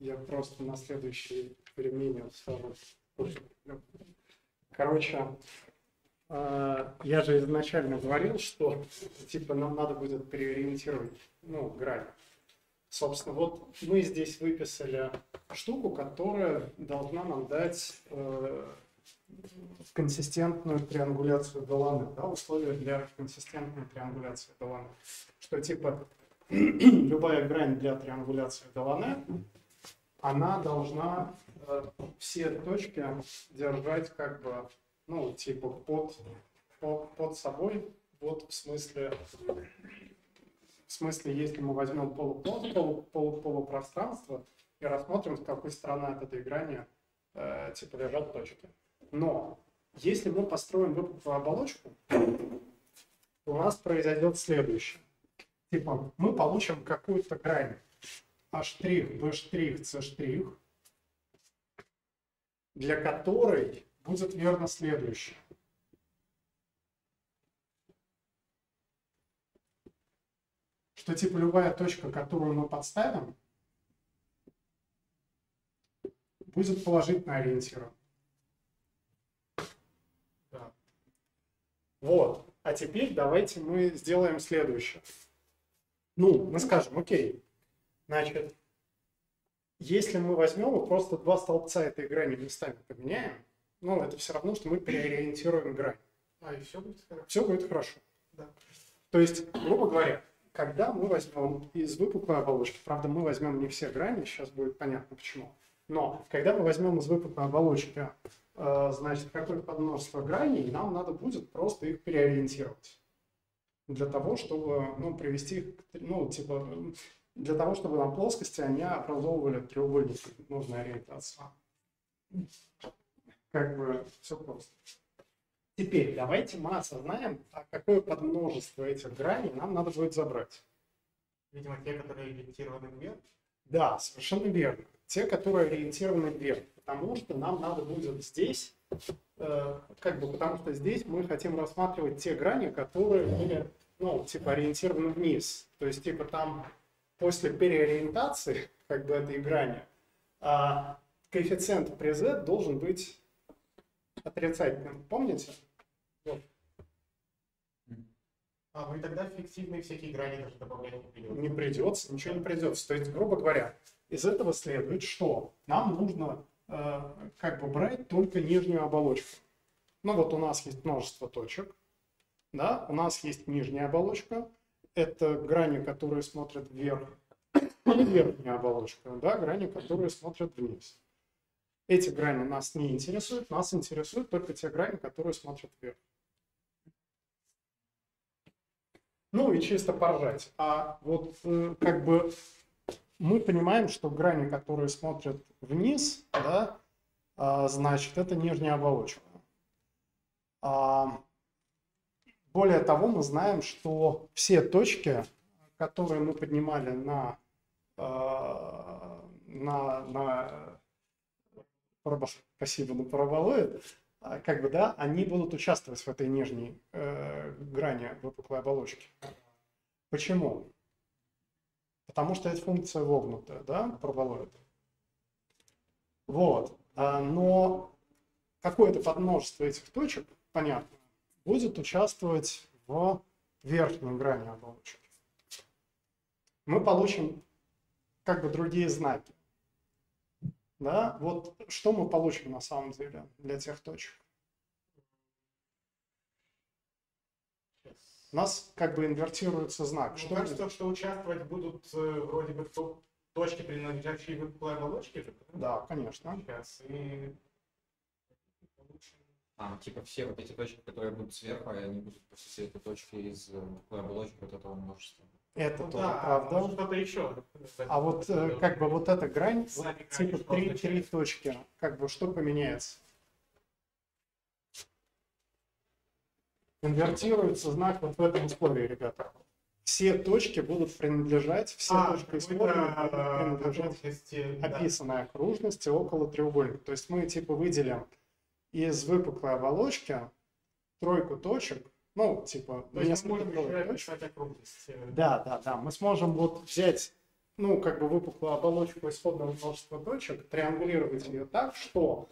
Я просто на следующий перемене вставлю. Короче, э, я же изначально говорил, что типа нам надо будет переориентировать ну, грань. Собственно, вот мы здесь выписали штуку, которая должна нам дать э, консистентную триангуляцию Доланы, да, условия для консистентной триангуляции Доланы. Что типа любая грань для триангуляции Доланы, она должна э, все точки держать как бы, ну, типа под, под, собой, вот в смысле в смысле, если мы возьмем полу, полу, полу, полупространство и рассмотрим, с какой стороны от этой грани э, типа лежат точки. Но если мы построим выпуклую оболочку, у нас произойдет следующее. Типа мы получим какую-то грань А', B', C', для которой будет верно следующее. что типа любая точка, которую мы подставим, будет положительно ориентирована. Да. Вот. А теперь давайте мы сделаем следующее. Ну, мы скажем, окей, значит, если мы возьмем и просто два столбца этой грани местами поменяем, ну, это все равно, что мы переориентируем грань. А, и все будет хорошо. Все будет хорошо. Да. То есть, грубо говоря, когда мы возьмем из выпуклой оболочки, правда, мы возьмем не все грани, сейчас будет понятно почему, но когда мы возьмем из выпуклой оболочки, э, значит, какое-то множество граней, нам надо будет просто их переориентировать для того, чтобы ну, привести их, ну, типа, для того, чтобы на плоскости они образовывали треугольник нужной ориентации. Как бы все просто. Теперь давайте мы осознаем, а какое подмножество этих граней нам надо будет забрать. Видимо, те, которые ориентированы вверх? Да, совершенно верно. Те, которые ориентированы вверх. Потому что нам надо будет здесь, э, как бы, потому что здесь мы хотим рассматривать те грани, которые были, ну, типа, ориентированы вниз. То есть, типа, там после переориентации, как бы, этой грани, э, коэффициент при z должен быть отрицательным. Помните? А вы тогда фиктивные всякие грани даже добавлять не придется? Не придется, ничего не придется. То есть, грубо говоря, из этого следует, что нам нужно э, как бы брать только нижнюю оболочку. Ну вот у нас есть множество точек, да, у нас есть нижняя оболочка, это грани, которые смотрят вверх, и верхняя оболочка, да, грани, которые смотрят вниз. Эти грани нас не интересуют, нас интересуют только те грани, которые смотрят вверх. Ну и чисто поржать. А вот э, как бы мы понимаем, что грани, которые смотрят вниз, да, а, значит, это нижняя оболочка. А, более того, мы знаем, что все точки, которые мы поднимали на, а, на, на спасибо, на параболоид, а, как бы, да, они будут участвовать в этой нижней э, грани выпуклой оболочки. Почему? Потому что это функция вогнутая, да, параболоид. Вот. А, но какое-то подмножество этих точек, понятно, будет участвовать в верхней грани оболочки. Мы получим как бы другие знаки. Да, вот что мы получим на самом деле для тех точек? У нас как бы инвертируется знак. Ну, что кажется, что участвовать будут э, вроде бы точки, принадлежащие выпуклой оболочке? Да, конечно. Сейчас. И а, типа все вот эти точки, которые будут сверху, они будут просто все эти точки из выпуклой оболочки вот этого множества. Это ну, тоже да, правда. Что-то еще. А вот э, как бы вот эта грань, типа три, три точки, как бы что поменяется? Инвертируется знак вот в этом условии, ребята. Все точки будут принадлежать, все а, точки условия будут принадлежать да. описанной окружности около треугольника. То есть мы типа выделим из выпуклой оболочки тройку точек, ну, типа, То есть мы можем еще окружность. Да, да, да. Мы сможем вот взять, ну, как бы выпуклую оболочку исходного множества точек, триангулировать ее так, что,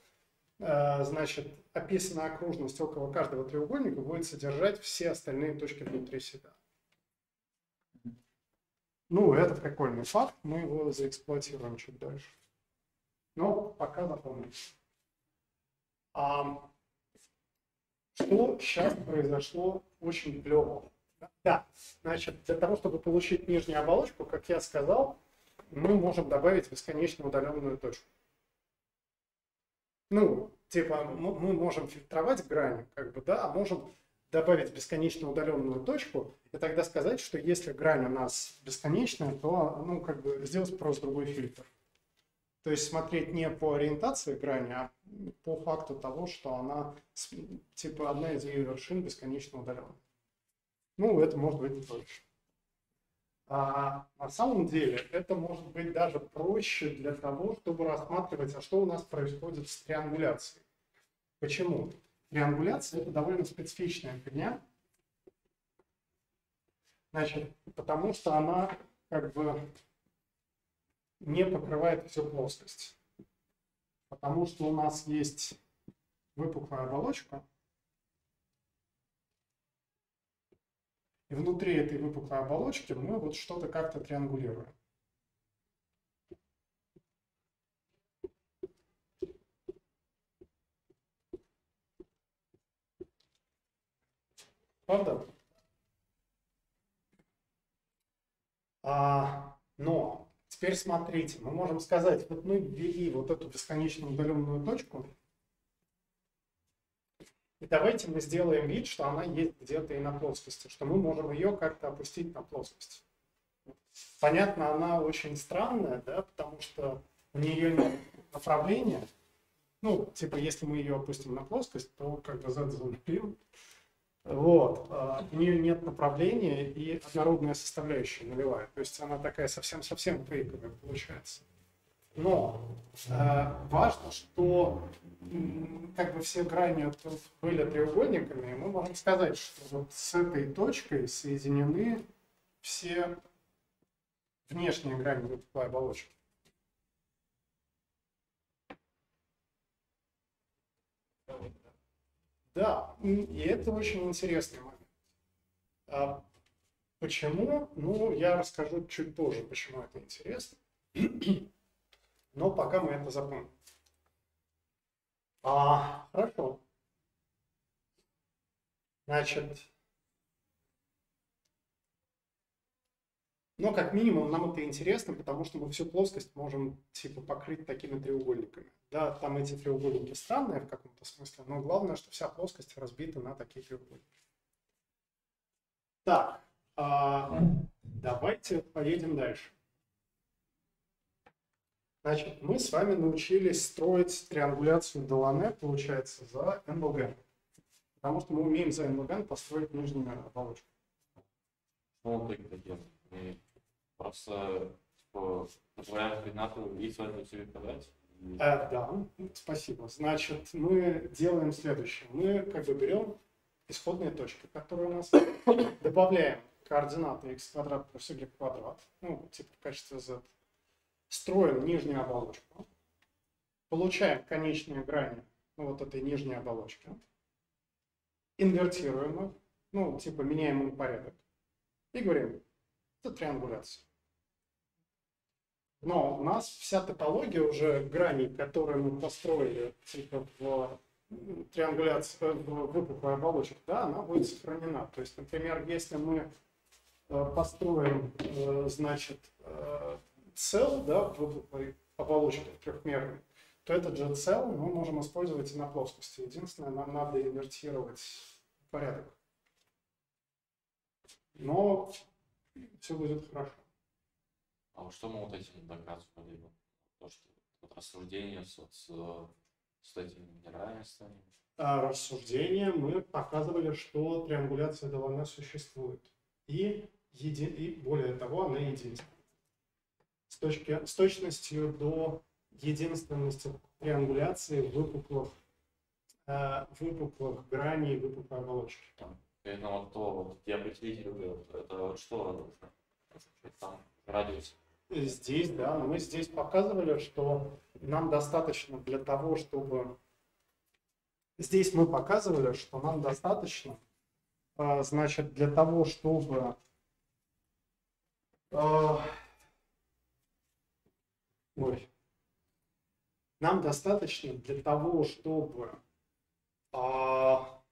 э, значит, описанная окружность около каждого треугольника будет содержать все остальные точки внутри себя. Ну, это прикольный факт, мы его заэксплуатируем чуть дальше. Но пока запомним. А, что сейчас произошло очень клево? Да, значит, для того, чтобы получить нижнюю оболочку, как я сказал, мы можем добавить бесконечно удаленную точку. Ну, типа, мы можем фильтровать грани, как бы, да, а можем добавить бесконечно удаленную точку, и тогда сказать, что если грань у нас бесконечная, то, ну, как бы, сделать просто другой фильтр. То есть смотреть не по ориентации грани, а по факту того, что она, типа, одна из ее вершин бесконечно удалена. Ну, это может быть больше. А на самом деле это может быть даже проще для того, чтобы рассматривать, а что у нас происходит с триангуляцией. Почему? Триангуляция – это довольно специфичная фигня. Значит, потому что она как бы не покрывает всю плоскость. Потому что у нас есть выпуклая оболочка, И внутри этой выпуклой оболочки мы вот что-то как-то триангулируем. Правда? А, но теперь смотрите, мы можем сказать, вот мы ввели вот эту бесконечно удаленную точку, и давайте мы сделаем вид, что она есть где-то и на плоскости, что мы можем ее как-то опустить на плоскость. Понятно, она очень странная, да, потому что у нее нет направления. Ну, типа, если мы ее опустим на плоскость, то как бы z занулим. Вот. А у нее нет направления и однородная составляющая нулевая. То есть она такая совсем-совсем фейковая получается. Но э, важно, что как бы все грани были треугольниками, и мы можем сказать, что вот с этой точкой соединены все внешние грани выпуклой оболочки. Да, и это очень интересный момент. А почему? Ну, я расскажу чуть позже, почему это интересно. Но пока мы это запомним. А, хорошо. Значит, но как минимум нам это интересно, потому что мы всю плоскость можем типа покрыть такими треугольниками. Да, там эти треугольники странные в каком-то смысле, но главное, что вся плоскость разбита на такие треугольники. Так, а, давайте поедем дальше. Значит, мы с вами научились строить триангуляцию Делане, получается, за NLGN. Потому что мы умеем за NLGN построить нижнюю оболочку. Тогда делаем? Мы просто типа, называем координаты и связываем себе подать? Э, да, спасибо. Значит, мы делаем следующее. Мы как бы берем исходные точки, которые у нас добавляем координаты x квадрат плюс y квадрат, ну, типа в качестве z, строим нижнюю оболочку, получаем конечные грани ну, вот этой нижней оболочки, инвертируем их, ну, типа меняем им порядок, и говорим, это триангуляция. Но у нас вся топология уже граней, которые мы построили типа в триангуляции, в выпуклой оболочке, да, она будет сохранена. То есть, например, если мы э, построим, э, значит, э, цел, да, в выпуклой оболочке трехмерной, то этот же цел мы можем использовать и на плоскости. Единственное, нам надо инвертировать порядок. Но все будет хорошо. А вот что мы вот этим доказывали? То, что вот рассуждение с, с, с этими неравенствами. А рассуждение мы показывали, что триангуляция Делана существует. И, еди... и более того, она единственная с, точки, с точностью до единственности триангуляции выпуклых, э, выпуклых граней выпуклой оболочки. Это вот то, вот, я определитель, это вот что там радиус? Здесь, да, мы здесь показывали, что нам достаточно для того, чтобы... Здесь мы показывали, что нам достаточно, а, значит, для того, чтобы... а, Ой. Нам достаточно для того, чтобы а,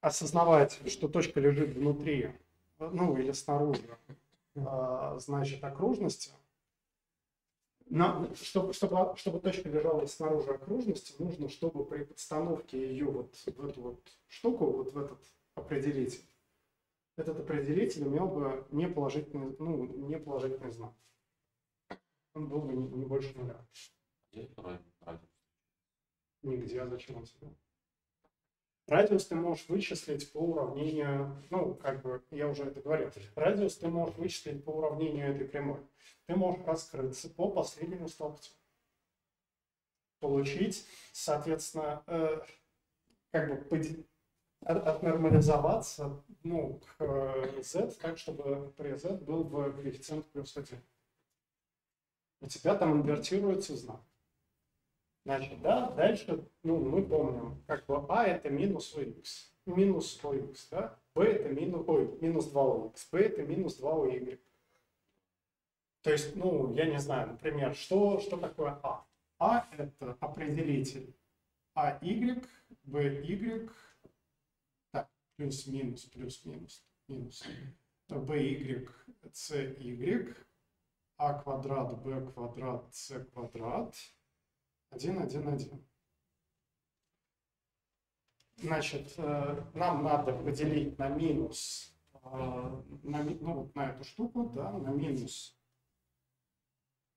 осознавать, что точка лежит внутри, ну или снаружи, а, значит, окружности. Нам, чтобы, чтобы, чтобы точка лежала снаружи окружности, нужно, чтобы при подстановке ее вот в эту вот штуку, вот в этот определитель, этот определитель имел бы неположительный, ну, неположительный знак. Он был бы не, не больше нуля. Нигде, а зачем он тебе? Радиус ты можешь вычислить по уравнению, ну, как бы, я уже это говорил, радиус ты можешь вычислить по уравнению этой прямой. Ты можешь раскрыться по последнему столбцу. Получить, соответственно, э, как бы отнормализоваться ну, к э, z, так, чтобы при z был бы коэффициент плюс 1. У тебя там инвертируется знак. Значит, да, дальше, ну, мы помним, как бы а это минус ux, минус ux, да, b это минус, ой, минус 2ux, b это минус 2y. То есть, ну, я не знаю, например, что, что такое а? а это определитель а y, b y, так, плюс-минус, плюс-минус, минус, b y, c y, а квадрат, b квадрат, c квадрат, 1, 1, 1. Значит, э, нам надо поделить на минус, э, на, ну, вот на эту штуку, да, на минус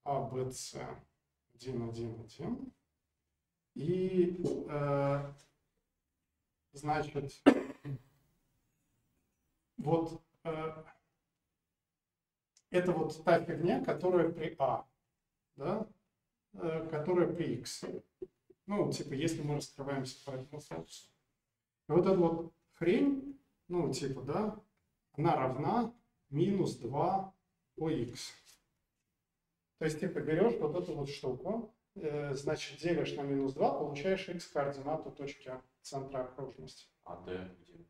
А, Б, С, 1, 1, 1. И, э, значит, вот это вот та фигня, которая при А, да, которая при x. Ну, типа, если мы раскрываемся по этому статусу. И вот эта вот хрень, ну, типа, да, она равна минус 2 по x. То есть, типа, берешь вот эту вот штуку, э, значит, делишь на минус 2, получаешь x координату точки центра окружности. А D где?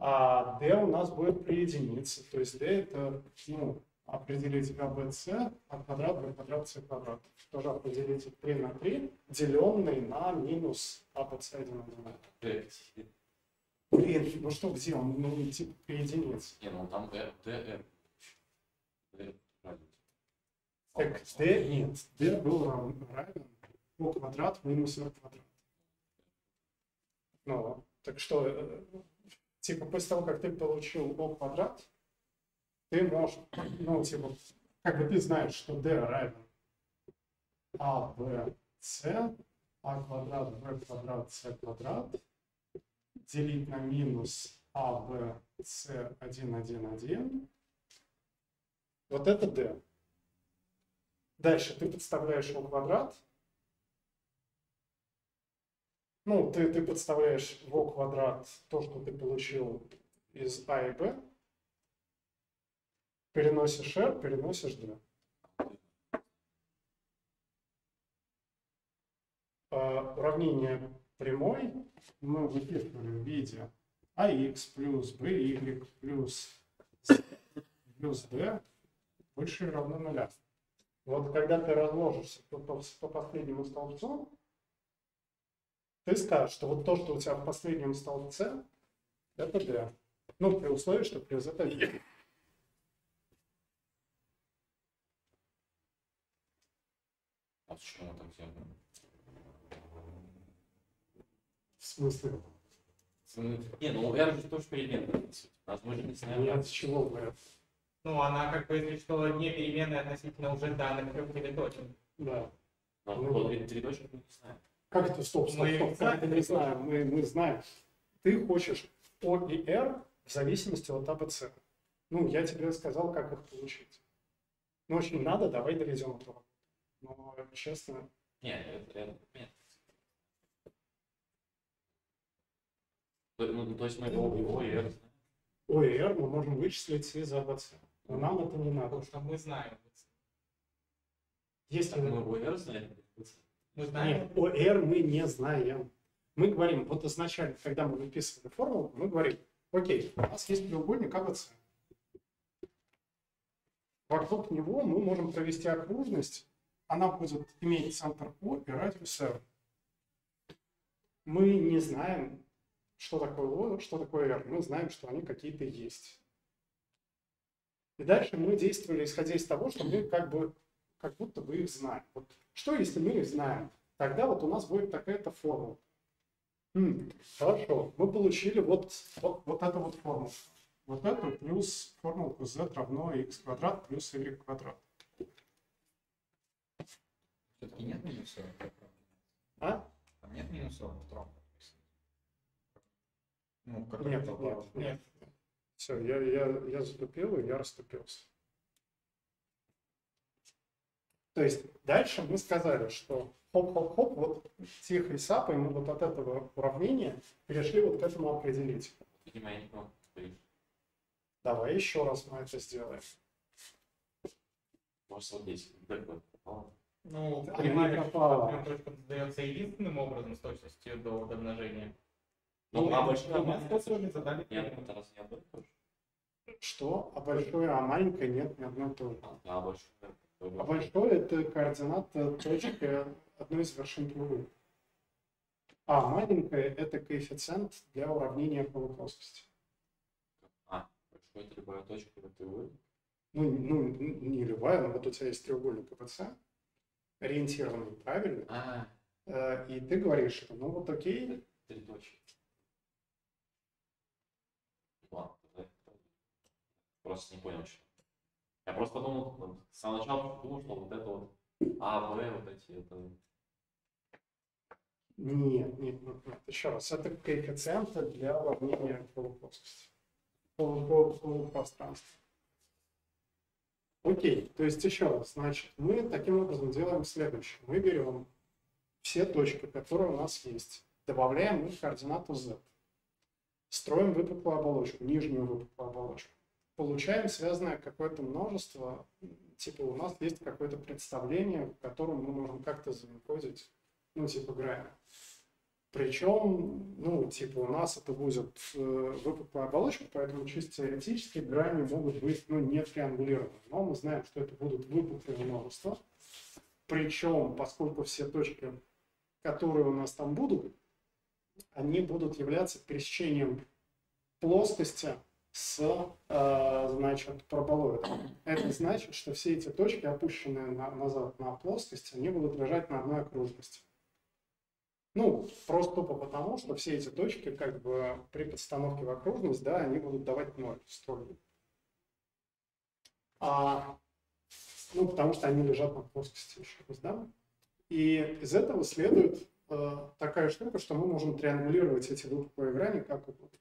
А d у нас будет при единице. То есть d это, ну, определитель ABC, а квадрат, b квадрат, c квадрат. Тоже определитель 3 на 3, деленный на минус ABC 1 на 1. D где? Блин, ну что, где он? Ну, типа при единице. Не, ну там D. D радиус. Так, d нет. d был рав- равен o квадрат минус r квадрат. Ну, так что, э, типа, после того, как ты получил o квадрат, ты можешь, ну, типа, как бы ты знаешь, что d равен a, b, c, a квадрат, b квадрат, c квадрат, делить на минус а, b, c, 1, 1, 1. Вот это d. Дальше ты подставляешь его квадрат. Ну, ты, ты подставляешь в квадрат то, что ты получил из А и Б. Переносишь R, переносишь D. А, уравнение прямой мы выписывали в виде АХ плюс БY плюс Z плюс D больше или равно нуля. Вот когда ты разложишься по, по- по последнему столбцу, ты скажешь, что вот то, что у тебя в последнем столбце, это D. Ну, при условии, что при Z один. Почему так делаем? В смысле? Не, ну R же тоже переменная, не знаем. Нет, с чего говорят? Ну, она как бы, если что, не переменная относительно уже данных трех или точек. Да. Ну, вот эти три точки мы не знаем. Как это? Стоп, стоп, Мы стоп. Как это не знаем? Мы, мы знаем. Ты хочешь O и R в зависимости от ABC. Ну, я тебе сказал, как их получить. Ну, очень надо, давай доведем это. Но, честно, Не, это, это нет. То- Ну, то есть мы его, его знаем. ОР мы можем вычислить из АБЦ. Но нам это не надо. Потому что мы знаем. Если Мы ВР знаем? Мы знаем. Нет, ОР мы не знаем. Мы говорим, вот изначально, когда мы выписывали формулу, мы говорим, окей, у нас есть треугольник АБЦ. Вокруг него мы можем провести окружность, она будет иметь центр О и радиус R. Мы не знаем, что такое О, что такое R. Мы знаем, что они какие-то есть. И дальше мы действовали, исходя из того, что мы как бы, как будто бы их знаем. Вот что, если мы их знаем? Тогда вот у нас будет такая-то формула. М, хорошо, мы получили вот, вот, вот эту вот формулу. Вот эту плюс формулку z равно x квадрат плюс y квадрат. Все-таки нет минуса? А? Там нет во втором? Ну, как Нет, нет, нет. Все, я, я, я заступил, и я расступился. То есть дальше мы сказали, что хоп-хоп-хоп, вот тихой сапой мы вот от этого уравнения перешли вот к этому определителю. Видимо, я не понял. Давай еще раз мы это сделаем. Может, вот здесь. Ну, Она понимаешь, не что прям точка задается единственным образом с точностью до домножения. Ну, а больше да, мы нормально. способны задали Нет, пример. это раз не одно и то же. Что? А большое, а маленькое нет, ни одно и то же. А, А больше. А большое это координата точки одной из вершин треугольника. А маленькое это коэффициент для уравнения полуплоскости. А, большой это любая точка в этой Ну, ну, не любая, но вот у тебя есть треугольник АБЦ, ориентированный правильно, А, э, и ты говоришь, что ну вот окей, три точки. Просто не понял, что. Я просто подумал, с самого начала думал, что вот это вот А, Б, вот эти, это... нет, нет, нет, нет, еще раз, это коэффициенты для уравнения полуплоскости, полу- полу- полупространства. Окей, то есть еще раз, значит, мы таким образом делаем следующее. Мы берем все точки, которые у нас есть, добавляем их координату z, строим выпуклую оболочку, нижнюю выпуклую оболочку, получаем связанное какое-то множество, типа у нас есть какое-то представление, в котором мы можем как-то заинкодить, ну, типа грани. Причем, ну, типа, у нас это будет э, выпуклая оболочка, поэтому чисто теоретически грани могут быть, ну, не триангулированы. Но мы знаем, что это будут выпуклые множества. Причем, поскольку все точки, которые у нас там будут, они будут являться пересечением плоскости с, э, значит, параболоидом. Это значит, что все эти точки, опущенные на- назад на плоскость, они будут лежать на одной окружности. Ну, просто тупо потому, что все эти точки, как бы при подстановке в окружность, да, они будут давать ноль строго. А, ну, потому что они лежат на плоскости еще раз, да. И из этого следует э, такая штука, что мы можем триангулировать эти выпуклые грани как угодно.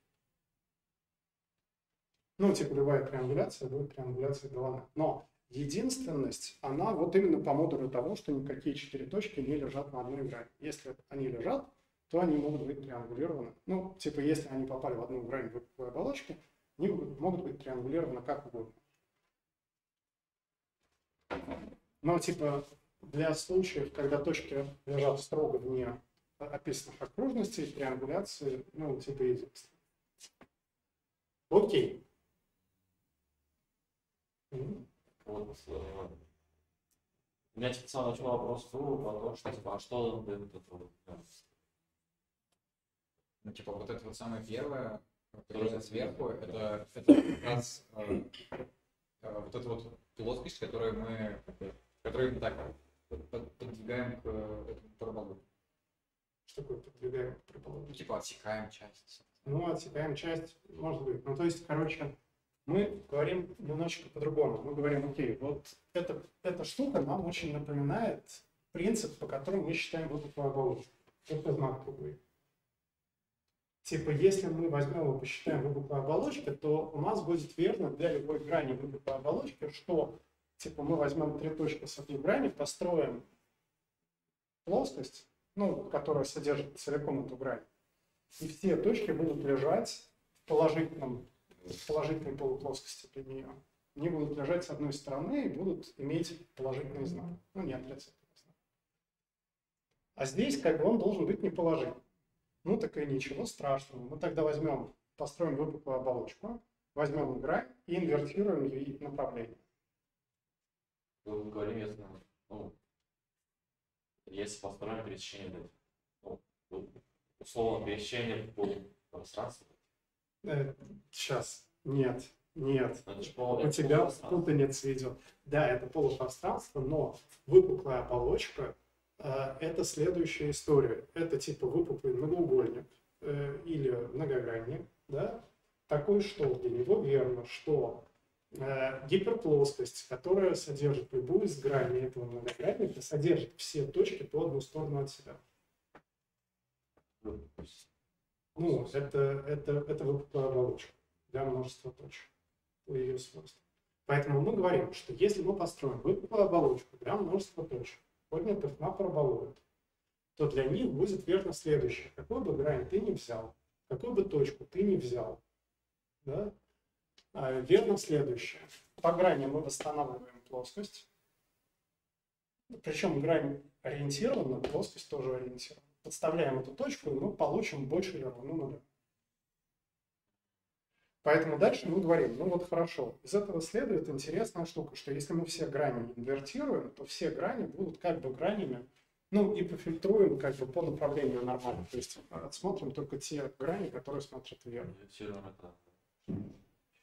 Ну, типа любая триангуляция будет триангуляцией Делана. Но единственность, она вот именно по модулю того, что никакие четыре точки не лежат на одной грани. Если они лежат, то они могут быть триангулированы. Ну, типа, если они попали в одну грань выпуклой оболочки, они могут быть триангулированы как угодно. Но, типа, для случаев, когда точки лежат строго вне описанных окружностей, триангуляции, ну, типа, единственны. Окей. Мгм. Вот, э, у меня типа с самого начала вопрос был про то, что типа, а что дает это вот, Ну, типа, вот это вот самое первое, которое сверху, это, это как раз э, э, вот эта вот плоскость, которую мы, которую мы так под- под- подвигаем к э, этому параболу. Что такое подвигаем к предположению? Ну, типа, отсекаем часть. Ну, отсекаем часть, может быть. Ну, то есть, короче, мы говорим немножечко по-другому. Мы говорим, окей, вот эта, эта штука нам очень напоминает принцип, по которому мы считаем выпуклую оболочку. Это знак круглый. Типа, если мы возьмем и посчитаем выпуклую оболочку, то у нас будет верно для любой грани выпуклой оболочки, что типа мы возьмем три точки с одной грани, построим плоскость, ну, которая содержит целиком эту грань, и все точки будут лежать в положительном положительной полуплоскости для нее. Они будут лежать с одной стороны и будут иметь положительный знак. Ну, не отрицательный знак. А здесь как бы он должен быть не положительный. Ну, так и ничего страшного. Мы тогда возьмем, построим выпуклую оболочку, возьмем грань и инвертируем ее направление. Мы говорим, если, ну, если построим пересечение, ну, условно, пересечение по пространству. Э, сейчас. Нет. Нет. По- У тебя путаница идет. Да, это полупространство, но выпуклая оболочка э, это следующая история. Это типа выпуклый многоугольник э, или многогранник, да? Такой, что для него верно, что э, гиперплоскость, которая содержит любую из граней этого многогранника, содержит все точки по одну сторону от себя. Ну, это, это, это выпуклая оболочка для множества точек ее свойствам. Поэтому мы говорим, что если мы построим выпуклую оболочку для множества точек, поднятых на параболоид, то для них будет верно следующее. Какую бы грань ты ни взял, какую бы точку ты ни взял, да, а, верно следующее. По грани мы восстанавливаем плоскость. Причем грань ориентирована, плоскость тоже ориентирована. Подставляем эту точку, и мы получим больше или равно нулю. Поэтому дальше мы говорим, ну вот хорошо, из этого следует интересная штука, что если мы все грани инвертируем, то все грани будут как бы гранями, ну и пофильтруем как бы по направлению нормально. То есть отсмотрим только те грани, которые смотрят вверх.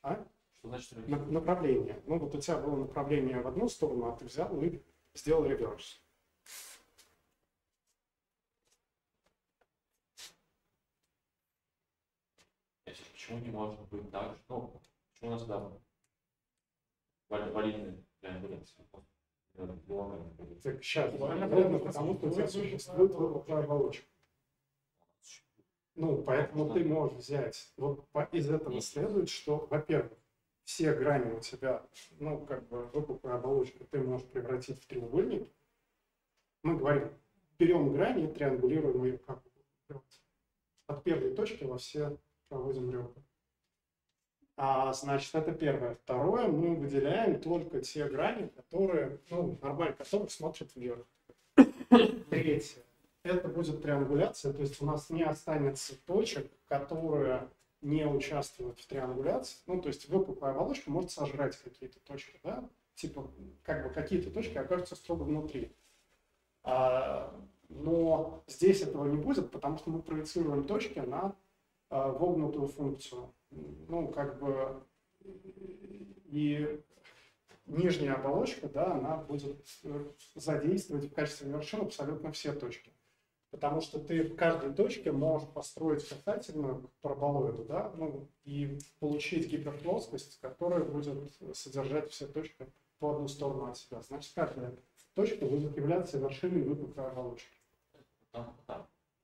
А? Что значит направление. Ну вот у тебя было направление в одну сторону, а ты взял и сделал реверс. Если почему не может быть так, же? ну, почему у нас да, вали- валидные были. Так сейчас, ровно потому что у тебя существует выпуклая оболочка. Ну, поэтому ты можешь взять, вот по- из этого следует, что, во-первых, все грани у тебя, ну, как бы выпуклая оболочка ты можешь превратить в треугольник. Мы говорим, берем грани и триангулируем ее как. От первой точки во все проводим ребра. А, значит, это первое. Второе, мы выделяем только те грани, которые, ну, нормально, которых смотрят вверх. Третье. Это будет триангуляция, то есть у нас не останется точек, которые не участвуют в триангуляции. Ну, то есть выпуклая оболочка может сожрать какие-то точки, да? Типа, как бы какие-то точки окажутся строго внутри. А, но здесь этого не будет, потому что мы проецируем точки на вогнутую функцию. Ну, как бы и нижняя оболочка, да, она будет задействовать в качестве вершин абсолютно все точки. Потому что ты в каждой точке можешь построить касательную параболоиду, да, ну, и получить гиперплоскость, которая будет содержать все точки по одну сторону от себя. Значит, каждая точка будет являться вершиной выпуклой оболочки.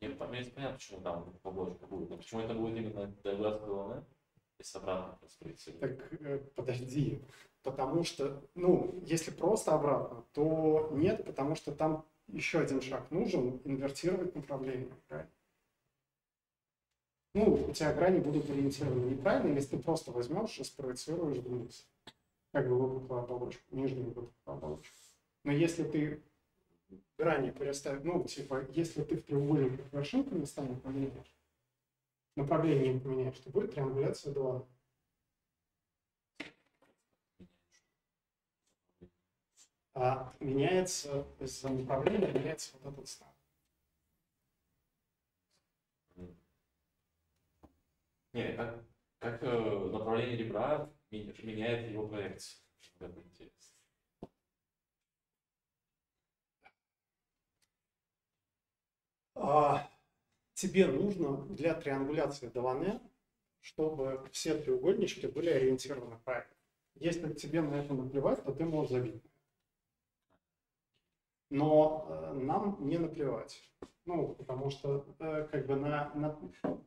Мне мне понятно, почему там побольше будет. Но почему это будет именно диаграмма волны, если обратно распределить? Так э, подожди, потому что, ну, если просто обратно, то нет, потому что там еще один шаг нужен, инвертировать направление. Ну, у тебя грани будут ориентированы неправильно, если ты просто возьмешь и спроецируешь вниз, как бы выпуклую оболочку, нижнюю выпуклую оболочку. Но если ты грани переставишь, ну, типа, если ты в треугольнике вершинку местами поменяешь, направление им поменяешь, то будет триангуляция 2. а меняется из-за направления, меняется вот этот знак. Не, как, как э, направление ребра меняет его проекцию. Это интересно. А, тебе нужно для триангуляции Делане, чтобы все треугольнички были ориентированы правильно. Если тебе на это наплевать, то ты можешь забить. Но э, нам не наплевать. Ну, потому что э, как бы на, на-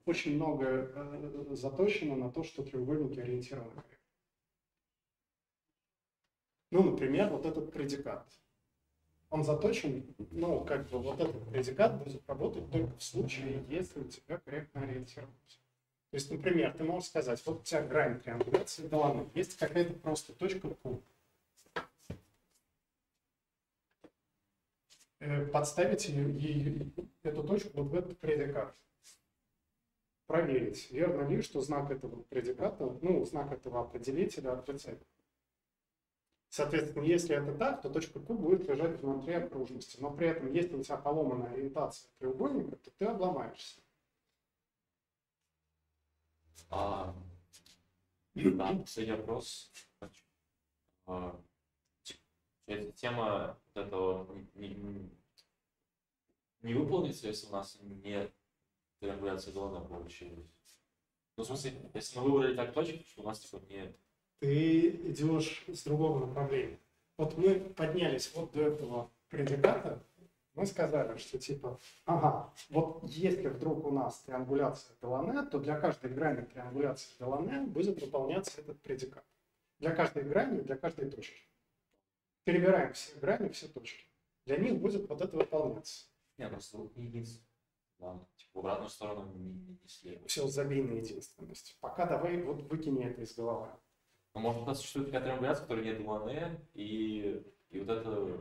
очень много э, заточено на то, что треугольники ориентированы. Ну, например, вот этот предикат. Он заточен, ну, как бы вот этот предикат будет работать только в случае, если у тебя корректно ориентироваться. То есть, например, ты можешь сказать, вот у тебя грань триангуляции дала, есть какая-то просто точка Q. Э, подставить ее, эту точку вот в этот предикат. Проверить, верно ли, что знак этого предиката, ну, знак этого определителя отрицательный. Соответственно, если это так, то точка Q будет лежать внутри окружности. Но при этом, если у тебя поломанная ориентация треугольника, то ты обломаешься. А, да, последний вопрос. А, эта тема вот этого не, не- не выполнится, если у нас не триангуляция Долана получилась. Ну, в смысле, если мы выбрали так точки, что у нас типа не... ты идешь с другого направления. Вот мы поднялись вот до этого предиката, мы сказали, что типа, ага, вот если вдруг у нас триангуляция Делане, то для каждой грани триангуляции Делане будет выполняться этот предикат. Для каждой грани, для каждой точки. Перебираем все грани, все точки. Для них будет вот это выполняться. Не, просто не единственное. Ладно, типа в обратную сторону не, не, не следует. Все, забей на единственность. Пока давай вот выкини это из головы. Но может у нас существует такая триангуляция, в которой нет Долане, и, и вот это...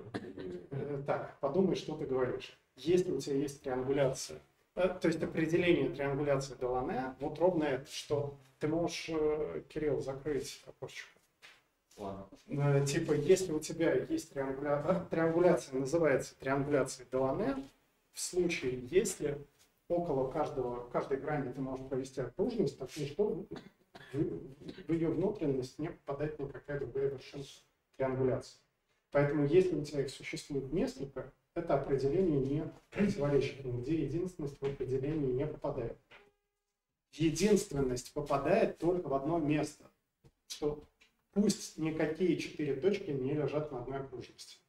Э, Так, подумай, что ты говоришь. Если у тебя есть триангуляция, э, то есть определение триангуляции Делане, вот ровно это, что ты можешь, э, Кирилл, закрыть окошечко. Ладно. Типа, если у тебя есть триангуляция, триангуляция называется триангуляцией Делане, в случае, если около каждого, каждой грани ты можешь провести окружность, так что в, ее внутренность не попадает никакая другая вершина триангуляции. Поэтому, если у тебя их существует несколько, это определение не противоречит нигде, единственность в определении не попадает. Единственность попадает только в одно место, что пусть никакие четыре точки не лежат на одной окружности.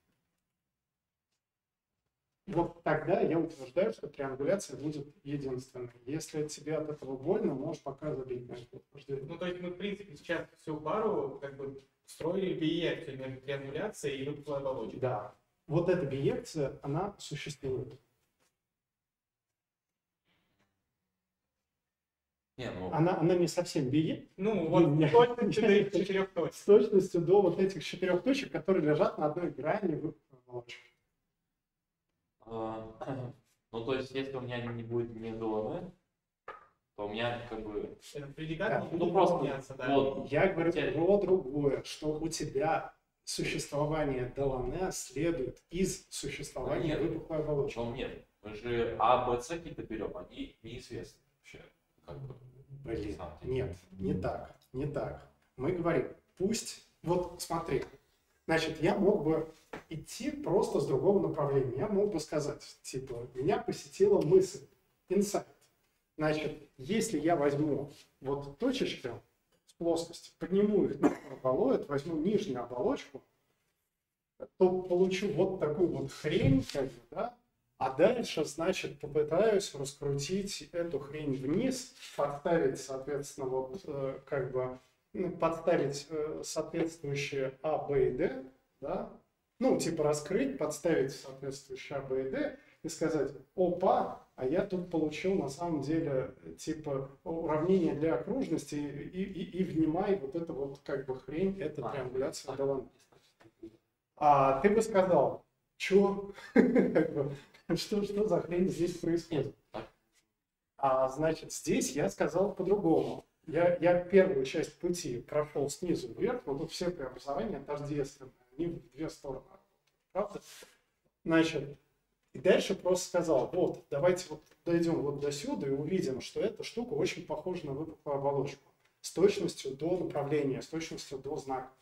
Вот тогда я утверждаю, что триангуляция будет единственной. Если тебе от этого больно, можешь пока забить на это утверждение. Ну, то есть мы, в принципе, сейчас всю пару как бы строили биекцию между триангуляцией и выпуклой оболочкой. Да. Вот эта биекция, она существует. Не, ну... Она, она не совсем биекция, Ну, вот Не- точно четырех, четырех точек. с точностью до вот этих четырех точек, которые лежат на одной грани выпуклой оболочки. А, Ну, то есть, если у меня не будет ни Долане, то у меня как бы... Предикат Да, Ну, просто да. вот, Я говорю Теперь- про другое, что у тебя существование Делане следует из существования Нет. выпуклой оболочки. Причем нет. Мы же А, Б, С какие-то берем, они неизвестны вообще. Как бы. Блин, нет, не так, не так. Мы говорим, пусть, вот смотри, значит, я мог бы идти просто с другого направления. Я мог бы сказать, типа, меня посетила мысль, инсайт. Значит, если я возьму вот точечки с плоскости, подниму их на оболоид, возьму нижнюю оболочку, то получу вот такую вот хрень, да, а дальше, значит, попытаюсь раскрутить эту хрень вниз, подставить, соответственно, вот э, как бы подставить э, соответствующие А, Б и Д, да, ну, типа раскрыть, подставить соответствующие А, Б и Д и сказать, опа, а я тут получил на самом деле типа уравнение для окружности и, и, и внимай вот это вот как бы хрень, это А, триангуляция а. А ты бы сказал, чё? Что, что за хрень здесь происходит? А значит, здесь я сказал по-другому. Я, я первую часть пути прошел снизу вверх, но тут все преобразования тождественные, они в две стороны. Правда? Значит, и дальше просто сказал, вот, давайте вот дойдем вот до сюда и увидим, что эта штука очень похожа на выпуклую оболочку. С точностью до направления, с точностью до знака.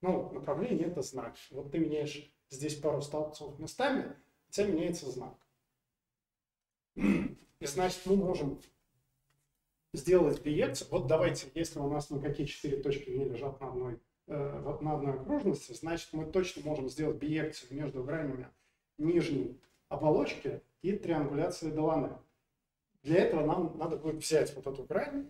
Ну, направление это знак. Вот ты меняешь здесь пару столбцов местами, у тебя меняется знак. И значит, мы можем сделать биекцию. Вот давайте, если у нас никакие четыре точки не лежат на одной, э, вот на одной окружности, значит, мы точно можем сделать биекцию между гранями нижней оболочки и триангуляции Делане. Для этого нам надо будет взять вот эту грань,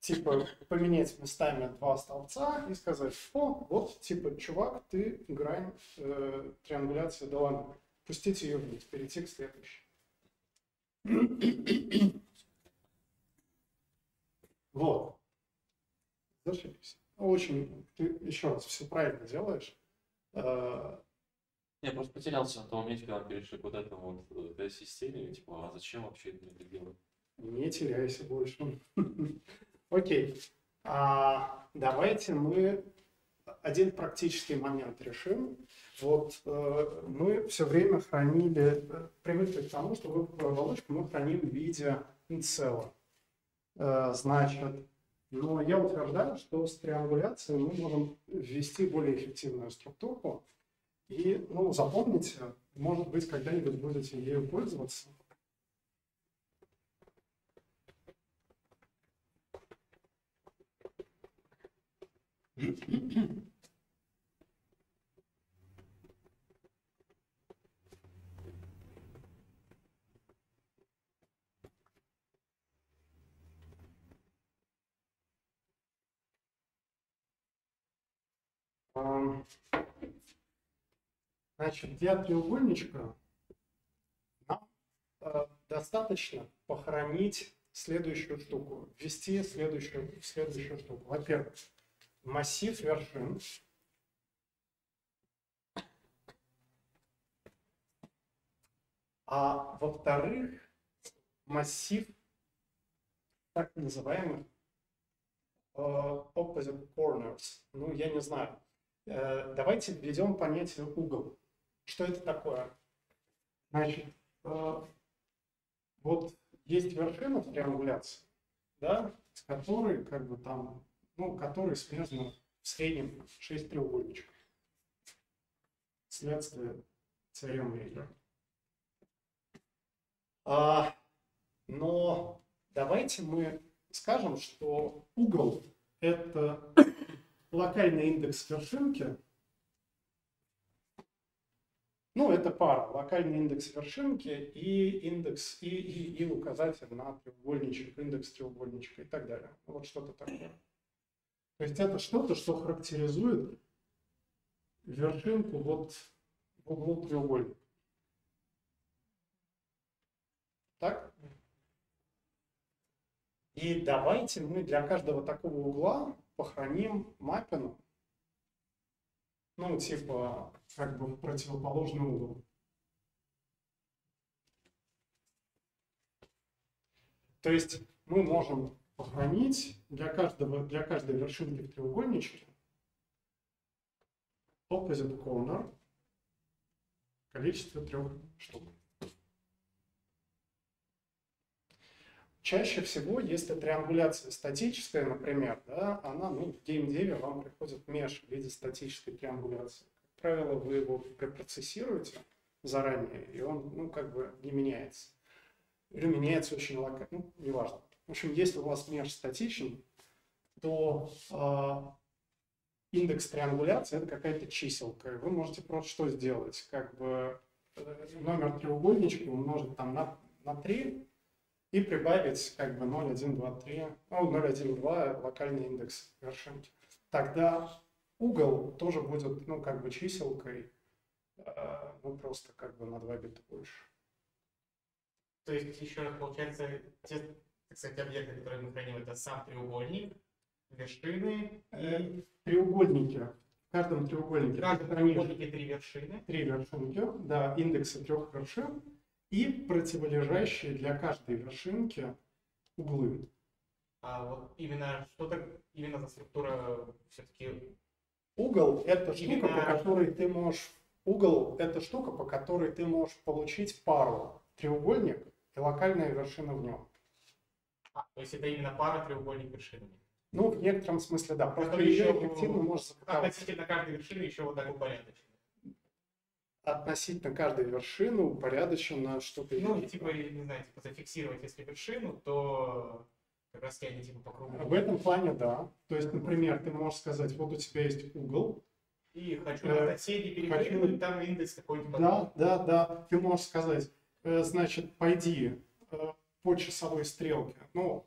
типа поменять местами два столбца и сказать, о, вот, типа, чувак, ты грань э, триангуляции Делане. Пустить ее вниз, перейти к следующей. Вот. Зашибись. Очень, ты еще раз все правильно делаешь. Э, Я просто потерялся на том моменте, когда перешли к вот этому вот э, системе, типа, а зачем вообще это делать? Не теряйся больше. Окей. А, давайте мы один практический момент решим. Вот э, мы все время хранили, э, привыкли к тому, что веб оболочку мы храним в виде целого. Э, значит, но я утверждаю, что с триангуляцией мы можем ввести более эффективную структуру. И, ну, запомните, может быть, когда-нибудь будете ею пользоваться. Ам, Значит, для треугольничка нам э, достаточно похоронить следующую штуку, ввести следующую, следующую штуку. Во-первых, массив вершин. А во-вторых, массив так называемых э, opposite corners. Ну, я не знаю. Э, давайте введем понятие угол. Что это такое? Значит, э, вот есть вершина в триангуляции, да, с которой как бы там, ну, которой смежно в среднем 6 треугольничков. Следствие теоремы Эйлера. А, но давайте мы скажем, что угол – это локальный индекс вершинки. Ну, это пара, локальный индекс вершинки и индекс и, и, и указатель на треугольничек, индекс треугольничка и так далее. Вот что-то такое. То есть это что-то, что характеризует вершинку вот в углу треугольника. Так? И давайте мы для каждого такого угла похороним маппину, ну, типа, как бы в противоположный угол. То есть мы можем похоронить для, каждого, для каждой вершинки в треугольничке opposite corner количество трех штук. Чаще всего, если триангуляция статическая, например, да, она ну, в геймдеве вам приходит меж в виде статической триангуляции. Как правило, вы его препроцессируете заранее, и он ну, как бы не меняется. Или меняется очень локально, ну, неважно. В общем, если у вас меж статичен, то э, индекс триангуляции это какая-то чиселка. Вы можете просто что сделать? Как бы э, номер треугольничка умножить там на, на 3, и прибавить как бы 0, 1, 2, 3, ну, 0, 1, 2 локальный индекс вершинки. Тогда угол тоже будет, ну, как бы чиселкой, э, ну, просто как бы на 2 бита больше. То есть, еще раз, получается, те, так сказать, объекты, которые мы храним, это сам треугольник, вершины Э, и Треугольники. В каждом в треугольнике каждом ты хранишь треугольнике три вершины. три вершинки, да, индексы трех вершин и противолежащие для каждой вершинки углы. А вот именно что-то, именно за структура все-таки Угол – это штука, Именно- по которой ты можешь... Угол – это штука, по которой ты можешь получить пару треугольник и локальная вершина в нем. А, то есть это именно пара треугольник вершинами. Ну, в некотором смысле, да. Просто еще- эффективно можешь. Относительно каждой вершины еще вот так упорядочено. Относительно каждой вершины упорядочено что-то. Ну, еще. типа, не знаю, типа зафиксировать, если вершину, то как раз они типа по кругу. В этом плане, да. То есть, например, ты можешь сказать, вот у тебя есть угол, И хочу Э, на соседей хочу- перепрыгнуть, там индекс какой-нибудь. Да, да, да. Ты можешь сказать, э, значит, пойди э, по часовой стрелке. Ну,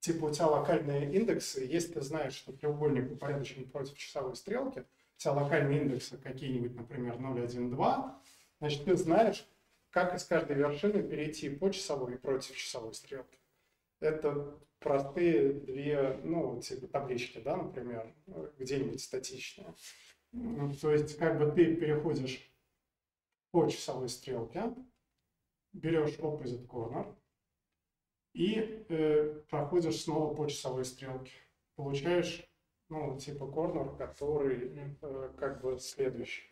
типа у тебя локальные индексы, если ты знаешь, что треугольник упорядочен против часовой стрелки, у тебя локальные индексы какие-нибудь, например, 0, 1, 2, значит, ты знаешь, как из каждой вершины перейти по часовой и против часовой стрелки. это простые две, ну, типа таблички, да, например, где-нибудь статичные. То есть, как бы ты переходишь по часовой стрелке, берешь opposite corner и э, проходишь снова по часовой стрелке. Получаешь, ну, типа corner, который э, как бы следующий.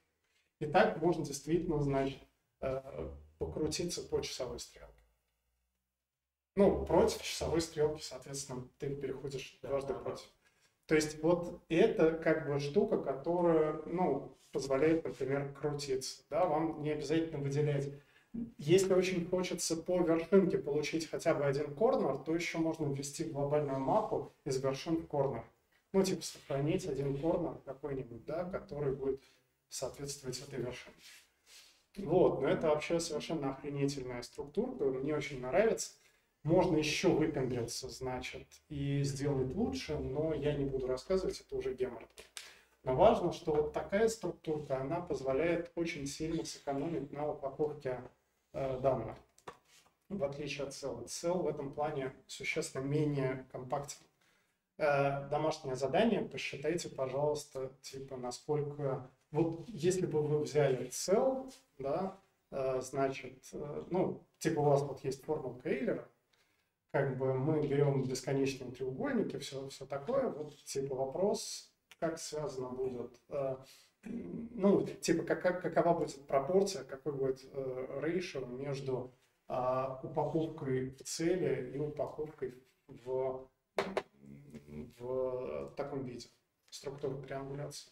И так можно действительно, значит, э, покрутиться по часовой стрелке. Ну, против часовой стрелки, соответственно, ты переходишь дважды против. То есть вот это как бы штука, которая, ну, позволяет, например, крутиться. Да, вам не обязательно выделять. Если очень хочется по вершинке получить хотя бы один корнер, то еще можно ввести глобальную мапу из вершин в корнер. Ну, типа сохранить один корнер какой-нибудь, да, который будет соответствовать этой вершине. Вот, но это вообще совершенно охренительная структура, мне очень нравится. Можно еще выпендриться, значит, и сделать лучше, но я не буду рассказывать, это уже гемор. Но важно, что вот такая структурка, она позволяет очень сильно сэкономить на упаковке э, данных, в отличие от Cell. Cell в этом плане существенно менее компактен. Э, домашнее задание, посчитайте, пожалуйста, типа, насколько... Вот если бы вы взяли Cell, да, э, значит, э, ну, типа у вас вот есть формула Эйлера, как бы мы берем бесконечные треугольники, все, все такое, вот типа вопрос, как связано будет, ну, типа, как, как, какова будет пропорция, какой будет рейшер между э, упаковкой в цели и упаковкой в, в таком виде, структуры триангуляции.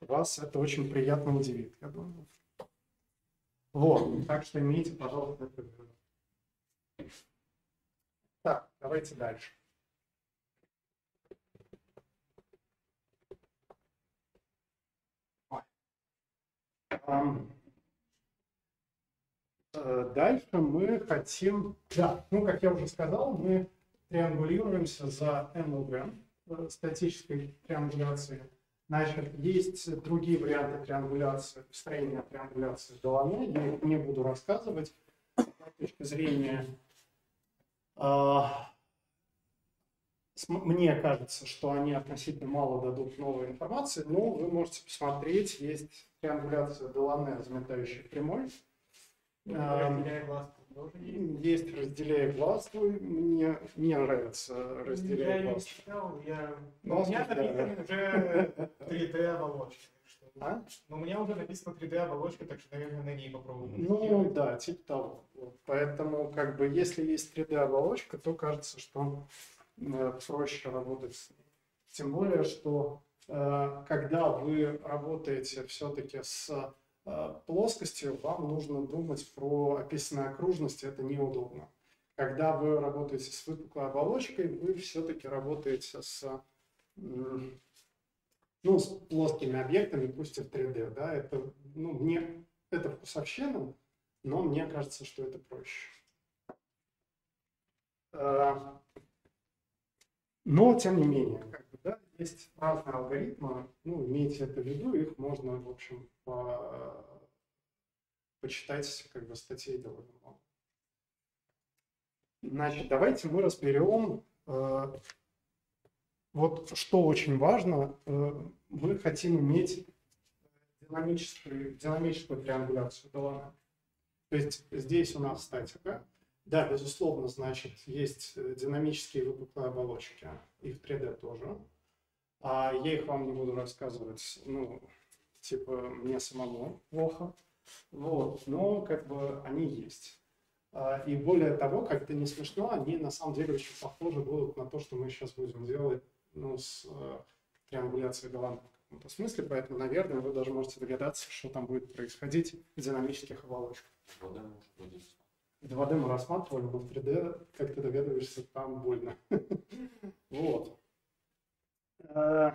Вас это очень приятно удивит, я думаю. Вот, так что имейте, пожалуйста, это. Так, давайте дальше. Э, дальше мы хотим, да, ну, как я уже сказал, мы триангулируемся за NLG, э, статической триангуляции. Значит, есть другие варианты триангуляции, строения триангуляции Долане, я их не буду рассказывать. С точки зрения а, мне кажется, что они относительно мало дадут новой информации, но вы можете посмотреть, есть триангуляция Делане, заметающая прямой. Есть разделяя глаз, мне не нравится разделяя глаз. Я не читал, я... Но у меня написано уже 3D оболочка. А? Но у меня уже написано 3D оболочка, так что, наверное, на ней попробую. Ну да, типа того. Поэтому, как бы, если есть 3D оболочка, то кажется, что э, проще работать с ней. Тем более, что э, когда вы работаете все-таки с плоскостью, вам нужно думать про описанные окружности, это неудобно. Когда вы работаете с выпуклой оболочкой, вы все-таки работаете с ну, с плоскими объектами, пусть и в 3D, да, это, ну, мне, это вкусовщина, но мне кажется, что это проще. А, но, тем не менее, есть разные алгоритмы, ну, имейте это в виду, их можно, в общем, по, почитать, как бы, статей довольно много. Значит, давайте мы разберем э, вот что очень важно, э, мы хотим иметь динамическую, динамическую триангуляцию Делана. То есть здесь у нас статика. Да, безусловно, значит, есть динамические выпуклые оболочки, и в 3D тоже. А я их вам не буду рассказывать, ну, типа, мне самому плохо. Вот, но как бы они есть. А, и более того, как это не смешно, они на самом деле очень похожи будут на то, что мы сейчас будем делать ну, с э, триангуляцией голландов в каком-то смысле, поэтому, наверное, вы даже можете догадаться, что там будет происходить в динамических оболочках. 2D мы рассматривали, но в 3D, как ты догадываешься, там больно. Вот. Э,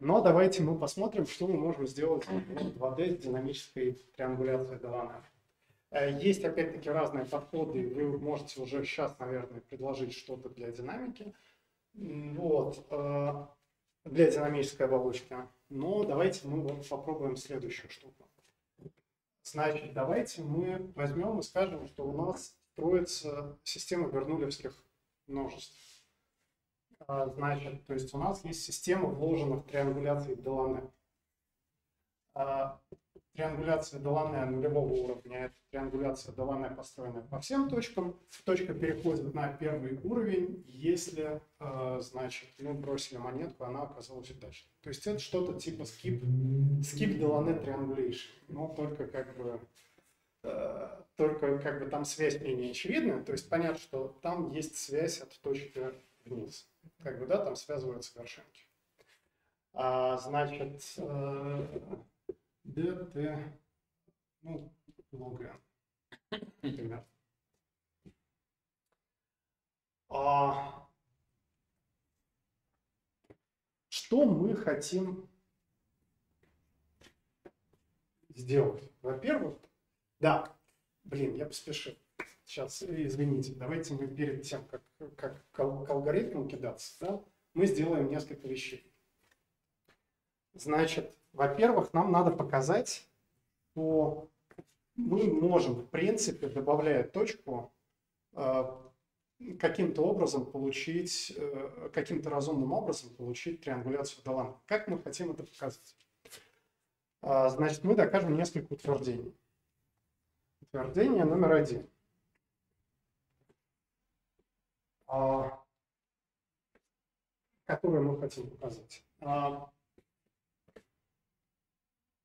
но давайте мы посмотрим, что мы можем сделать в 2D с динамической триангуляцией Делана. Э, есть, опять-таки, разные подходы. Вы можете уже сейчас, наверное, предложить что-то для динамики. Вот. Э, для динамической оболочки. Но давайте мы попробуем следующую штуку. Значит, давайте мы возьмем и скажем, что у нас строится система бернулевских множеств. А, Значит, то есть у нас есть система вложенных триангуляций Делане. А, Триангуляция Делане нулевого уровня – это триангуляция Делане, построенная по всем точкам. Точка переходит на первый уровень, если, а, значит, мы бросили монетку, она оказалась удачной. То есть это что-то типа skip, skip Делане Triangulation, но только как бы только как бы там связь менее очевидная, то есть понятно, что там есть связь от точки вниз. Как бы, да, там связываются вершинки. А, значит, э, dt, ну, log n, например. А, что мы хотим сделать? Во-первых, да, блин, я поспешил. Сейчас, извините, давайте мы перед тем, как, как к алгоритму кидаться, да, мы сделаем несколько вещей. Значит, во-первых, нам надо показать, что мы можем, в принципе, добавляя точку, э, каким-то образом получить, э, каким-то разумным образом получить триангуляцию Далана. Как мы хотим это показать? А, Значит, мы докажем несколько утверждений. Утверждение номер один. А, Которое мы хотим показать. А,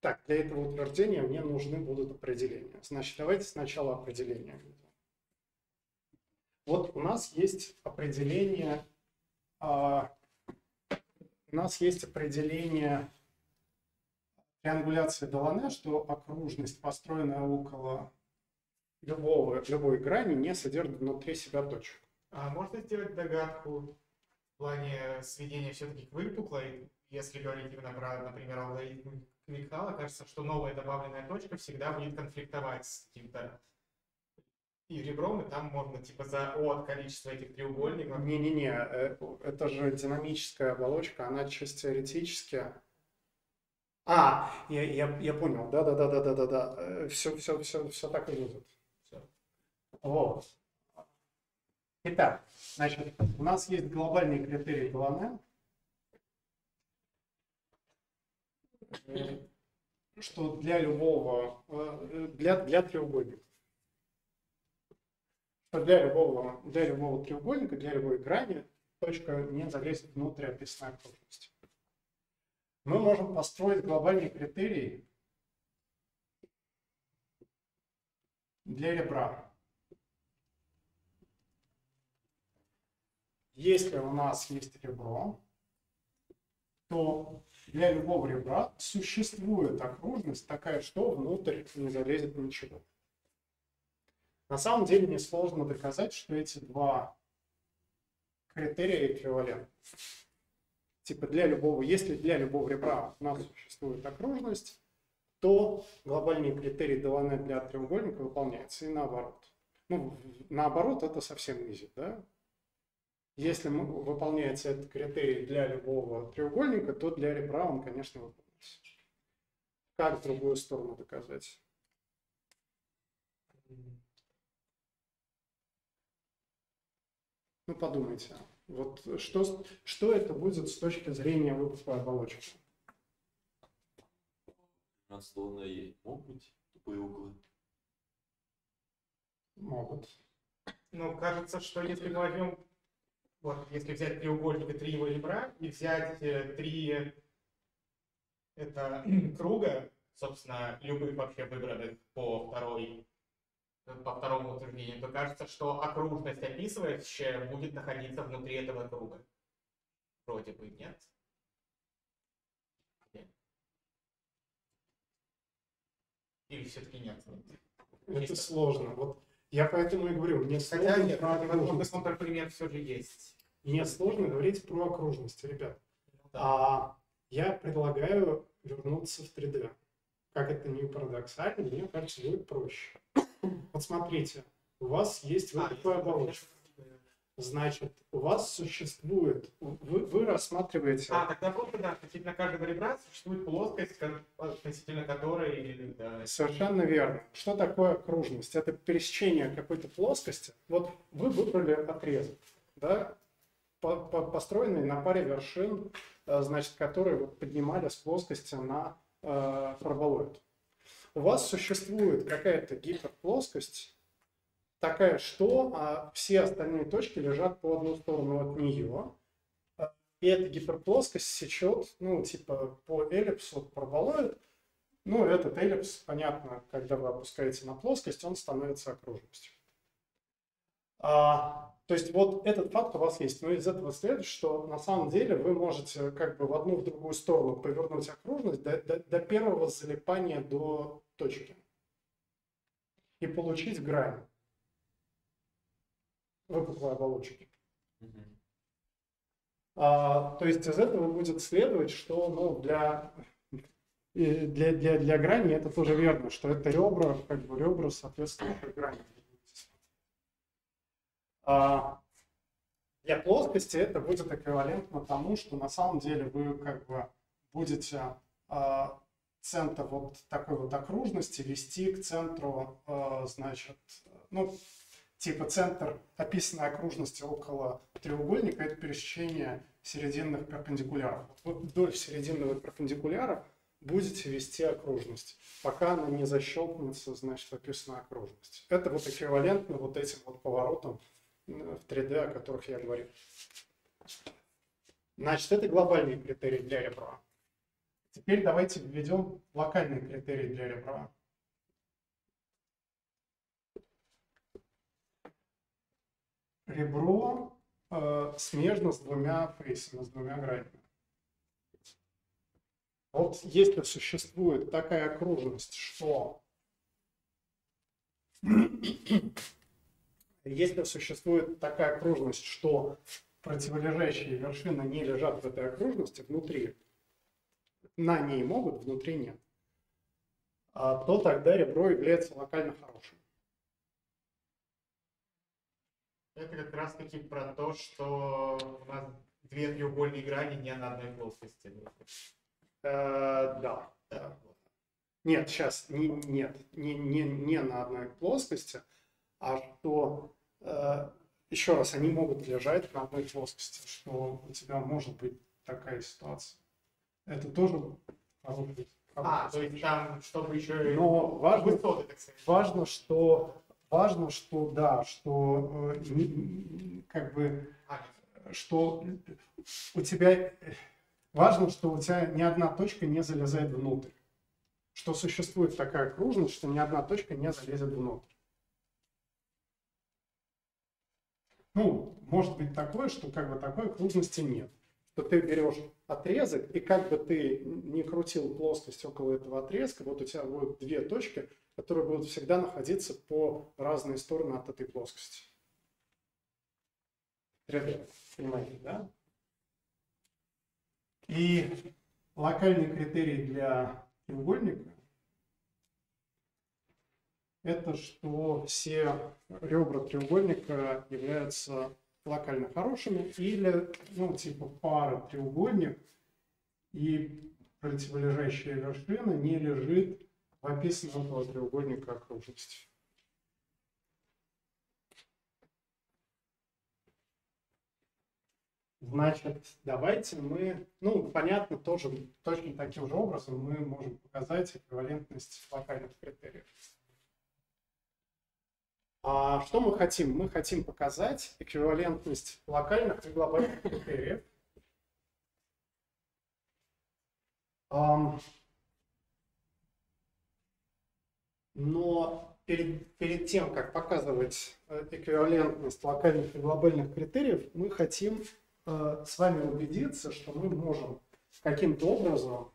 Так, для этого утверждения мне нужны будут определения. Значит, давайте сначала определения. Вот у нас есть определение, а, у нас есть определение триангуляции Делане, что окружность, построенная около любого, любой грани, не содержит внутри себя точек. А можно сделать догадку в плане сведения все-таки к выпуклой, если говорить именно про, например, алгоритм Квикхала, кажется, что новая добавленная точка всегда будет конфликтовать с каким-то и ребром, и там можно типа за от количества этих треугольников. Не-не-не, э, это же динамическая оболочка, она чисто теоретически... А, я, я, я понял, да-да-да-да-да-да, все, все, все, все так и будет. Вот. Итак, значит, у нас есть глобальный критерий Делане, э, что для любого, э, для, для треугольника, что для любого, для любого треугольника, для любой грани точка не залезет внутрь описанной окружности. Мы можем построить глобальный критерий для ребра. Если у нас есть ребро, то для любого ребра существует окружность такая, что внутрь не залезет ничего. На самом деле несложно доказать, что эти два критерия эквивалентны. Типа для любого, если для любого ребра у нас существует окружность, то глобальный критерий Делане для треугольника выполняется и наоборот. Ну, наоборот, это совсем easy, да? Если выполняется этот критерий для любого треугольника, то для ребра он, конечно, выполняется. Как в другую сторону доказать? Ну, подумайте. Вот что, что это будет с точки зрения выпуклой оболочки? 15 лунной могут быть тупые углы. Могут. Ну, кажется, что если мы возьмем, вот, если взять треугольник и три его ребра, и взять э, три это круга, собственно, любых вообще выбранных по второй по второму утверждению, то кажется, что окружность описывающая будет находиться внутри этого круга. Вроде бы. Нет. Или все-таки нет? Это Чисто. сложно. Вот я поэтому и говорю, мне Хотя сложно нет, про окружность. контрпример все же есть. Мне сложно говорить про окружность, ребят. Да. А я предлагаю вернуться в 3D. Как это не парадоксально, мне кажется, будет проще. Вот смотрите, у вас есть А, выпуклая оболочка. Значит, у вас существует, вы, вы рассматриваете... А, тогда просто, да, относительно каждого ребра существует плоскость, относительно которой... Да, Совершенно верно. Что такое окружность? Это пересечение какой-то плоскости. Вот вы выбрали отрезок, да, по- по- построенный на паре вершин, э, значит, которые поднимали с плоскости на э, параболоид. У вас существует какая-то гиперплоскость, такая, что а, все остальные точки лежат по одну сторону от нее. А, И эта гиперплоскость сечет, ну, типа, по эллипсу параболоид, ну, этот эллипс, понятно, когда вы опускаете на плоскость, он становится окружностью. А, то есть вот этот факт у вас есть. Но из этого следует, что на самом деле вы можете как бы в одну в другую сторону повернуть окружность до, до- до первого залипания до точки и получить грань выпуклой оболочки. А, то есть из этого будет следовать, что ну, для, для, для, для грани это тоже верно, что это ребра, как бы ребра соответствующие грани. А, для плоскости это будет эквивалентно тому, что на самом деле вы как бы будете а, центр вот такой вот окружности вести к центру, а, значит, ну, типа центр описанной окружности около треугольника – это пересечение серединных перпендикуляров. Вот вдоль серединного перпендикуляра будете вести окружность, пока она не защелкнется, значит, описанная окружность. Это вот эквивалентно вот этим вот поворотам в 3D, о которых я говорил. Значит, это глобальные критерии для ребра. Теперь давайте введем локальные критерии для ребра. Ребро э, смежно с двумя фейсами, с двумя гранями. Вот если существует такая окружность, что если существует такая окружность, что противолежащие вершины не лежат в этой окружности внутри, на ней могут, внутри нет, а, то тогда ребро является локально хорошим. Это как раз таки про то, что у нас две треугольные грани не на одной плоскости. Э, да, да. Нет, сейчас, не, нет, не, не, не на одной плоскости, а что, э, еще раз, они могут лежать на одной плоскости, что у тебя может быть такая ситуация. Это тоже хороший, А, то есть там, чтобы еще Но важно, высоты, так сказать. важно, что важно, что да, что э, как бы что у тебя важно, что у тебя ни одна точка не залезает внутрь. Что существует такая окружность, что ни одна точка не залезет внутрь. Ну, может быть такое, что как бы такой окружности нет. Что ты берешь отрезок, и как бы ты не крутил плоскость около этого отрезка, вот у тебя будут две точки, которые будут всегда находиться по разные стороны от этой плоскости. 3D, понимаете, да? И локальный критерий для треугольника это что все ребра треугольника являются локально хорошими или, ну, типа пара треугольник и противолежащая вершина не лежит в описанном около треугольника окружности. Значит, давайте мы, ну, понятно, тоже точно таким же образом мы можем показать эквивалентность локальных критериев. А что мы хотим? Мы хотим показать эквивалентность локальных и глобальных критериев. Но перед, перед тем, как показывать э, эквивалентность локальных и глобальных критериев, мы хотим э, с вами убедиться, что мы можем каким-то образом,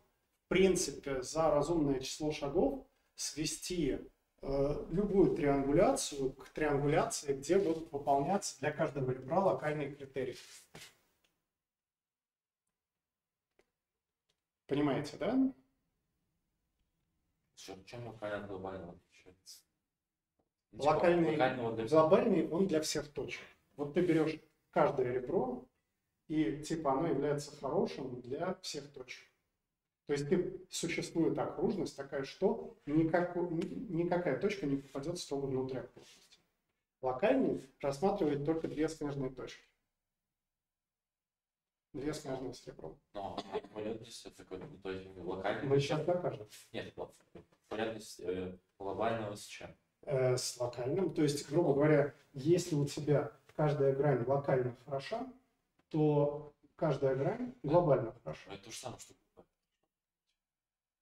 в принципе, за разумное число шагов свести э, любую триангуляцию к триангуляции, где будут выполняться для каждого ребра локальные критерии. Понимаете, да? Чем, чем локально от глобального отличается? Ну, Локальный, всех. глобальный, он для всех точек. Вот ты берешь каждое ребро, и типа оно является хорошим для всех точек. То есть ты, существует окружность такая, что никак, никакая точка не попадет строго внутрь окружности. Локальный рассматривает только две смежные точки. Две смежные с ребром. Но полярность это как то есть локальный. Мы сейчас докажем. Нет, полярность э, глобального с чем? Э, с локальным. То есть, грубо говоря, если у тебя каждая грань локально хороша, то каждая грань глобально хороша. Это то же самое, что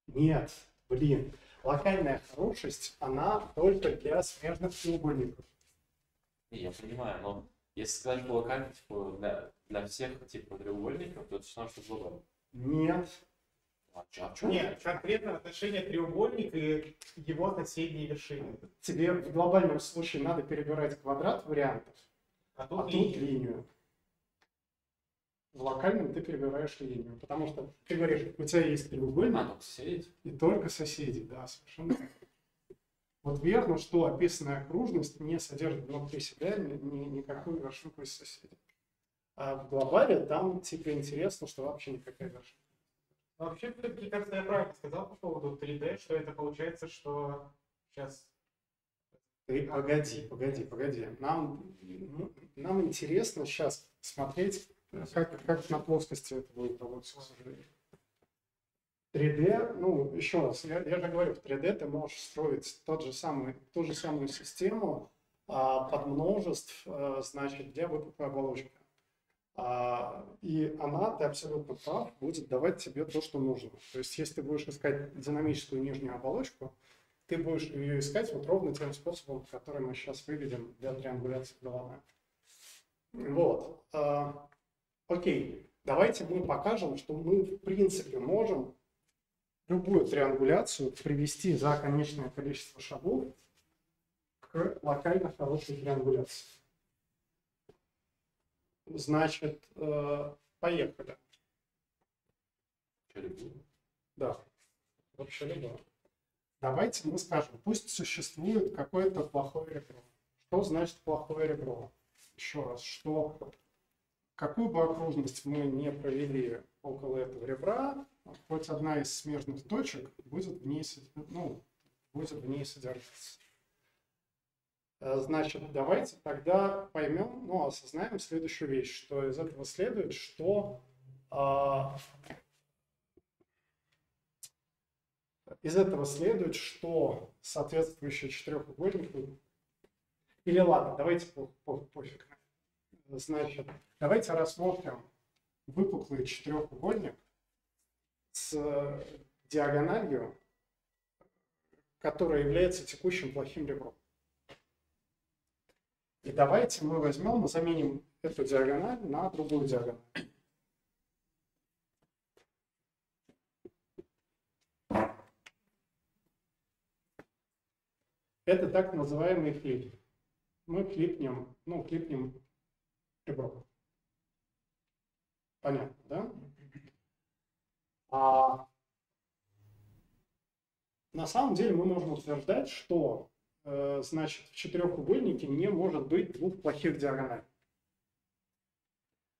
Нет, блин. Локальная хорошесть, она только для смежных треугольников. Я понимаю, но если сказать что локально, типа, для, для всех типа треугольников, то это все равно, что глобально. Нет. А чё- а чё? Нет, конкретно отношение треугольника и его соседние вершины. Тебе в глобальном случае надо перебирать квадрат вариантов, А а тут тут линия. линию. В локальном ты перебираешь линию, потому что ты говоришь, у тебя есть треугольник, А, только соседи? И только соседи, да, совершенно. Вот верно, что описанная окружность не содержит внутри себя ни, ни- никакую вершинку из соседей. А в глобале там типа интересно, что вообще никакая вершинка. Вообще, мне кажется, я правильно сказал по поводу 3D, что это получается, что сейчас Ты погоди, погоди, погоди. Нам, нам интересно сейчас смотреть, как, как на плоскости это будет работать, к сожалению. 3D, ну, еще раз, я, я же говорю, в 3D ты можешь строить тот же самый, ту же самую систему а, подмножеств, а, значит, для выпуклой оболочки. А, и она, ты абсолютно прав, будет давать тебе то, что нужно. То есть, если ты будешь искать динамическую нижнюю оболочку, ты будешь ее искать вот ровно тем способом, который мы сейчас выведем для триангуляции головы. Вот. А, Окей, давайте мы покажем, что мы в принципе можем любую триангуляцию привести за конечное количество шагов к локально хорошей триангуляции. Значит, э, поехали. Да, вообще любое. Давайте мы скажем, пусть существует какое-то плохое ребро. Что значит плохое ребро? Еще раз, что какую бы окружность мы не провели около этого ребра, хоть одна из смежных точек будет в ней, ну, будет в ней содержаться. Э, Значит, давайте тогда поймем, ну, осознаем следующую вещь, что из этого следует, что а, Из этого следует, что соответствующие четырехугольнику... Или ладно, давайте по, по- пофиг. Значит, давайте рассмотрим выпуклый четырехугольник с диагональю, которая является текущим плохим ребром. И давайте мы возьмем и заменим эту диагональ на другую диагональ. Это так называемый флип. Мы флипнем, ну, флипнем ребро. Понятно, да? А на самом деле мы можем утверждать, что значит в четырехугольнике не может быть двух плохих диагоналей.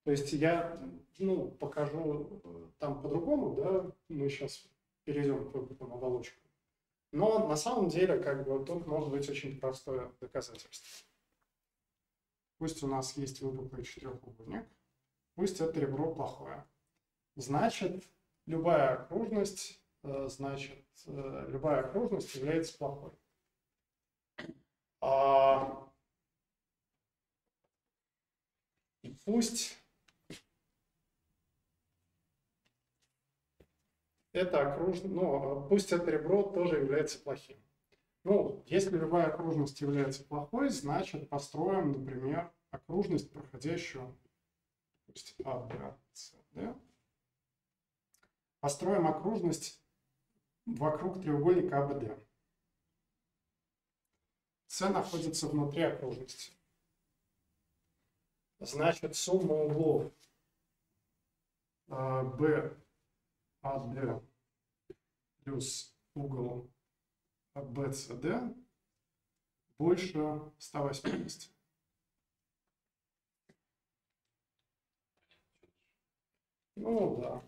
То есть я ну, покажу э, там по-другому, да, мы сейчас перейдем к выпуклым оболочкам. Но на самом деле, как бы, тут может быть очень простое доказательство. Пусть у нас есть выпуклый четырехугольник, пусть это ребро плохое. Значит, любая окружность, э, значит, э, любая окружность является плохой. А, и пусть это окружность, ну, пусть это ребро тоже является плохим. Ну, если любая окружность является плохой, значит построим, например, окружность, проходящую, пусть А, Б, С, Д. Построим окружность вокруг треугольника АБД. С находится внутри окружности. Значит, сумма углов а, Б АД плюс угол BCD больше 180. Ну да.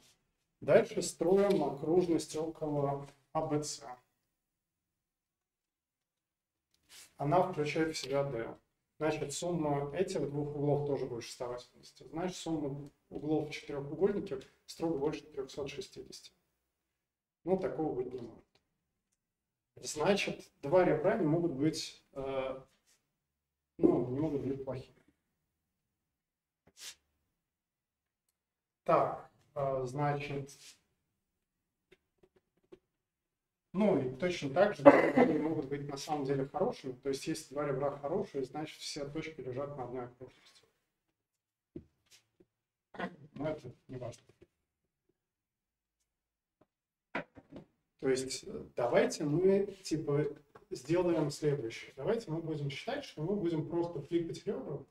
Дальше строим окружность около АБЦ. Она включает в себя D. Значит, сумма этих двух углов тоже больше 180. Значит, сумма углов четырехугольника строго больше 360. Ну, такого быть не может. Значит, два ребра не могут быть, э, ну, не могут быть плохими. Так, э, значит, ну и точно так же они могут быть на самом деле хорошими. То есть если два ребра хорошие, значит все точки лежат на одной окружности. Но это не важно. То есть давайте мы типа сделаем следующее. Давайте мы будем считать, что мы будем просто флипать ребра,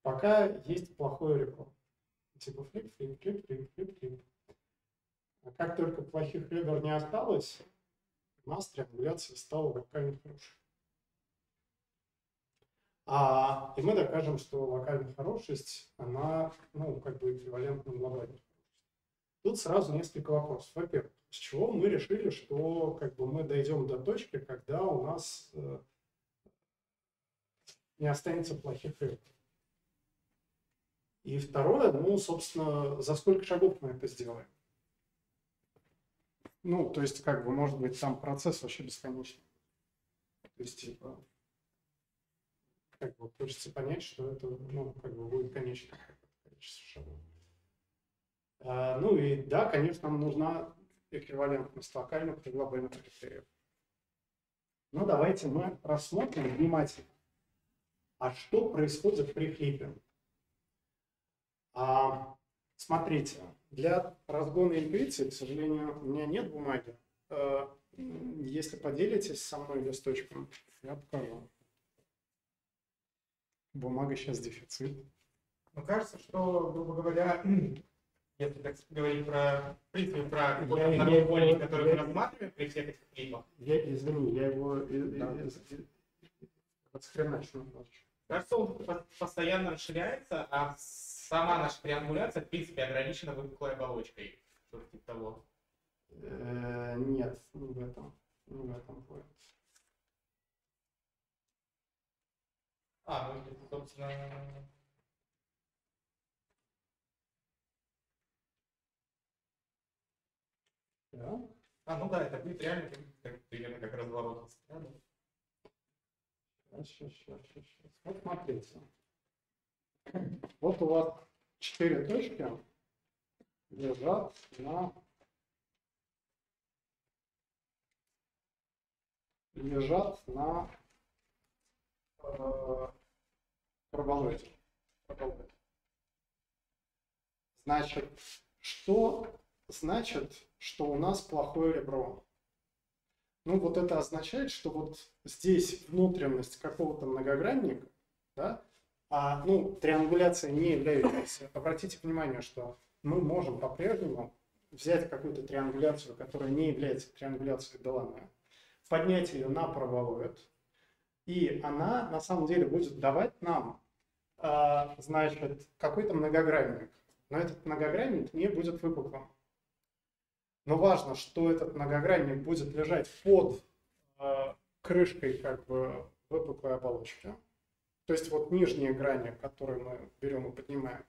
пока есть плохое ребро. Типа флип, флип, флип, флип, флип, флип. А как только плохих ребер не осталось, у нас триангуляция стала локально хорошей. А, и мы докажем, что локальная хорошесть, она, ну, как бы эквивалентна глобальной Тут сразу несколько вопросов. Во-первых, с чего мы решили, что как бы мы дойдем до точки, когда у нас э, не останется плохих ребер? И второе, ну, собственно, за сколько шагов мы это сделаем? Ну, то есть, как бы, может быть, сам процесс вообще бесконечный. То есть, типа, как бы, хочется понять, что это, ну, как бы, будет шагов. А, ну и да, конечно, нам нужна эквивалентность локальных и глобальных критериев. Но давайте мы рассмотрим внимательно, а что происходит при флипе. А, смотрите, для разгона интуиции, к сожалению, у меня нет бумаги. Э, если поделитесь со мной листочком, я покажу. Бумага сейчас дефицит. Ну, кажется, что, грубо говоря, если так говорить про, в принципе, про треугольник, который мы рассматриваем при всех этих клипах. Я, извини, я его да. подсхреначу. Кажется, он постоянно расширяется, а сама наша триангуляция, в принципе, ограничена выпуклой оболочкой. Что-то типа того. Э, нет, не в этом. Не в этом point. А, ну, это, собственно... Да? А, ну да, это будет реально как, примерно как разворот взгляда. Сейчас, сейчас, сейчас, сейчас. Вот смотрите. Вот у вас четыре точки лежат на лежат на э, карболоиде. Значит, что значит, что у нас плохое ребро? Ну, вот это означает, что вот здесь внутренность какого-то многогранника, да, а, ну, триангуляция не является... Обратите внимание, что мы можем по-прежнему взять какую-то триангуляцию, которая не является триангуляцией Делане, поднять ее на правовоид, и она на самом деле будет давать нам, э, значит, какой-то многогранник. Но этот многогранник не будет выпуклым. Но важно, что этот многогранник будет лежать под э, крышкой как бы выпуклой оболочки. То есть вот нижние грани, которые мы берем и поднимаем,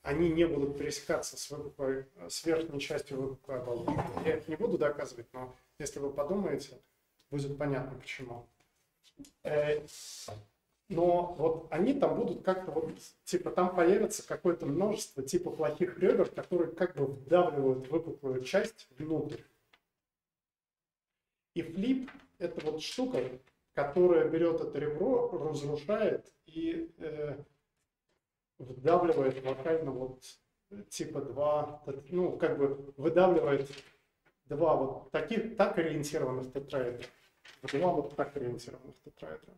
они не будут пересекаться с, выпуклой, с верхней частью выпуклой оболочки. Я это не буду доказывать, но если вы подумаете, будет понятно почему. Э, но вот они там будут как-то вот, типа там появится какое-то множество типа плохих ребер, которые как бы вдавливают выпуклую часть внутрь. И флип это вот штука, которая берет это ребро, разрушает и э, вдавливает локально вот типа два, ну как бы выдавливает два вот таких так ориентированных тетраэдра, два вот так ориентированных тетраэдра.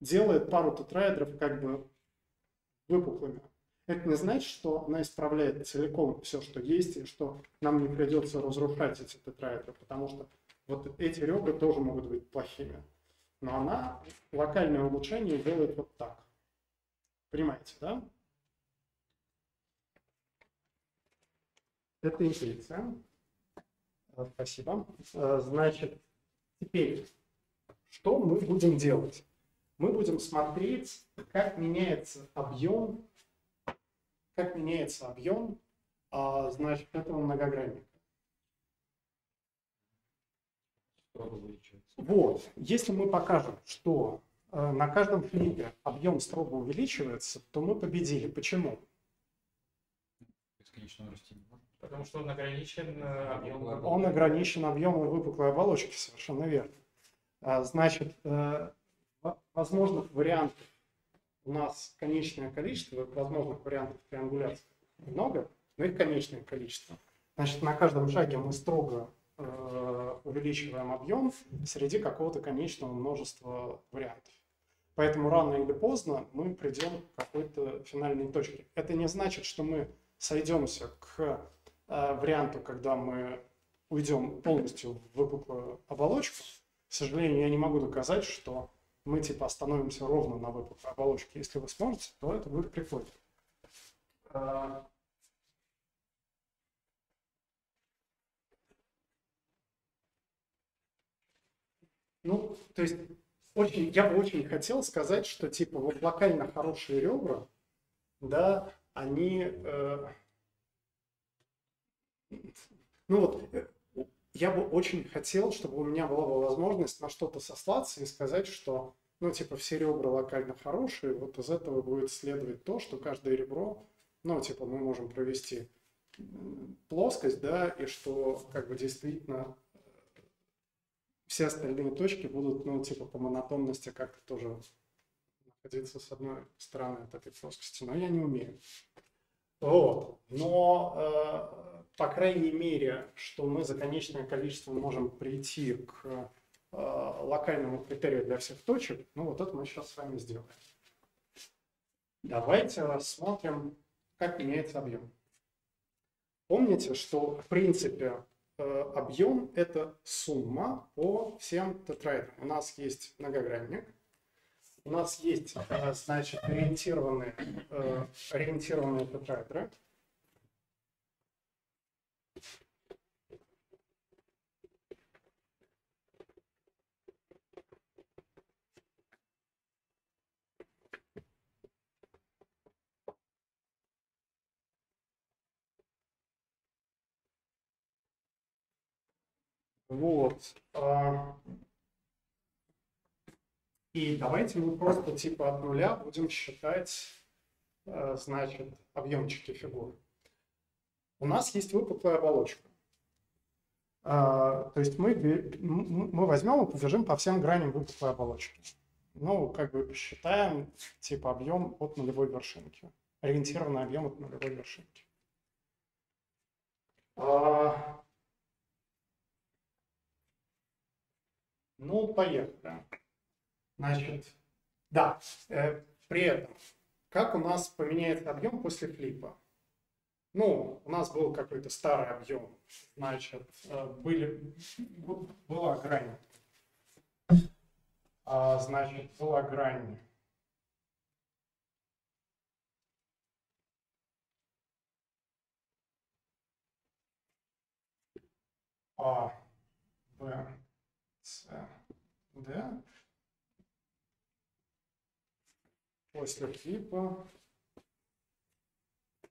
Делает пару тетраэдров как бы выпуклыми. Это не значит, что она исправляет целиком все, что есть, и что нам не придется разрушать эти тетраэдры, потому что вот эти ребра тоже могут быть плохими но она локальное улучшение делает вот так. Понимаете, да? Это интуиция. Э, Спасибо. Э, Значит, теперь, что мы будем делать? Мы будем смотреть, как меняется объем, как меняется объем, а, значит, этого многогранника. Увеличивается. Вот, если мы покажем, что э, на каждом флипе объем строго увеличивается, то мы победили. Почему? Бесконечно расти не может. Потому что он ограничен э, объемом. Он ограничен объемом выпуклой оболочки, совершенно верно. А, Значит, э, во- возможных вариантов у нас конечное количество, возможных вариантов триангуляции много, но их конечное количество. Значит, на каждом шаге мы строго увеличиваем объем среди какого-то конечного множества вариантов. Поэтому рано или поздно мы придем к какой-то финальной точке. Это не значит, что мы сойдемся к э, варианту, когда мы уйдем полностью в выпуклую оболочку. К сожалению, я не могу доказать, что мы типа остановимся ровно на выпуклой оболочке. Если вы сможете, то это будет прикольно. Ну, то есть, очень, я бы очень хотел сказать, что типа вот локально хорошие ребра, да, они, э, ну вот, э, я бы очень хотел, чтобы у меня была бы возможность на что-то сослаться и сказать, что, ну, типа, все ребра локально хорошие, вот из этого будет следовать то, что каждое ребро, ну, типа, мы можем провести плоскость, да, и что, как бы, действительно все остальные точки будут, ну, типа, по монотонности как-то тоже находиться с одной стороны от этой плоскости, но я не умею. Вот. Но, э, по крайней мере, что мы за конечное количество можем прийти к э, локальному критерию для всех точек, ну, вот это мы сейчас с вами сделаем. Давайте рассмотрим, как меняется объем. Помните, что в принципе объем это сумма по всем тетраэдрам. У нас есть многогранник, у нас есть, э, значит, ориентированные, э, ориентированные тетраэдры. Вот. а, И давайте мы просто типа от нуля будем считать, э, значит, объемчики фигур. У нас есть выпуклая оболочка. А, То есть мы, мы возьмем и побежим по всем граням выпуклой оболочки. Ну, как бы считаем типа объем от нулевой вершинки. Ориентированный объем от нулевой вершинки. А, Ну, поехали. Значит, да, э, при этом, как у нас поменяется объем после флипа? Ну, у нас был какой-то старый объем, значит, э, были, была грань. А, значит, была грань. А, Б, С, Д. После флипа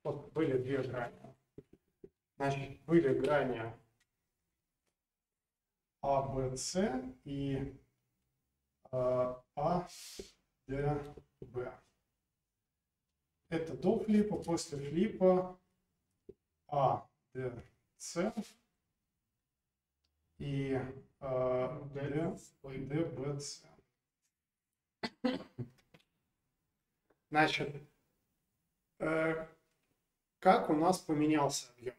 вот были две грани. Значит, были грани А, Б, С и э, А, Д, Б. Это до флипа, после флипа А, Д, С и Д, Б, С. Значит, э, как у нас поменялся объем?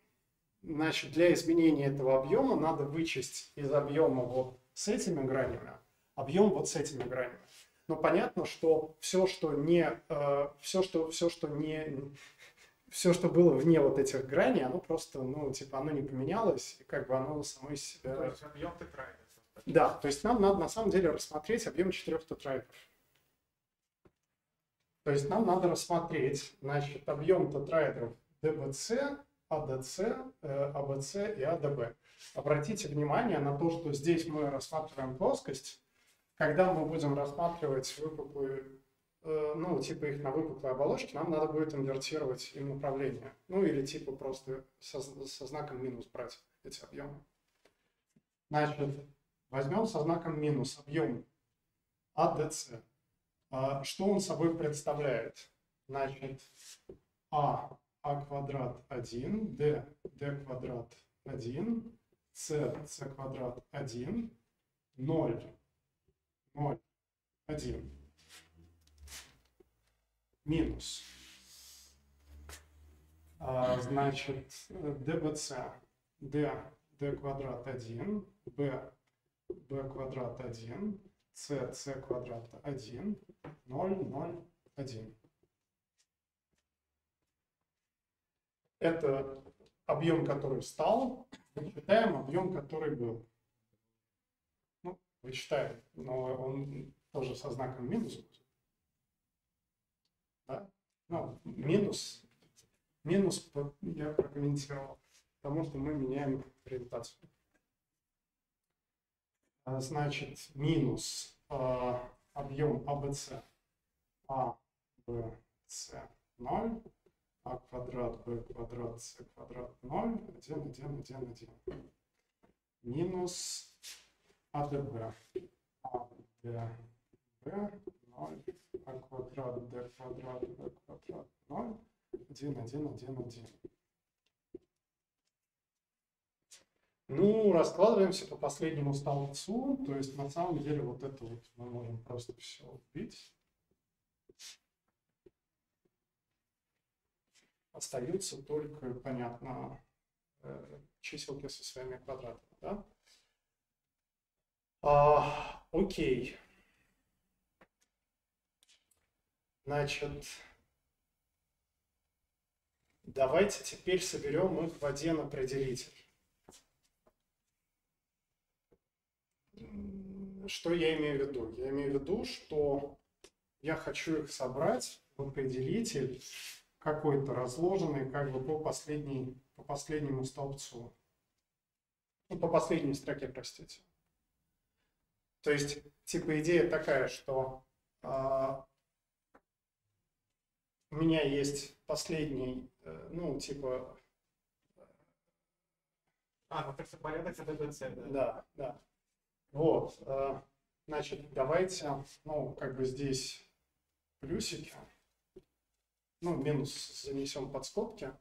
Значит, для изменения этого объема надо вычесть из объема вот с этими гранями объем вот с этими гранями. Но понятно, что все, что не, э, все, что, все, что не, все, что было вне вот этих граней, оно просто, ну, типа, оно не поменялось, и как бы оно само из себя... То есть объем тетраэдра. Да, то есть нам надо на самом деле рассмотреть объем четырех тетраэдров. То есть нам надо рассмотреть, значит, объем тетраэдров DBC э, АБЦ и АДБ. Обратите внимание на то, что здесь мы рассматриваем плоскость. Когда мы будем рассматривать выпуклые, ну, типа их на выпуклой оболочке, нам надо будет инвертировать им направление. Ну, или типа просто со, со знаком минус брать эти объемы. Значит, возьмем со знаком минус объем АДЦ. А что он собой представляет? Значит, А, А квадрат 1, Д, Д квадрат 1, С, С квадрат 1, 0, 0, 1. Минус. А, значит, ДБЦ, D, D квадрат 1, B, B квадрат 1, c, c квадрат 1, 0, 0, 1. Это объем, который стал, вычитаем объем, который был. Ну, вычитаем, но он тоже со знаком минус. Да? Ну, минус, минус я прокомментировал, потому что мы меняем ориентацию. А, значит, минус э, объем АБЦ А, Б, С 0, А квадрат, Б квадрат, С квадрат 0, 1, 1, 1, 1. Минус АДБ. А, Д, Б, 0, А квадрат, Д квадрат, Б квадрат 0, 1, 1, 1, 1. Ну, раскладываемся по последнему столбцу, то есть на самом деле вот это вот мы можем просто все убить. Остаются только, понятно, э, чиселки со своими квадратами, да? А, окей. Значит, давайте теперь соберем их в один определитель. что я имею в виду? Я имею в виду, что я хочу их собрать в определитель какой-то разложенный как бы по, последней, по последнему столбцу. Ну, по последней строке, простите. То есть, типа, идея такая, что а, у меня есть последний, э, ну, типа... А, ну, порядок это ДЦ, да? Да, да. Вот, э, значит, давайте, ну, как бы здесь плюсики, ну, минус занесем под скобки.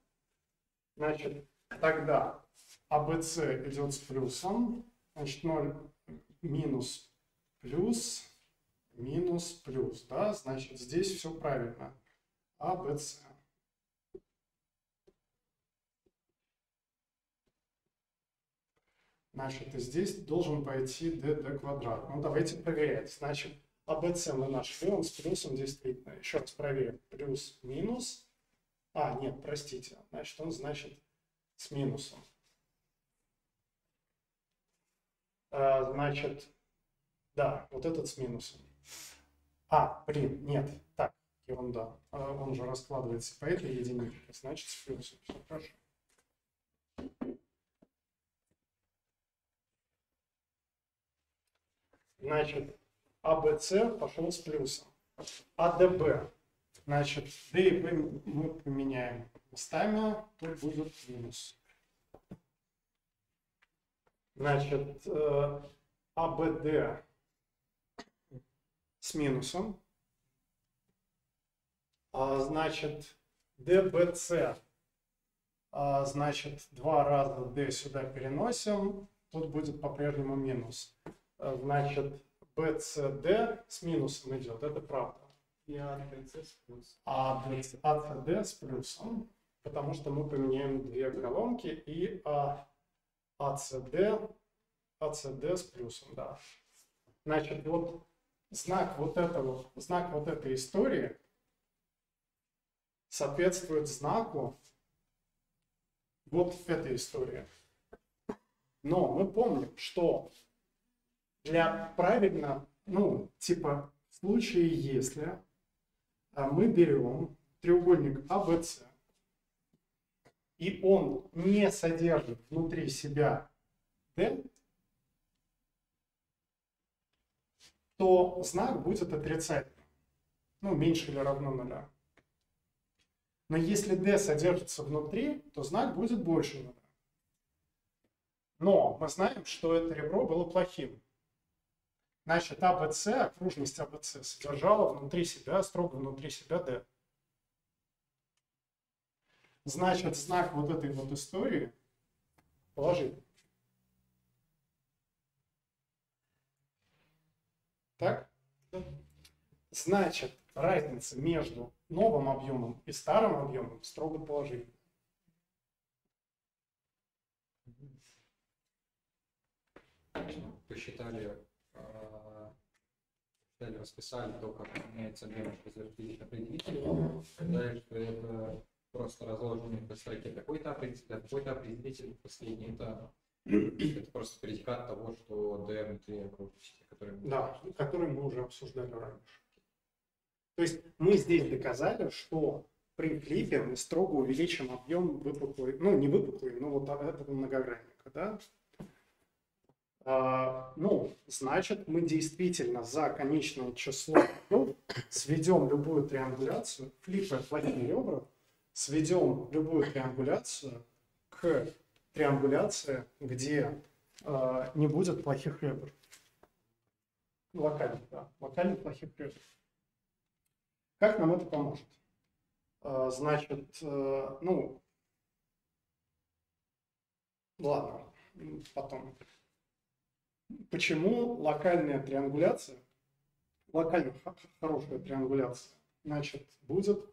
Значит, тогда АБЦ идет с плюсом, значит, 0 минус плюс, минус плюс, да, значит, здесь все правильно. АБЦ. Значит, и здесь должен пойти d, d квадрат. Ну, давайте проверять. Значит, АБЦ мы нашли, он с плюсом действительно. Еще раз проверим. Плюс, минус. А, нет, простите. Значит, он значит с минусом. А, значит, да, вот этот с минусом. А, блин, нет, так, ерунда. А, он же раскладывается по этой единице, значит с плюсом. Все хорошо. Значит, АБЦ пошел с плюсом. АДБ. Значит, D и B мы поменяем местами, тут будет минус. Значит, э, АБД с минусом. А, значит, ДБЦ. А, значит, два раза D сюда переносим. Тут будет по-прежнему минус. Э, значит, BCD с минусом идет, это правда. И ACD с плюсом. А ACD с плюсом, потому что мы поменяем две колонки, и ACD, ACD с плюсом, да. Значит, вот знак вот этого, знак вот этой истории соответствует знаку вот этой истории. Но мы помним, что для правильно, ну, типа, в случае, если а, мы берем треугольник АВС, и он не содержит внутри себя d, то знак будет отрицательным, ну, меньше или равно нуля. Но если d содержится внутри, то знак будет больше нуля. Но мы знаем, что это ребро было плохим. Значит, АБЦ, окружность АБЦ содержала внутри себя, строго внутри себя D. Значит, знак вот этой вот истории положительный. Так? Значит, разница между новым объемом и старым объемом строго положительная. Посчитали, э, посчитали, расписали то, как меняется объем определителя, сказали, что это просто разложенный по строке такой-то определитель, такой-то определитель, последний это, это просто предикат того, что D внутри окружности, который... Да, который мы уже обсуждали раньше. То есть мы здесь доказали, что при флипе мы строго увеличим объем выпуклый, ну не выпуклый, но вот этого многогранника, да? А, ну, значит, мы действительно за конечное число сведем любую триангуляцию, флипы плохие ребра, сведем любую триангуляцию к триангуляции, где э, не будет плохих ребр. Локально, да, локально плохих ребр. Как нам это поможет? Э, значит, э, ну, ладно, потом. Почему локальная триангуляция, локально хорошая триангуляция, значит, будет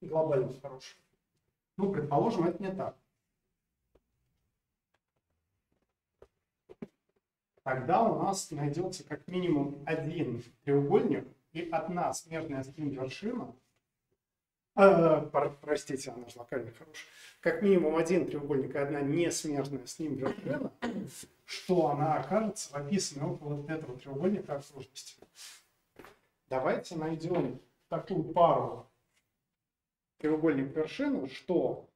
глобально хорошая? Ну, предположим, это не так. Тогда у нас найдется как минимум один треугольник и одна смежная с ним вершина, э, простите, она же локально хорошая, как минимум один треугольник и одна несмежная с ним вершина, что она окажется в описанной около этого треугольника окружности. Давайте найдем такую пару треугольник вершины, что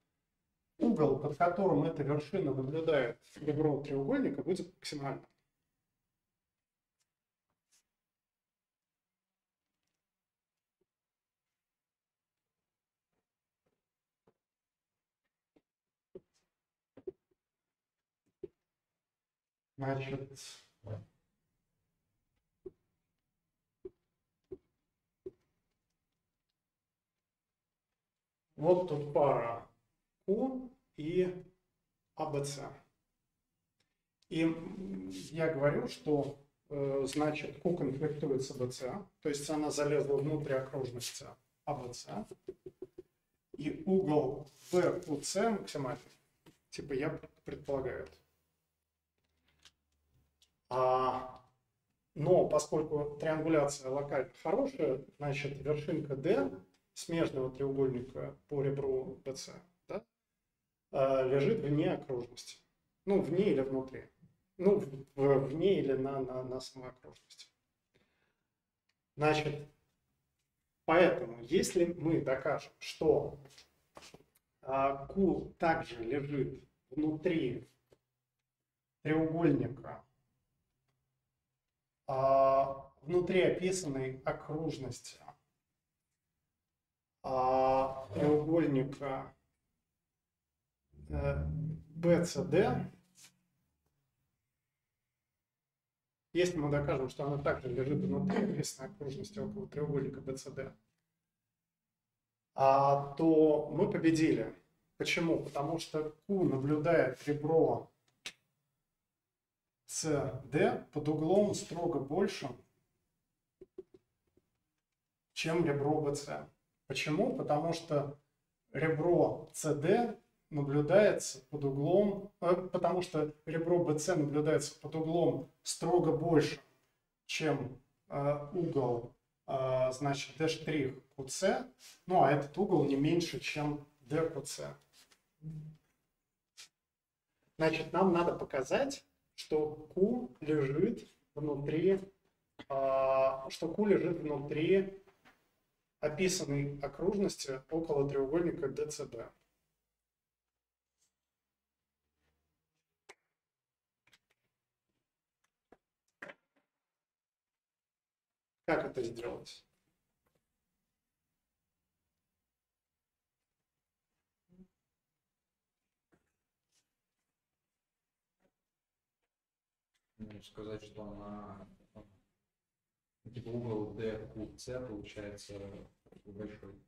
угол, под которым эта вершина наблюдает ребро треугольника, будет максимальным. Значит, вот тут пара Q и ABC. И я говорю, что э, значит Q конфликтует с ABC, то есть она залезла внутрь окружности ABC, и угол VQC максимальный, типа я предполагаю это. А, но поскольку триангуляция локально хорошая, значит вершинка D смежного треугольника по ребру BC да, а, лежит вне окружности. Ну, вне или внутри. Ну, вне или на, на, на самой окружности. Значит, поэтому, если мы докажем, что а, Q также лежит внутри треугольника а, внутри описанной окружности а, треугольника BCD, э, если мы докажем, что она также лежит внутри описанной окружности около треугольника BCD, а, то мы победили. Почему? Потому что Q наблюдает ребро CD под углом строго большим, чем ребро BC. Почему? Потому что ребро CD наблюдается под углом, э, потому что ребро BC наблюдается под углом строго больше, чем э, угол, э, значит, D' QC, ну а этот угол не меньше, чем DQC. Значит, нам надо показать, что Q лежит внутри, а, что Q лежит внутри описанной окружности около треугольника DCB. Как это сделать? Сказать, что она ну, типа угол D куб C получается большой.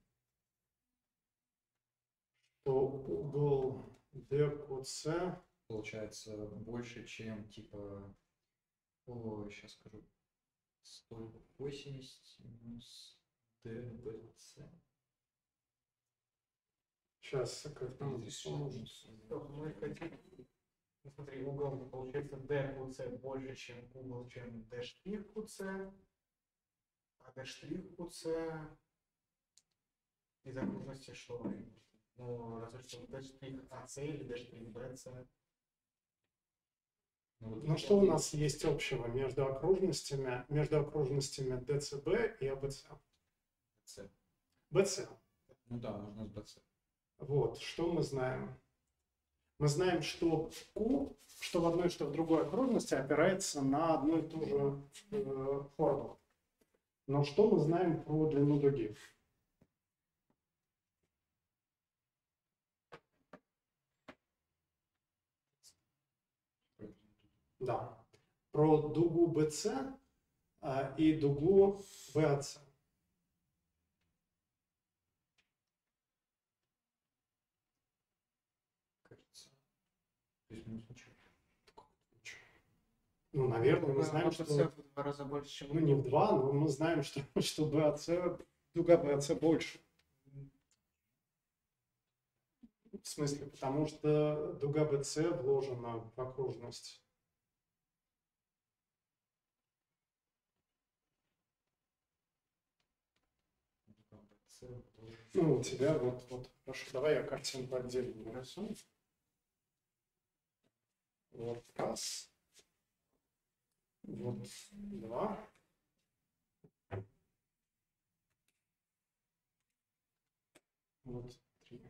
То угол DQC Получается больше, чем типа, о, сейчас скажу, 180 минус DBC. Сейчас как там мы хотим... Ну, смотри, угол получается D QC больше, чем угол, чем D штрих QC, а D штрих QC из окружности что? Ну, разве что D штрих AC или D штрих BC. вот Ну что у нас есть общего между окружностями, между окружностями DCB и ABC? BC. Ну да, можно с BC. Вот, что мы знаем? Мы знаем, что Q, что в одной, что в другой окружности опирается на одну и ту же э, формулу. Но что мы знаем про длину дуги? Да. Про дугу BC а, и дугу BAC. кажется. Плюс-минус ничего. Ну, наверное, мы знаем, что... в два раза больше, чем Ну, не в два, но мы знаем, что, что BAC, дуга BAC больше. В смысле, потому что дуга BC вложена в окружность. Ну, у тебя вот, вот, хорошо, давай я картинку отдельно нарисую. Вот раз. Вот два. Вот три.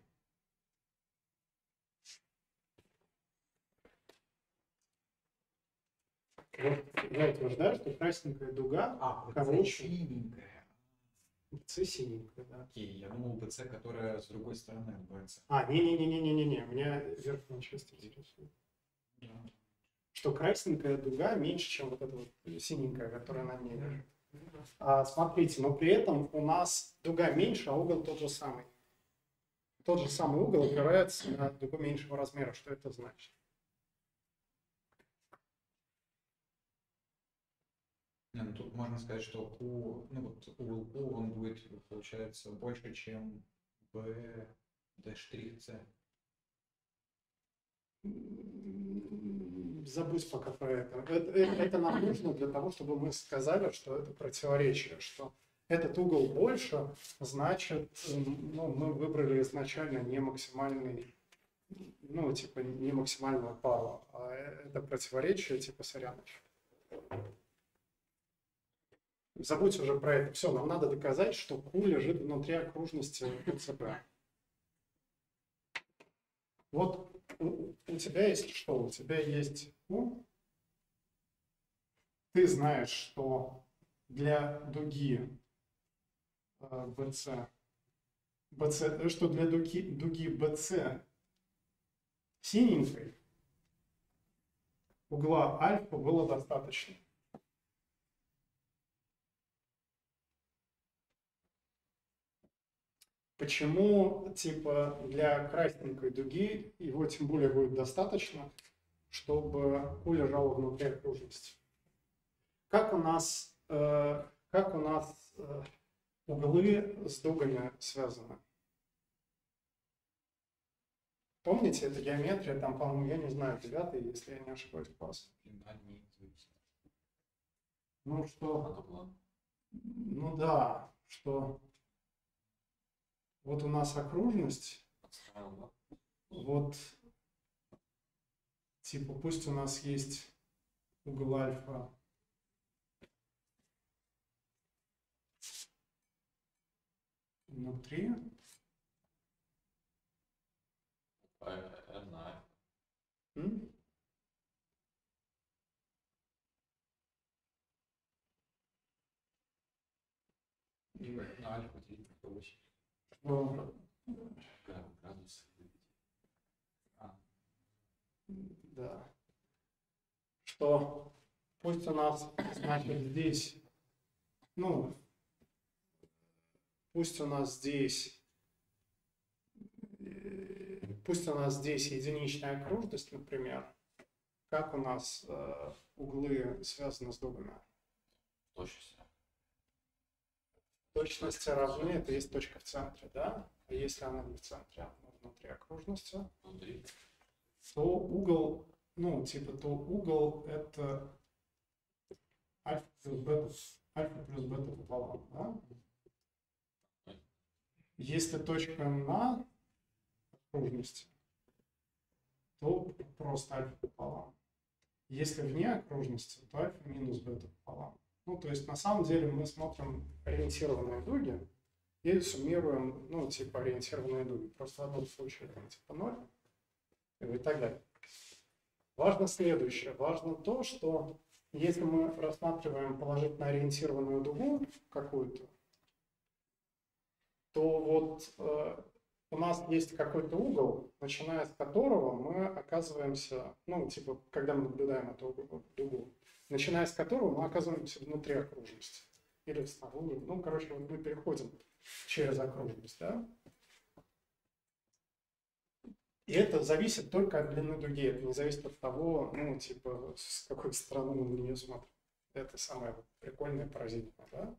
Вот я утверждаю, что красненькая дуга, А, Короче. синенькая. С синенькая, да. Окей, я думал BC, которая с другой стороны от. А, не-не-не-не-не-не, меня верхняя часть интересует. Что красненькая дуга меньше, чем вот эта вот синенькая, которая на ней лежит. А, смотрите, но при этом у нас дуга меньше, а угол тот же самый. Тот же самый угол опирается на дугу меньшего размера. Что это значит? Не, ну тут можно сказать, что Q, ну вот угол Q, он будет, получается, больше, чем B, C. Забудь пока про это. Это, это- это нам нужно для того, чтобы мы сказали, что это противоречие, что этот угол больше, значит, ну, мы выбрали изначально не максимальный, ну, типа, не максимальную пару, а это противоречие, типа, сорян. Забудь уже про это. Все, нам надо доказать, что Q лежит внутри окружности УЦБ. Вот у, тебя есть что? У тебя есть Q. Ты знаешь, что для дуги э, BC, BC, э, что для дуги, дуги BC синенькой угла альфа было достаточно. Почему, типа, для красненькой дуги его тем более будет достаточно, чтобы Q лежала внутри окружности? Как у нас, э, как у нас э, углы с дугами связаны? Помните, это геометрия, там, по-моему, я не знаю, девятый, если я не ошибаюсь, класс. Ну, что угла. Ну да, что вот у нас окружность, вот типа пусть у нас есть угол альфа. Внутри, на альфа делить на 8. А, да, что пусть у нас, значит, здесь, ну, пусть у нас здесь, э, пусть у нас здесь единичная окружность, например, как у нас э, углы связаны с дугами? Точность. Точности равны, это есть точка в центре, да? А если она не в центре, а внутри окружности, Внутри. то угол, ну, типа, то угол это альфа плюс бета, альфа плюс бета пополам, да? Если точка на окружности, то просто альфа пополам. Если вне окружности, то альфа минус бета пополам. Ну, то есть, на самом деле, мы смотрим ориентированные дуги и суммируем, ну, типа, ориентированные дуги. Просто в одном случае там, типа, 0 и так далее. Важно следующее. Важно то, что если мы рассматриваем положительно ориентированную дугу какую-то, то вот э, у нас есть какой-то угол, начиная с которого мы оказываемся, ну, типа, когда мы наблюдаем эту дугу, начиная с которого мы оказываемся внутри окружности. Или снаружи. Ну, короче, вот мы переходим через окружность, да? И это зависит только от длины дуги, это не зависит от того, ну, типа, с какой стороны мы на нее смотрим. Это самое прикольное, поразительное, да?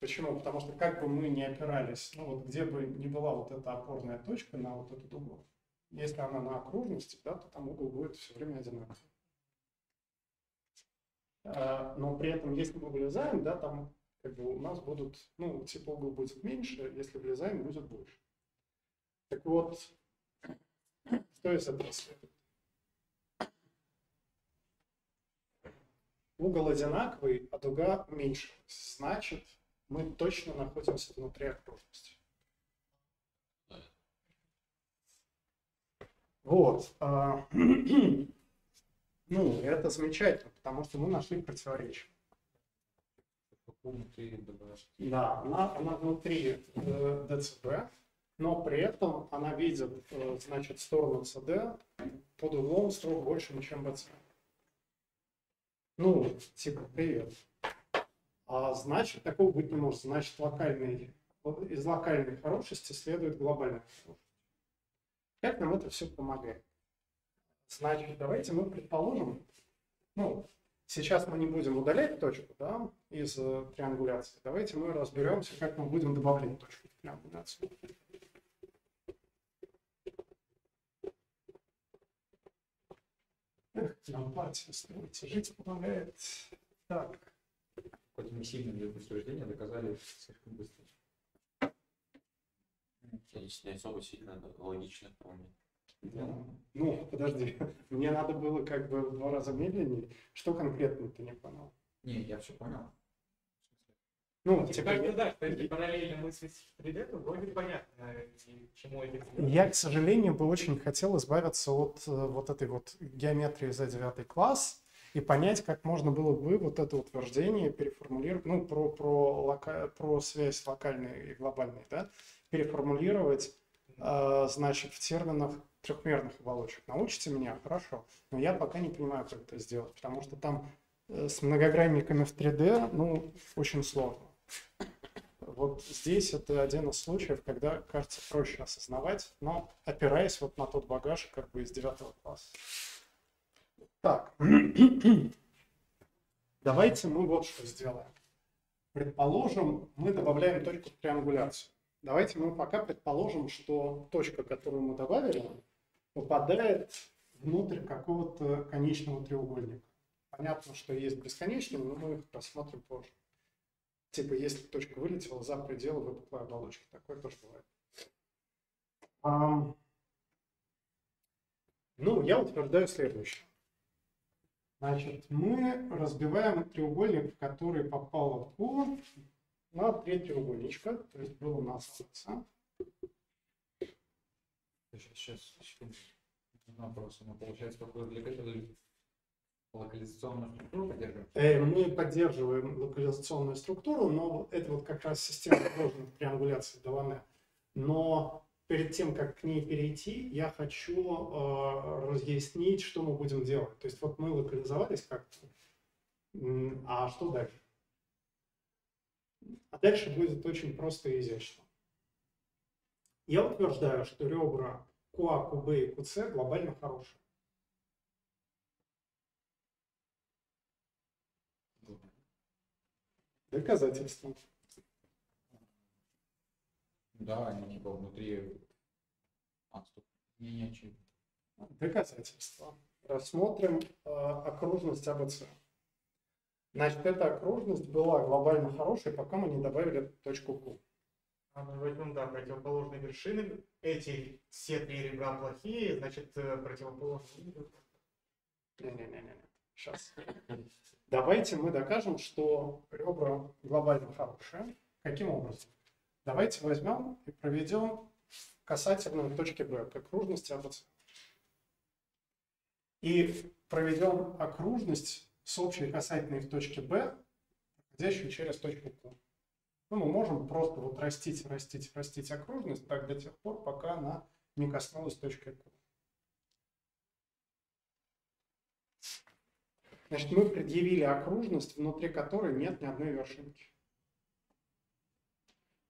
Почему? Потому что как бы мы ни опирались, ну вот где бы ни была вот эта опорная точка на вот эту дугу, если она на окружности, да, то там угол будет все время одинаковый. А, Но при этом, если мы вылезаем, да, там как бы у нас будут, ну, типа угол будет меньше, если влезаем, будет больше. Так вот, что из этого следует? Угол одинаковый, а дуга меньше. Значит, мы точно находимся внутри окружности. Вот. а, Ну, это замечательно, потому что мы нашли противоречие. Да, она, она внутри э, ДЦБ, но при этом она видит, э, значит, сторону ЦД под углом строго больше, чем БЦ. Ну, типа, привет. А значит, такого быть не может. Значит, локальный, вот из локальной хорошести следует глобальная хорошесть. Как нам это все помогает? Значит, давайте мы предположим, ну, сейчас мы не будем удалять точку, да, из э, триангуляции. Давайте мы разберемся, как мы будем добавлять точку в триангуляцию. Эх, нам партия жить помогает. Так, Хоть мы сильно для утверждения доказали слишком быстро. Здесь не особо сильно логично, по-моему. ну, подожди, мне надо было как бы в два раза медленнее. Что конкретно ты не понял? Не, я все понял. Ну, Типа, типа, кажется, да, что если параллельно мыслить в 3D, то вроде понятно, и к чему это. Я, к сожалению, бы очень хотел избавиться от э, вот этой вот геометрии за девятый класс и понять, как можно было бы вот это утверждение переформулировать, ну, про, про, лока- про связь локальной и глобальной, да, переформулировать, э, значит, в терминах трехмерных оболочек. Научите меня, хорошо, но я пока не понимаю, как это сделать, потому что там э, с многогранниками в 3D, ну, очень сложно. Вот здесь это один из случаев, когда кажется проще осознавать, но опираясь вот на тот багаж как бы из девятого класса. Так, давайте мы вот что сделаем. Предположим, мы добавляем точку в триангуляцию. Давайте мы пока предположим, что точка, которую мы добавили, попадает внутрь какого-то конечного треугольника. Понятно, что есть бесконечные, но мы их рассмотрим позже. Типа, если точка вылетела за пределы выпуклой оболочки. Такое тоже бывает. Ну, я утверждаю следующее. Значит, мы разбиваем треугольник, в который попало Q, на три треугольничка. То есть было у нас АС. Сейчас, сейчас, секунду. Вопрос. Ну, получается, какой для этого локализационную структуру поддерживаем? Э, Мы поддерживаем локализационную структуру, но это вот как раз система сложной триангуляции Делане. Но перед тем, как к ней перейти, я хочу э, разъяснить, что мы будем делать. То есть вот мы локализовались как-то, а что дальше? А дальше будет очень просто и изящно. Я утверждаю, что ребра QA, QB и QC глобально хорошие. Доказательства. Да, они типа внутри... Не очевидно. Доказательства. Рассмотрим э, окружность АБЦ. Значит, эта окружность была глобально хорошей, пока мы не добавили точку Q. А мы возьмем, да, противоположные вершины. Эти все три ребра плохие, значит, э, противоположные. Не-не-не-не. Сейчас. Давайте мы докажем, что ребра глобально хорошие. Каким образом? Давайте возьмем и проведем касательную точки B к окружности АБЦ. И проведем окружность с общей касательной в точке B, проходящей через точку Q. Ну, мы можем просто вот растить, растить, растить окружность так до тех пор, пока она не коснулась точки Q. Значит, мы предъявили окружность, внутри которой нет ни одной вершинки.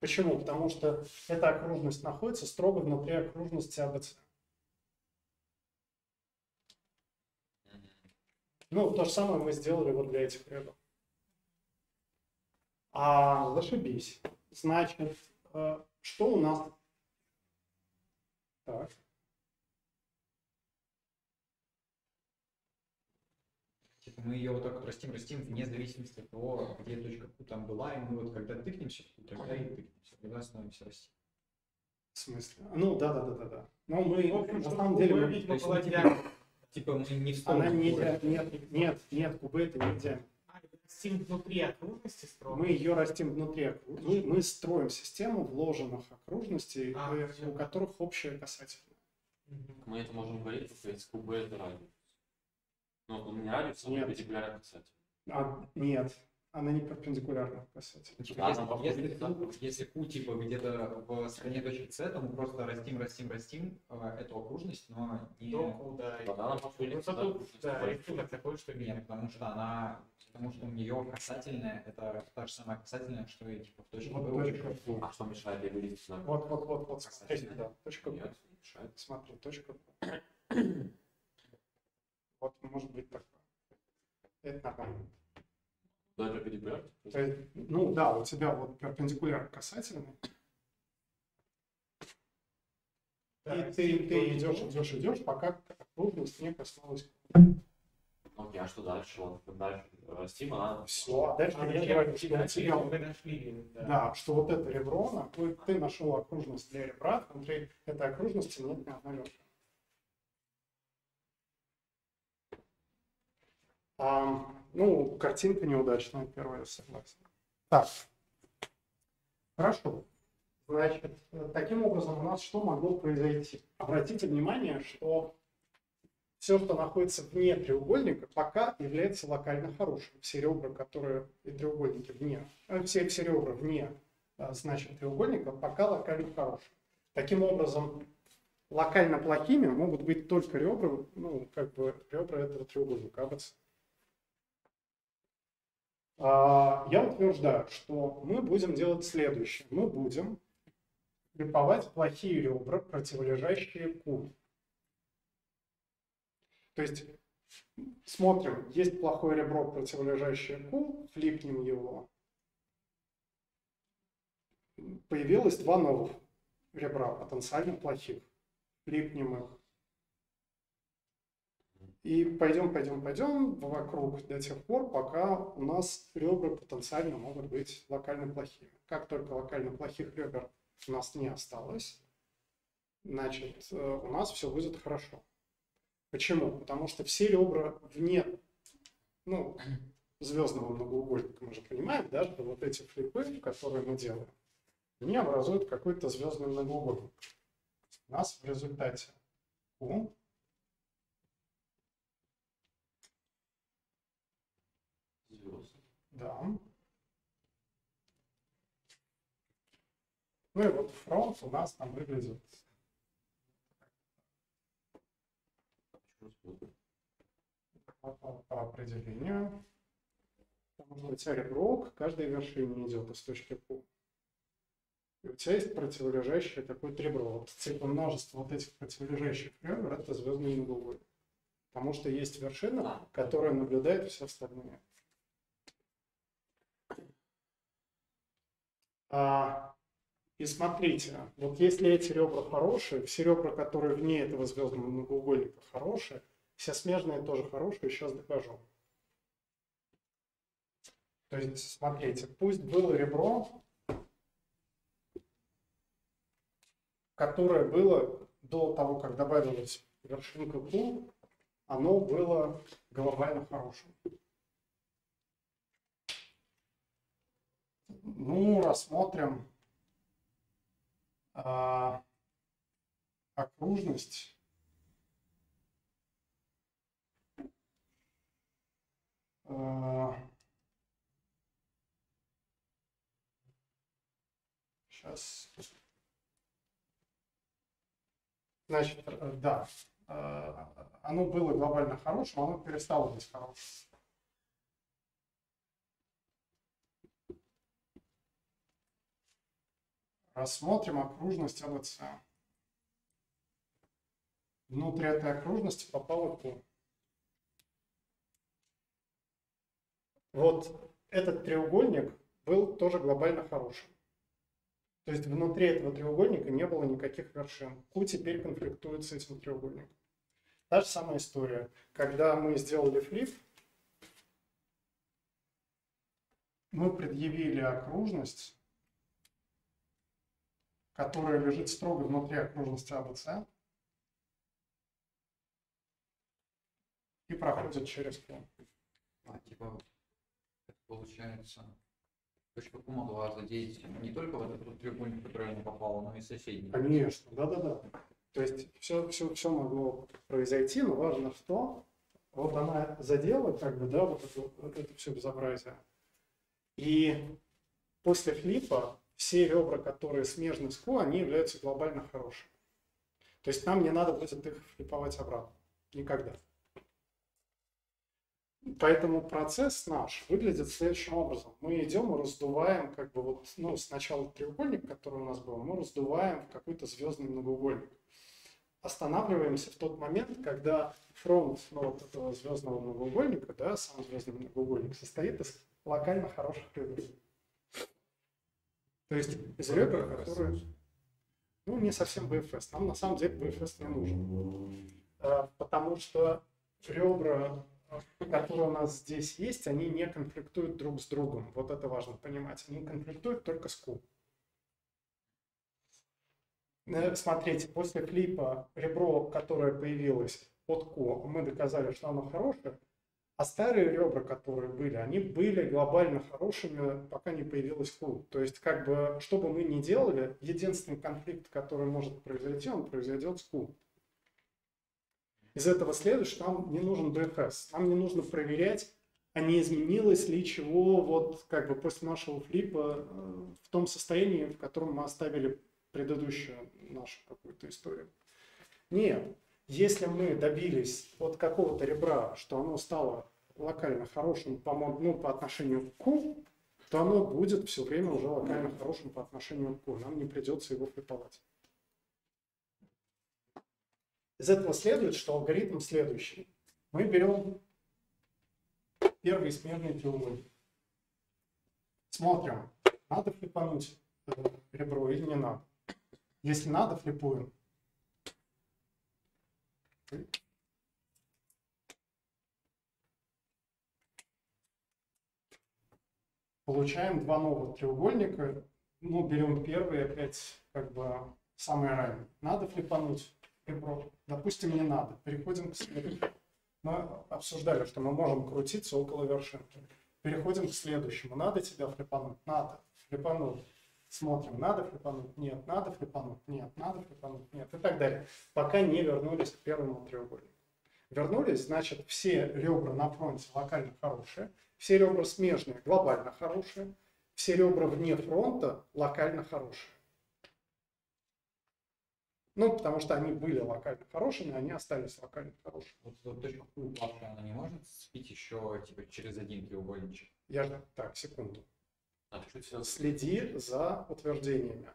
Почему? Потому что эта окружность находится строго внутри окружности АБЦ. Ну, то же самое мы сделали вот для этих рядов. А, зашибись. Значит, э, что у нас? Так. Типа мы ее вот так вот растим, растим, вне зависимости от того, где точка Q там была, и мы вот когда тыкнемся тогда и тыкнемся, когда становимся расти. В смысле? Ну, да, да, да, да, да. Но мы, В общем, на самом деле, мы- видимо, то есть была мы типа-. Типа мы не в она не, нет, нет, нет, кубы это не диаметр. А, Растим внутри окружности строго. Мы ее растим внутри окружности. Мы, мы строим систему вложенных окружностей, А, э, у которых общая касательная. Мы это можем говорить, только если КБ это радиус. Ну, у меня радиус, а перпендикулярно касательно. А, нет, она не перпендикулярна касательной. Типа, Да, если, если, Q, если Q типа где-то в стороне точки С, то мы просто растим, растим, растим э, эту окружность, но не... Доку, да. Да, да, Ну, сюда зато, окружность да, большой. рисунок такой, что Нет, потому что она, потому что у нее касательная, это та же самая касательная, что и типа в точке Вот точка Q. А что мешает ей вылезть на... Вот, вот, вот, вот, смотри, Касательная. да, точка Q. Нет, не мешает. Смотри, точка Q. Вот может быть такое. Это нормально. Да, перпендикулярно. То есть, ну да, у тебя вот перпендикуляр касательный, Да, и растим ты, ты до идешь, идешь, идешь, пока окружность не коснулась. Окей, а что дальше? Вот дальше растим, она... Все, а дальше А я Вы нашли, да. Да, что вот это ребро, ты нашел окружность для ребра, внутри этой окружности нет ни одной вершины. А, ну, картинка неудачная, первая, согласен. Так, хорошо. Значит, таким образом у нас что могло произойти? Обратите внимание, что все, что находится вне треугольника, пока является локально хорошим. Все ребра, которые и треугольники вне, э, все, все ребра вне э, значит треугольника, пока локально хорошие. Таким образом, локально плохими могут быть только ребра, ну, как бы ребра этого треугольника АБЦ. А, Я утверждаю, что мы будем делать следующее. Мы будем групповать плохие ребра, противолежащие Q. То есть смотрим, есть плохое ребро, противолежащее Q, флипнем его. Появилось два новых ребра, потенциально плохих. Флипнем их. И пойдем, пойдем, пойдем вокруг до тех пор, пока у нас ребра потенциально могут быть локально плохими. Как только локально плохих ребер у нас не осталось, значит, э, у нас все будет хорошо. Почему? Потому что все ребра вне, ну, звездного многоугольника, мы же понимаем, да, что вот эти флипы, которые мы делаем, они образуют какой-то звездный многоугольник. У нас в результате Q Да. Ну и вот фронт у нас там выглядит по, по определению. Потому что у тебя ребро к каждой вершине идет из точки Q. И у тебя есть противолежащее такое ребро. Вот типа множество вот этих противолежащих ребер это звездный многоугольник. Потому что есть вершина, которая наблюдает все остальные. И смотрите, вот если эти ребра хорошие, все ребра, которые вне этого звездного многоугольника хорошие, все смежные тоже хорошие, сейчас докажу. То есть, смотрите, пусть было ребро, которое было до того, как добавилась вершинка Q, оно было глобально хорошим. Ну, рассмотрим а, окружность. сейчас. Значит, э, да, э, оно было глобально хорошим, оно перестало быть хорошим. Рассмотрим окружность АВЦ. Внутри этой окружности попало Q. Вот этот треугольник был тоже глобально хорошим. То есть внутри этого треугольника не было никаких вершин. Q теперь конфликтует с этим треугольником. Та же самая история. Когда мы сделали флип, мы предъявили окружность, которая лежит строго внутри окружности ABC и проходит через Q. А, типа, получается, точка Q могла задеть не только вот этот треугольник, который она попала, но и соседний. Конечно, да-да-да. То есть все, все, все могло произойти, но важно что, вот она задела как бы, да, вот это, вот это все безобразие. И после флипа все ребра, которые смежны с Q, они являются глобально хорошими. То есть нам не надо будет их флиповать обратно. Никогда. Поэтому процесс наш выглядит следующим образом. Мы идем и раздуваем, как бы вот, ну, сначала треугольник, который у нас был, мы раздуваем в какой-то звездный многоугольник. Останавливаемся в тот момент, когда фронт ну, вот этого звездного многоугольника, да, сам звездный многоугольник, состоит из локально хороших ребер. То есть ребер, которые... Ну, не совсем BFS. Нам на самом деле BFS не нужен. А, потому что ребра которые у нас здесь есть, они не конфликтуют друг с другом. Вот это важно понимать. Они конфликтуют только с Q. Э, смотрите, после клипа ребро, которое появилось под Q, мы доказали, что оно хорошее, а старые ребра, которые были, они были глобально хорошими, пока не появилась Q. То есть, как бы, что бы мы ни делали, единственный конфликт, который может произойти, он произойдет с Q. Из этого следует, что нам не нужен DFS. Нам не нужно проверять, а не изменилось ли чего вот как бы после нашего флипа э, в том состоянии, в котором мы оставили предыдущую нашу какую-то историю. Нет. Если мы добились от какого-то ребра, что оно стало локально хорошим по, ну, по отношению к Q, то оно будет все время уже локально хорошим по отношению к Q. Нам не придется его флиповать. Из этого следует, что алгоритм следующий. Мы берем первый смежный треугольник. Смотрим, надо флипануть ребро или не надо. Если надо, флипуем. Получаем два новых треугольника. Ну, берем первый, опять как бы самое раннее. Надо флипануть ребро. Допустим, не надо. Переходим к следующему. Мы обсуждали, что мы можем крутиться около вершинки. Переходим к следующему. Надо тебя флипануть? Надо. Флипануть. Смотрим, надо флипануть? Нет. Надо флипануть? Нет. Надо флипануть? Нет. И так далее. Пока не вернулись к первому треугольнику. вернулись, значит, все ребра на фронте локально хорошие, все ребра смежные глобально хорошие, все ребра вне фронта локально хорошие. Ну, потому что они были локально хорошими, они остались локально хорошими. Вот эта точка Q ваша, она не может сцепить еще типа через один треугольничек? Я же, так, секунду. Следи за утверждениями.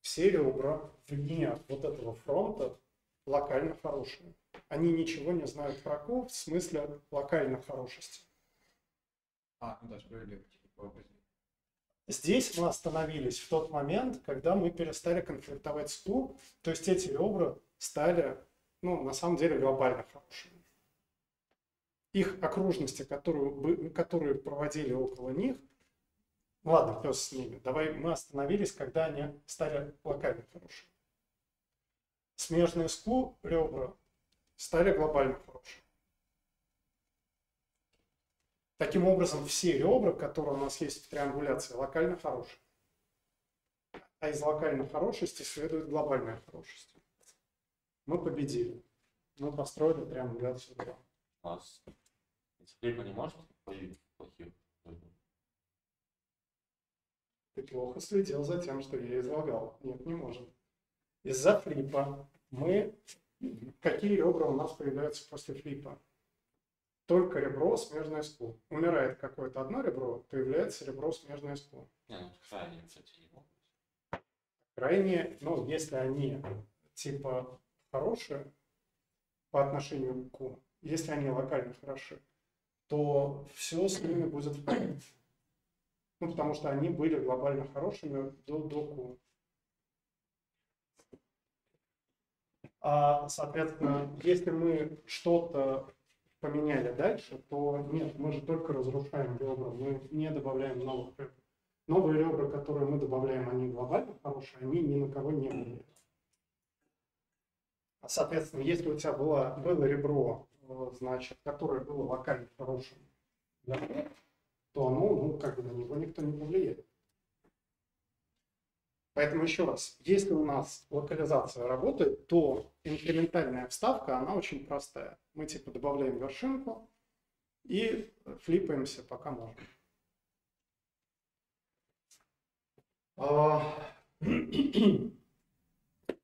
Все ребра вне вот этого фронта локально хорошие. Они ничего не знают про Q в смысле локально хорошести. А, ну да, справедливо. Типа, Здесь мы остановились в тот момент, когда мы перестали конфликтовать с Q, то есть эти ребра стали, ну, на самом деле, глобально хорошими. Их окружности, которые, которые проводили около них, ладно, пес с ними, давай мы остановились, когда они стали локально хорошими. Смежные с Q ребра стали глобально хорошими. Таким образом, все ребра, которые у нас есть в триангуляции, локально хорошие. А из локально хорошести следует глобальная хорошесть. Мы победили. Мы построили триангуляцию 2. у нас флипа не может плохих. Ты плохо следил за тем, что я излагал. Нет, не можем. Из-за флипа мы... Какие ребра у нас появляются после флипа? Только ребро, смежное с Q. Умирает какое-то одно ребро, появляется ребро, смежное с Q. Не, ну крайне, кстати, не могут. крайне, ну, если они типа хорошие по отношению к Q, если они локально хороши, то все с ними будет в порядке. Ну, потому что они были глобально хорошими до, до Q. А, соответственно, если мы что-то поменяли дальше, то нет, мы же только разрушаем ребра, мы не добавляем новых ребер. Новые ребра, которые мы добавляем, они глобально хорошие, они ни на кого не влияют. А, Соответственно, если у тебя было, было ребро, э, значит, которое было локально хорошим, меня, то оно, ну, как бы на него никто не повлияет. Поэтому еще раз, если у нас локализация работает, то инкрементальная вставка, она очень простая. Мы типа добавляем вершинку и флипаемся пока можно. А,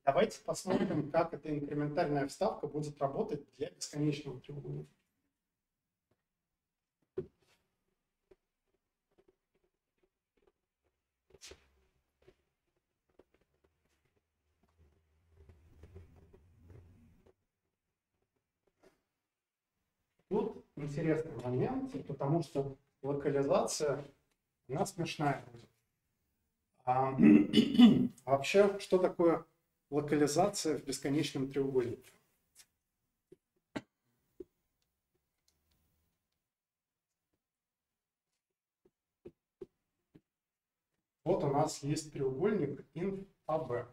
Давайте посмотрим, как эта инкрементальная вставка будет работать для бесконечного треугольника. Тут интересный момент, потому что локализация, она смешная будет. А, вообще, что такое локализация в бесконечном треугольнике? Вот у нас есть треугольник inf AB.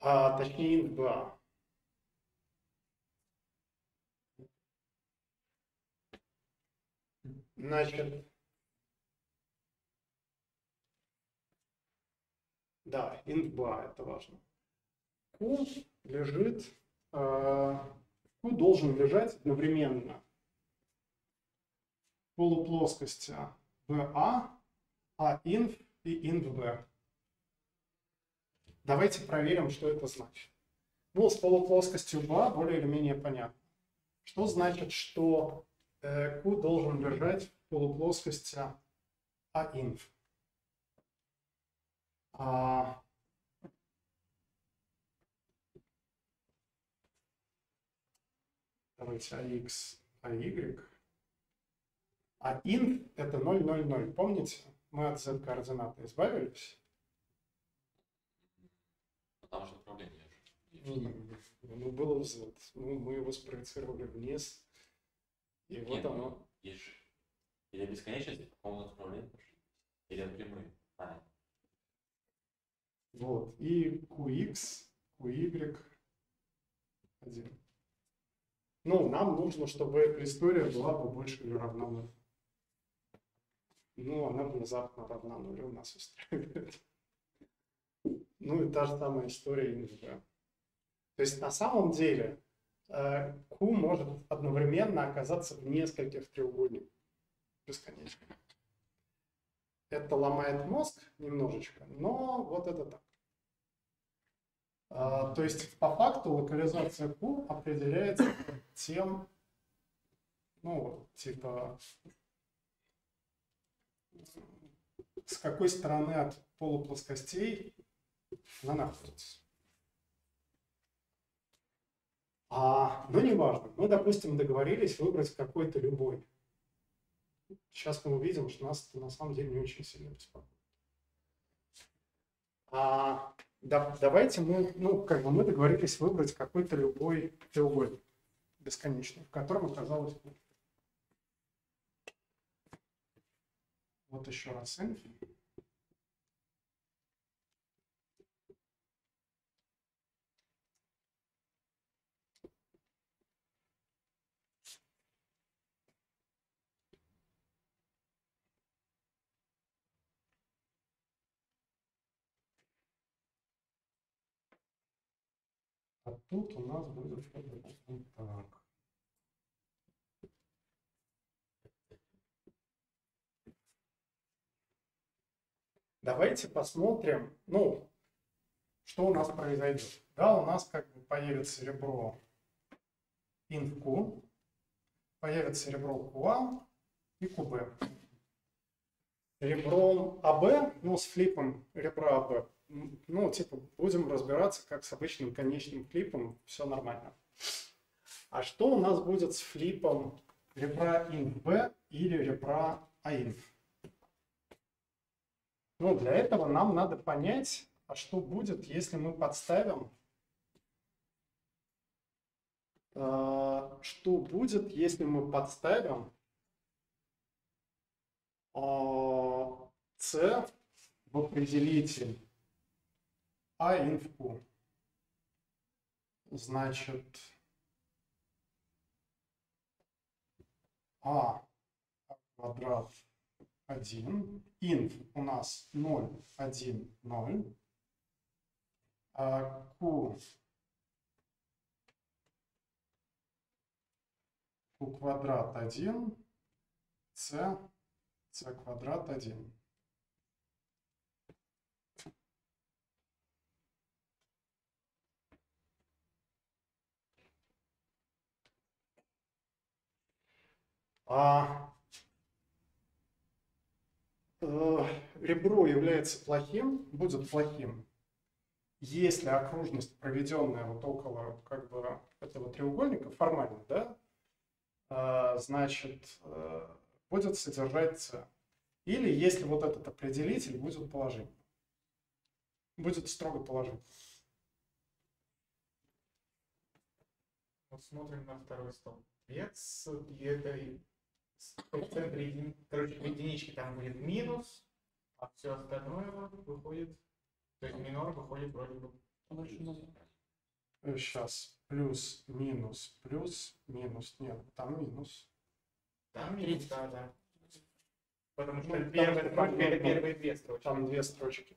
А, точнее, inf BA. Значит, да, инфба, это важно. Q лежит, э, Q должен лежать одновременно в полуплоскости BA, а inf и inf Давайте проверим, что это значит. Ну, с полуплоскостью BA более или менее понятно. Что значит, что э, Q должен лежать в полуплоскости AINF? А, давайте AX, AY. А inf это 0, 0, 0. Помните, мы от z координаты избавились? Потому что управление же. М, Ну, было в z. Ну, мы его спроецировали вниз. И вот Нет, оно. ну, есть же. Или бесконечность, по-моему, направление. Или от прямые. А, Вот. И QX, QY. Один. Ну, нам нужно, чтобы эта история была бы больше или равна нулю. Ну, она внезапно равна нулю, нас устраивает. Ну и та же самая история ИНВ. То есть на самом деле э, Q может одновременно оказаться в нескольких треугольниках бесконечно. Это ломает мозг немножечко, но вот это так. А, то есть по факту локализация Q определяется тем, ну, типа, с какой стороны от полуплоскостей она находится. А, ну, неважно. Мы, допустим, договорились выбрать какой-то любой. Сейчас мы увидим, что нас это на самом деле не очень сильно беспокоит. А, да, давайте мы, ну, как бы мы договорились выбрать какой-то любой треугольник бесконечный, в котором оказалось Вот еще раз инфи. А тут у нас будет так. Давайте посмотрим, ну, что у нас произойдет. Да, у нас как бы появится ребро инф появится ребро QA и QB. Ребром АБ, ну, с флипом ребра АБ, ну, типа, будем разбираться, как с обычным конечным флипом, все нормально. А что у нас будет с флипом ребра инф или ребра АИНФ? Ну, для этого нам надо понять, а что будет, если мы подставим, э, что будет, если мы подставим э, c в определитель а инфу. Значит, а квадрат 1, inf у нас 0, 1, 0, а q квадрат 1, c, c квадрат 1. А Э, ребро является плохим, будет плохим, если окружность, проведенная вот около как бы, этого треугольника, формально, да, э, значит, э, будет содержать c. Или если вот этот определитель будет положительным. Будет строго положительным. Вот смотрим на второй столбец, и это в центре еди... короче, в единичке там будет минус, а все остальное выходит, то есть минор выходит вроде бы. Сейчас. Плюс, минус, плюс, минус. Нет, там минус. Там минус, да, да. Потому что Ну, первые, там- первые, первые две строчки. Там две строчки.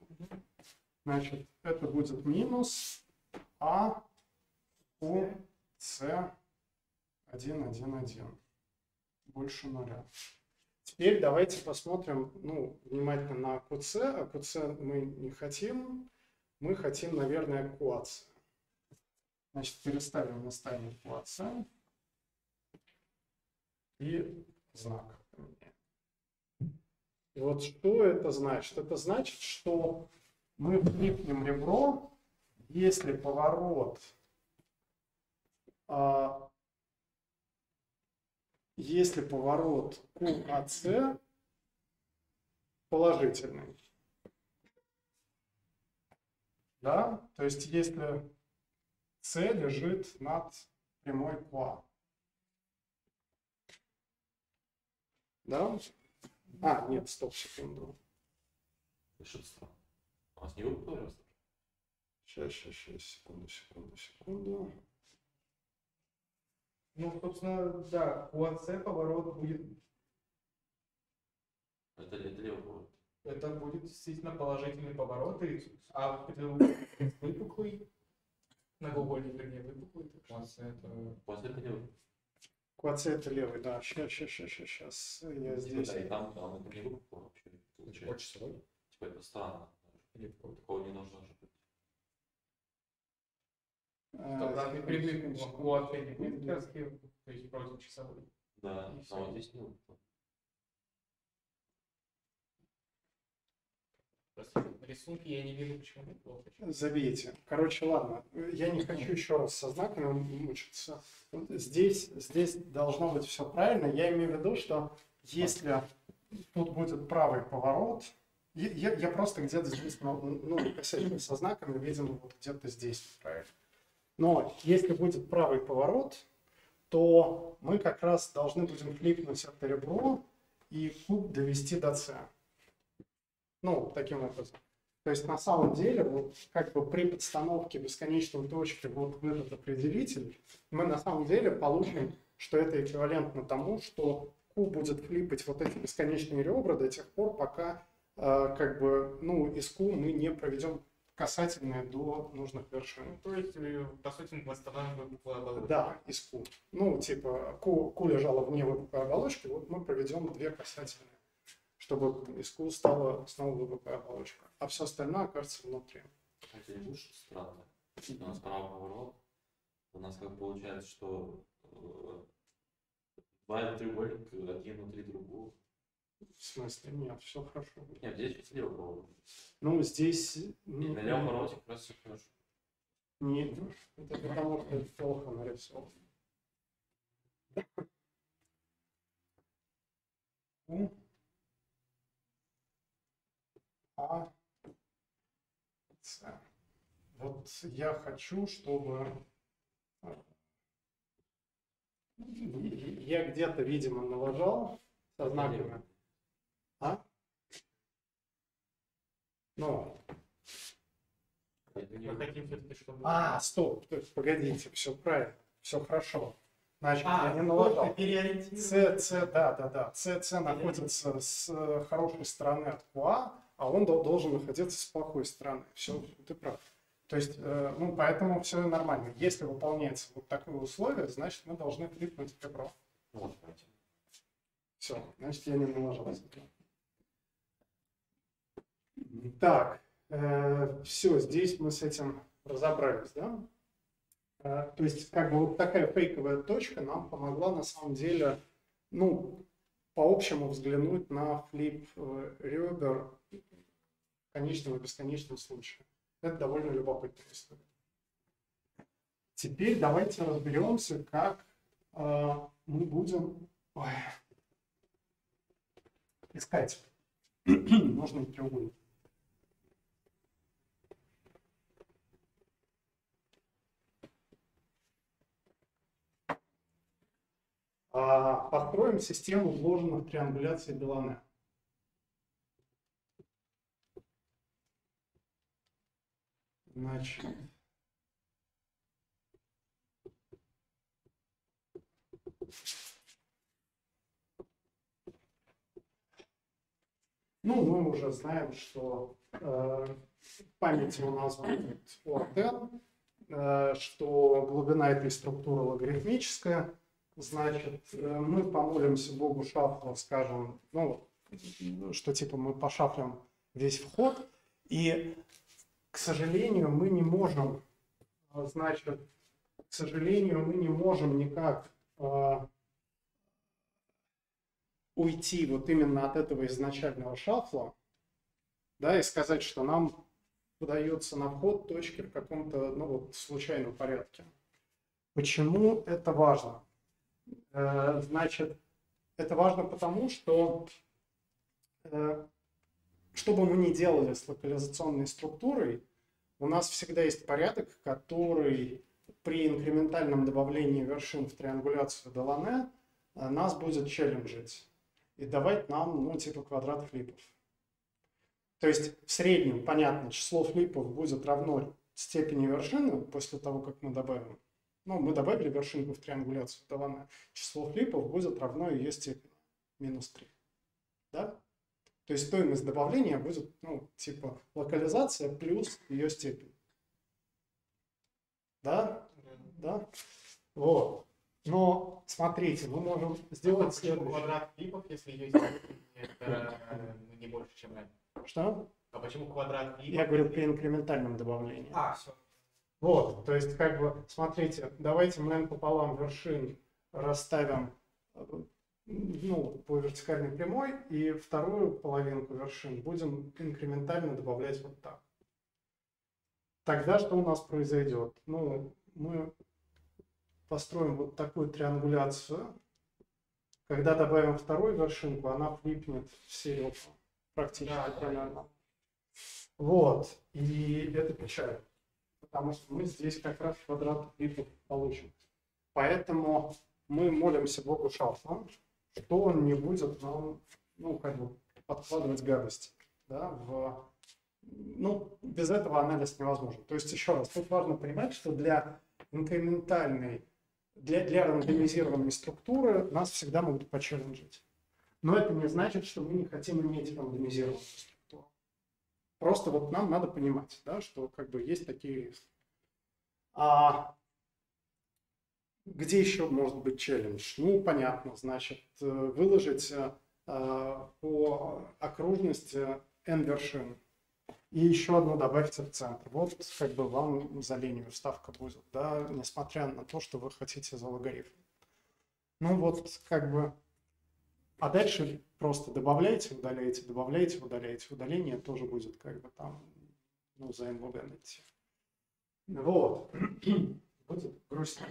Значит, это будет минус А, У, С, 1, 1, 1 больше нуля. Теперь давайте посмотрим ну, внимательно на QC. А QC мы не хотим. Мы хотим, наверное, QAC. Значит, переставим местами QAC. И знак. И вот что это значит? Это значит, что мы флипнем ребро, если поворот а, если поворот QAC положительный. Да, то есть если C лежит над прямой QA. Да? А, нет, стоп, секунду. Сейчас, сейчас, сейчас, секунду, секунду, секунду. Ну, собственно, да, у АЦ поворот будет, Это, это левый поворот. это будет действительно положительный поворот, и, а выпуклый, Многоугольник, вернее, выпуклый. так что- Класс это... После это левый. Кваце это левый, да. Сейчас, сейчас, сейчас, сейчас. Я Типа, здесь. да, и там, там это не выпукло вообще. получается. Очень. Типа это странно. Такого не должно же э, привык к угольнику векторски, то есть против часовой. Да, но всё. вот здесь не на рисунке я не вижу, почему плохо. Забейте. Короче, ладно. Я не хочу еще раз со знаками мучиться. Вот Здесь, здесь должно быть все правильно. Я имею в виду, что если тут будет правый поворот, я, я- я просто где-то здесь, ну, ну, со знаками, видимо, вот где-то здесь правильно. Но если будет правый поворот, то мы как раз должны будем флипнуть это ребро и куб довести до С. Ну, таким образом. То есть на самом деле, вот как бы при подстановке бесконечной точки вот в этот определитель, мы на самом деле получим, что это эквивалентно тому, что Q будет флипать вот эти бесконечные ребра до тех пор, пока э, как бы, ну, из Q мы не проведем касательные до нужных вершин. Ну, то есть, э, по сути, мы восстанавливаем выпуклую оболочку. Да, из Q. Ну, типа, Q, Q лежала вне выпуклой оболочки, вот мы проведем две касательные, чтобы из Q стала снова выпуклая оболочка. А все остальное окажется внутри. Это не будет что-то странное. У нас правый поворот. У нас как получается, что э, два треугольника, один внутри другого. В смысле? Нет, все хорошо. Нет, здесь левый поворот. Ну, здесь... И ну, на левом повороте как раз все хорошо. Не, это потому что это плохо нарисовано. У. А. С. Вот я хочу, чтобы э, я где-то, видимо, налажал со знаками. А? Ну, Мы хотим все-таки, чтобы... А, стоп, то есть, погодите, все правильно, все хорошо. Значит, А, я не налажал. С, С, да, да, да. С, С находится с э, хорошей стороны от КУА, а он дол- должен находиться с плохой стороны. Все, ты прав. То есть, э, ну, поэтому все нормально. Если выполняется вот такое условие, значит, мы должны кликнуть ребро. Все, значит, я не налажался. Так, все, здесь мы с этим разобрались, да? Э, то есть, как бы вот такая фейковая точка нам помогла на самом деле, ну, по-общему взглянуть на флип э, ребер в конечном и бесконечном случае. Это довольно любопытная история. Теперь давайте разберемся, как э, мы будем ой, искать нужный треугольник. Построим систему вложенных триангуляций Делане. Значит, ну, мы уже знаем, что э, памяти у нас будет ОРТ, э, что глубина этой структуры логарифмическая. Значит, э, мы помолимся Богу шафла, скажем, ну, что типа мы пошафлим весь вход. И, к сожалению, мы не можем, э, значит, к сожалению, мы не можем никак э, уйти вот именно от этого изначального шафла, да, и сказать, что нам выдается на вход точки в каком-то, ну вот, случайном порядке. Почему это важно? Э, Значит, это важно потому, что э, что бы мы ни делали с локализационной структурой, у нас всегда есть порядок, который при инкрементальном добавлении вершин в триангуляцию Делане э, нас будет челленджить и давать нам, ну, типа квадрат флипов. То есть в среднем, понятно, число флипов будет равно степени вершины после того, как мы добавим. Ну, мы добавили вершинку в триангуляцию Делане. Число флипов будет равно ее степени, минус 3. Да? То есть стоимость добавления будет, ну, типа локализация плюс ее степень. Да? Да? Вот. Но смотрите, мы можем сделать Почему следующее. квадрат клипов, если есть это э, не больше, чем n? Что? А почему квадрат клипов? Я говорю при инкрементальном добавлении. А, все. Вот, то есть, как бы, смотрите, давайте мы n пополам вершин расставим э, ну, по вертикальной прямой, и вторую половинку вершин будем инкрементально добавлять вот так. Тогда что у нас произойдет? Ну, мы построим вот такую триангуляцию. Когда добавим вторую вершинку, она влипнет в середину практически Да, да. примерно. Вот, и это печально, потому что мы здесь как раз квадрат клипов получим. Поэтому мы молимся Богу Шафа, что он не будет нам, ну, как бы, подкладывать гадости, да, в... Ну, без этого анализ невозможен. То есть, еще раз, тут важно понимать, что для инкрементальной, для, для рандомизированной структуры нас всегда могут почелленджить. Но это не значит, что мы не хотим иметь рандомизированную структуру. Просто вот нам надо понимать, да, что как бы есть такие риски. А где еще может быть челлендж? Ну, понятно, значит, э, выложить э, по окружности n вершин и еще одну добавьте в центр. Вот как бы вам за линию ставка будет, да, несмотря на то, что вы хотите за логарифм. Ну вот как бы, а дальше просто добавляйте, удаляйте, добавляйте, удаляйте. Удаление тоже будет как бы там, ну, за n идти. Вот. Будет грустно.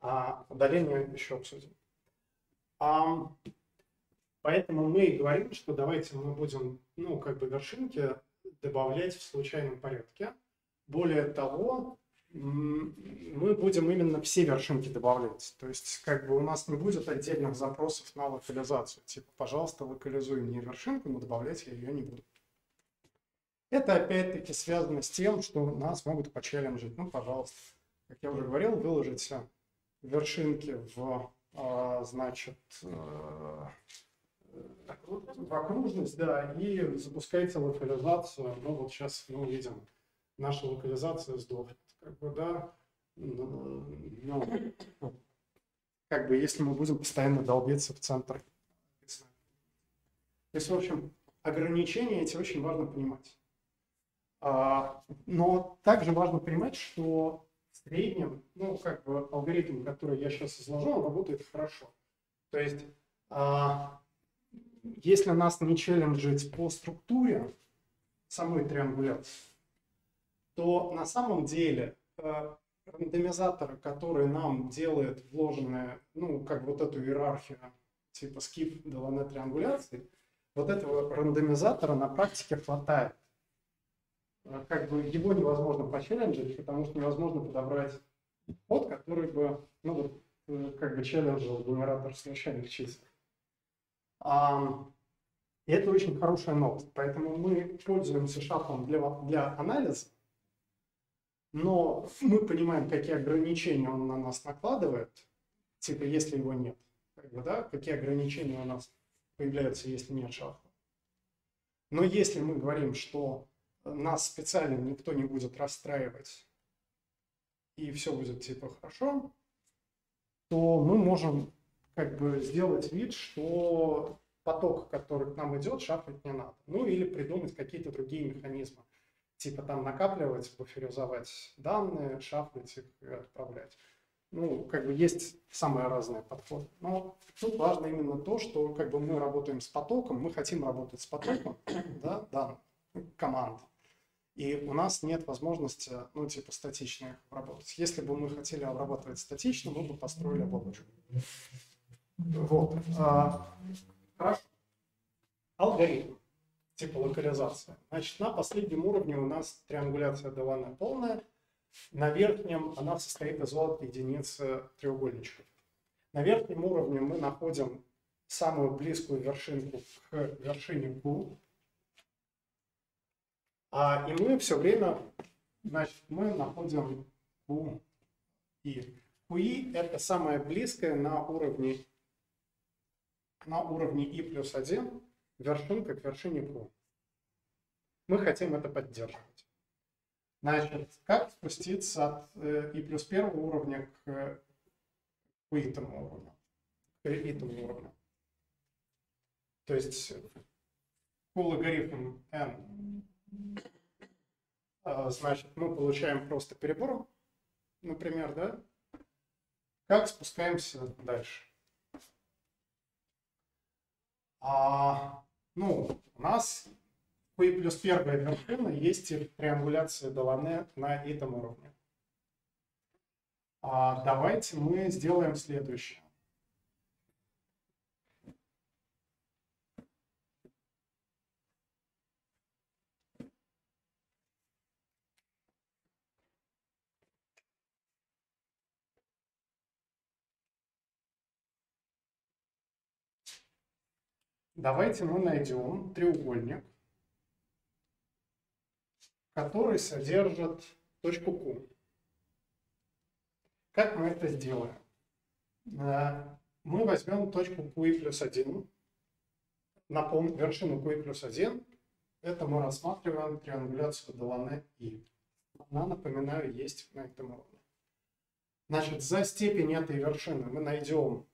А удаление еще обсудим. А, поэтому мы и говорим, что давайте мы будем, ну, как бы вершинки добавлять в случайном порядке. Более того, мы будем именно все вершинки добавлять. То есть, как бы у нас не будет отдельных запросов на локализацию. Типа, пожалуйста, локализуй мне вершинку, но добавлять я ее не буду. Это опять-таки связано с тем, что нас могут почелленджить. Ну, пожалуйста, как я уже говорил, выложите вершинки в, а, значит, э, в окружность, да, и запускайте локализацию. Ну, вот сейчас мы увидим, наша локализация сдохнет. Как бы, да, ну, ну, как бы, если мы будем постоянно долбиться в центр. То есть, в общем, ограничения эти очень важно понимать. А, Но также важно понимать, что в среднем, ну, как бы алгоритм, который я сейчас изложу, он работает хорошо. То есть, а, если нас не челленджить по структуре самой триангуляции, то на самом деле э, рандомизаторы, которые нам делает вложенные, ну, как вот эту иерархию, типа skip Делане триангуляции, вот этого рандомизатора на практике хватает. Э, Как бы его невозможно почелленджить, потому что невозможно подобрать код, который бы, ну, э, как бы челленджил генератор случайных чисел. А, и это очень хорошая новость. Поэтому мы пользуемся шафом для, для анализа, но мы понимаем, какие ограничения он на нас накладывает, типа если его нет. Как бы, да, какие ограничения у нас появляются, если нет шафа. Но если мы говорим, что нас специально никто не будет расстраивать, и все будет типа хорошо, то мы можем как бы сделать вид, что поток, который к нам идет, шафлить не надо. Ну или придумать какие-то другие механизмы. Типа там накапливать, буферизовать данные, шафлить их и отправлять. Ну, как бы есть самые разные подходы. Но тут важно именно то, что как бы мы работаем с потоком, мы хотим работать с потоком, да, данных, команд. И у нас нет возможности, ну, типа, статично их обработать. Если бы мы хотели обрабатывать статично, мы бы построили оболочку. Вот. А, Хорошо. Алгоритм типа локализация. Значит, на последнем уровне у нас триангуляция Делана полная. На верхнем она состоит из вот единицы треугольничков. На верхнем уровне мы находим самую близкую вершинку к вершине Q. А, и мы все время, значит, мы находим Q и. QI это самое близкое на уровне на уровне i плюс 1 вершинка к вершине Q. Мы хотим это поддерживать. Значит, как спуститься от э, и плюс первого уровня к итому уровню? К итому уровню. То есть по логарифм n, а, значит, мы получаем просто перебор, например, да? Как спускаемся дальше? А, ну, у нас Q плюс первая вершина есть триангуляция Делане на этом уровне. А давайте мы сделаем следующее. Давайте мы найдем треугольник, который содержит точку Q. Как мы это сделаем? Э, мы возьмем точку Q плюс 1, напомню, вершину Q плюс 1, это мы рассматриваем триангуляцию Делане И. Она, напоминаю, есть на этом уровне. Значит, за степень этой вершины мы найдем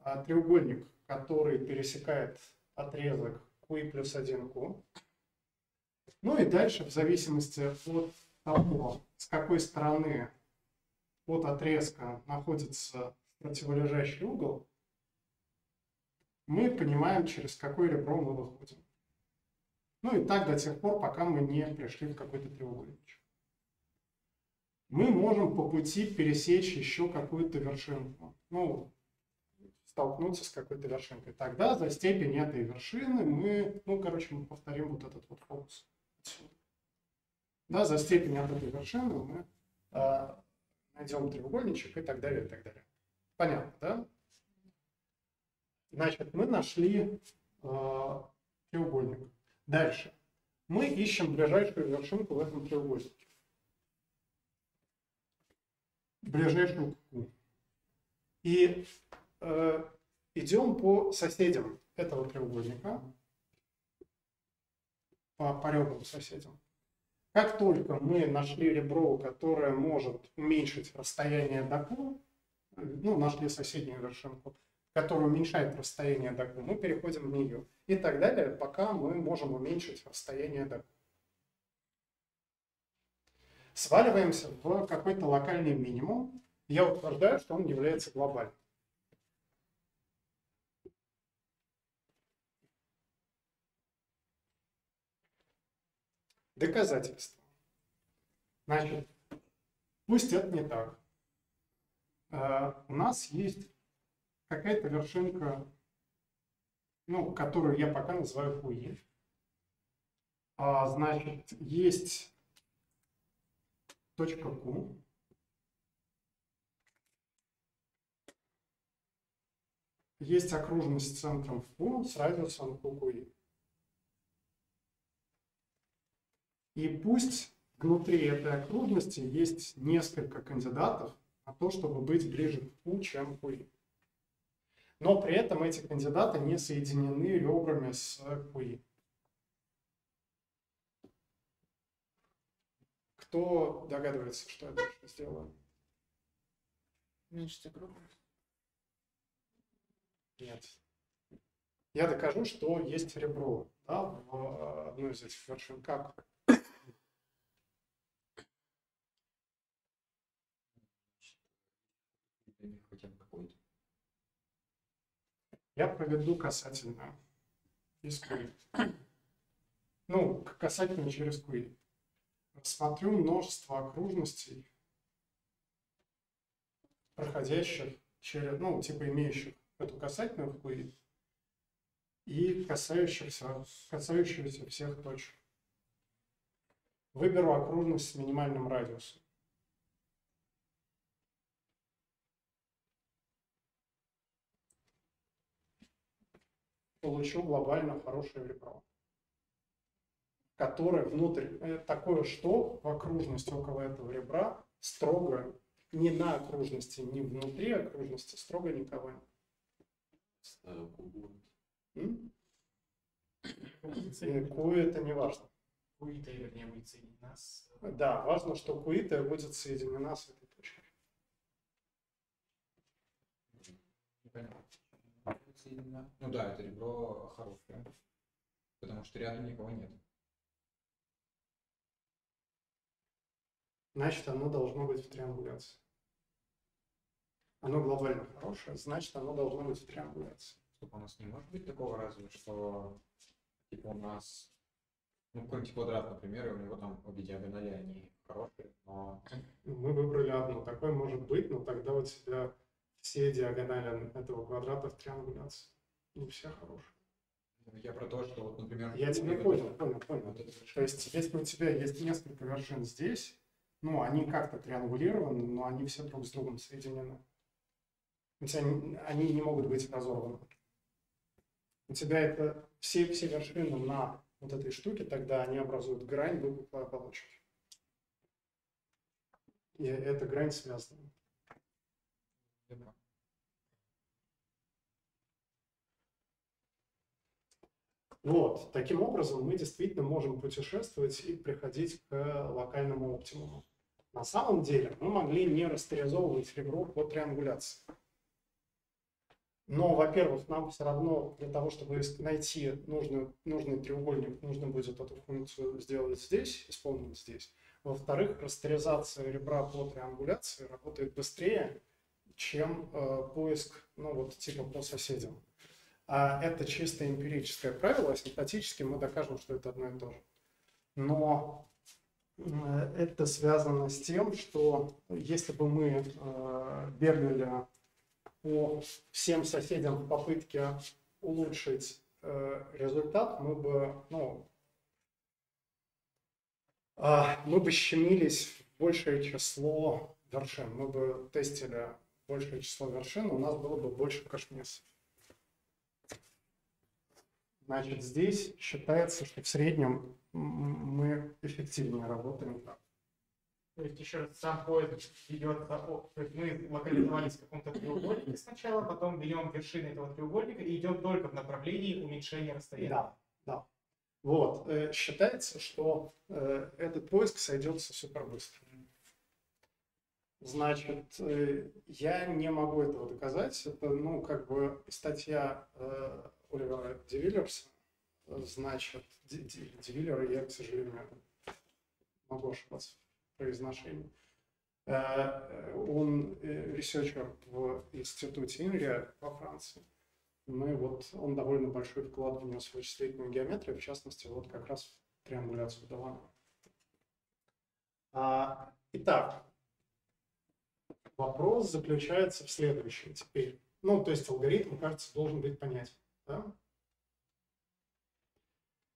а, треугольник, который пересекает отрезок Q плюс 1Q. Ну и дальше, в зависимости от того, с какой стороны от отрезка находится противолежащий угол, мы понимаем, через какой ребро мы выходим. Ну и так до тех пор, пока мы не пришли в какой-то треугольничек. Мы можем по пути пересечь еще какую-то вершинку. Ну, столкнуться с какой-то вершинкой. Тогда за степень этой вершины мы, ну, короче, мы повторим вот этот вот фокус. Да, за степень от этой вершины мы э, найдем треугольничек и так далее, и так далее. Понятно, да? Значит, мы нашли э, треугольник. Дальше. Мы ищем ближайшую вершинку в этом треугольнике. Ближайшую к И э, идем по соседям этого треугольника, по, по ребрам соседям. Как только мы нашли ребро, которое может уменьшить расстояние до Q, ну, нашли соседнюю вершинку, которая уменьшает расстояние до Q, мы переходим в нее. И так далее, пока мы можем уменьшить расстояние до Q. Сваливаемся в какой-то локальный минимум. Я утверждаю, что он является глобальным. Доказательства. Значит, пусть это не так. Uh, у нас есть какая-то вершинка, ну, которую я пока называю хуи. А, значит, есть точка Q. Есть окружность центром в Q с радиусом QQI. И пусть внутри этой окружности есть несколько кандидатов на то, чтобы быть ближе к Q, чем к QI. Но при этом эти кандидаты не соединены ребрами с QI. Кто догадывается, что я дальше сделаю? Уменьшить окружность? Нет. Я докажу, что есть ребро да, в одной из этих вершин. Как? Я проведу касательно из query. Ну, касательно через query. Рассмотрю множество окружностей, проходящих через, ну, типа имеющих эту касательную в query и касающихся, касающихся всех точек. Выберу окружность с минимальным радиусом. Получу глобально хорошее ребро, которое внутрь, э, такое что в окружности около этого ребра строго не на окружности, не внутри окружности, строго никого нет. Q это не важно. Куита, вернее, будет соединена с... Да, важно, что куита будет соединена с этой точкой. Непонятно. Соединена. Ну да, это ребро хорошее. Потому что рядом никого нет. Значит, оно должно быть в триангуляции. Оно глобально хорошее, значит, оно должно быть в триангуляции. Стоп, у нас не может быть такого разве, что типа у нас ну, какой-нибудь квадрат, например, и у него там обе диагонали, они хорошие, но Мы выбрали одну. Такое может быть, но тогда у тебя все диагонали этого квадрата в триангуляции. Не все хорошие. я про то, что вот, например... Я тебя вот понял, понял, понял. вот То есть, если у тебя есть несколько вершин здесь, ну, они как-то триангулированы, но они все друг с другом соединены. У тебя они не могут быть разорваны. У тебя это все, все вершины на вот этой штуке, тогда они образуют грань выпуклой оболочки. И эта грань связана. Я понял. Вот, таким образом мы действительно можем путешествовать и приходить к локальному оптимуму. На самом деле мы могли не растеризовывать ребро по триангуляции. Но, во-первых, нам все равно для того, чтобы найти нужную, нужный треугольник, нужно будет эту функцию сделать здесь, исполнить здесь. Во-вторых, растеризация ребра по триангуляции работает быстрее, чем э, поиск, ну вот типа по соседям. А это чисто эмпирическое правило, синтетически мы докажем, что это одно и то же. Но э, это связано с тем, что если бы мы э, бегали по всем соседям в попытке улучшить э, результат, мы бы, ну, а, мы бы щемились большее число вершин. Мы бы тестили большее число вершин, у нас было бы больше кашмисов. Значит, здесь считается, что в среднем мы эффективнее работаем так. То есть еще раз, сам поиск идет, то есть мы локализовались в каком-то треугольнике сначала, потом берем вершины этого треугольника и идем только в направлении уменьшения расстояния. Да, да. Вот, э, считается, что э, этот поиск сойдется супер быстро. Значит, э, я не могу этого доказать. Это, ну, как бы статья э, Оливера Девиллерса. Значит, Девиллера я, к сожалению, могу ошибаться в произношении. Э, Он э, researcher в институте Inria во Франции. Ну и вот он довольно большой вклад внес в вычислительную геометрию, в частности, вот как раз в триангуляцию Делана. А, итак, вопрос заключается в следующем теперь. Ну, то есть алгоритм, кажется, должен быть понятен. Да?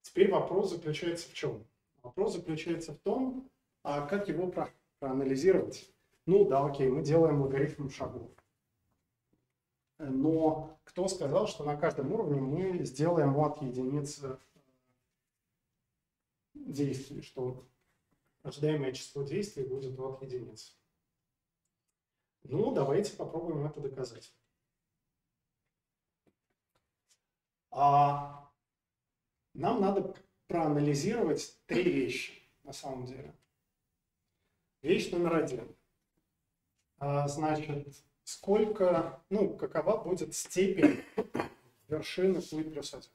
Теперь вопрос заключается в чем? Вопрос заключается в том, а как его про- проанализировать. Ну да, окей, мы делаем алгоритм шагов. Но кто сказал, что на каждом уровне мы сделаем от единицы действий, что ожидаемое число действий будет от единицы? Ну, давайте попробуем это доказать. А нам надо проанализировать три вещи на самом деле. Вещь номер один. А, Значит, сколько, ну, какова будет степень вершины q плюс 1.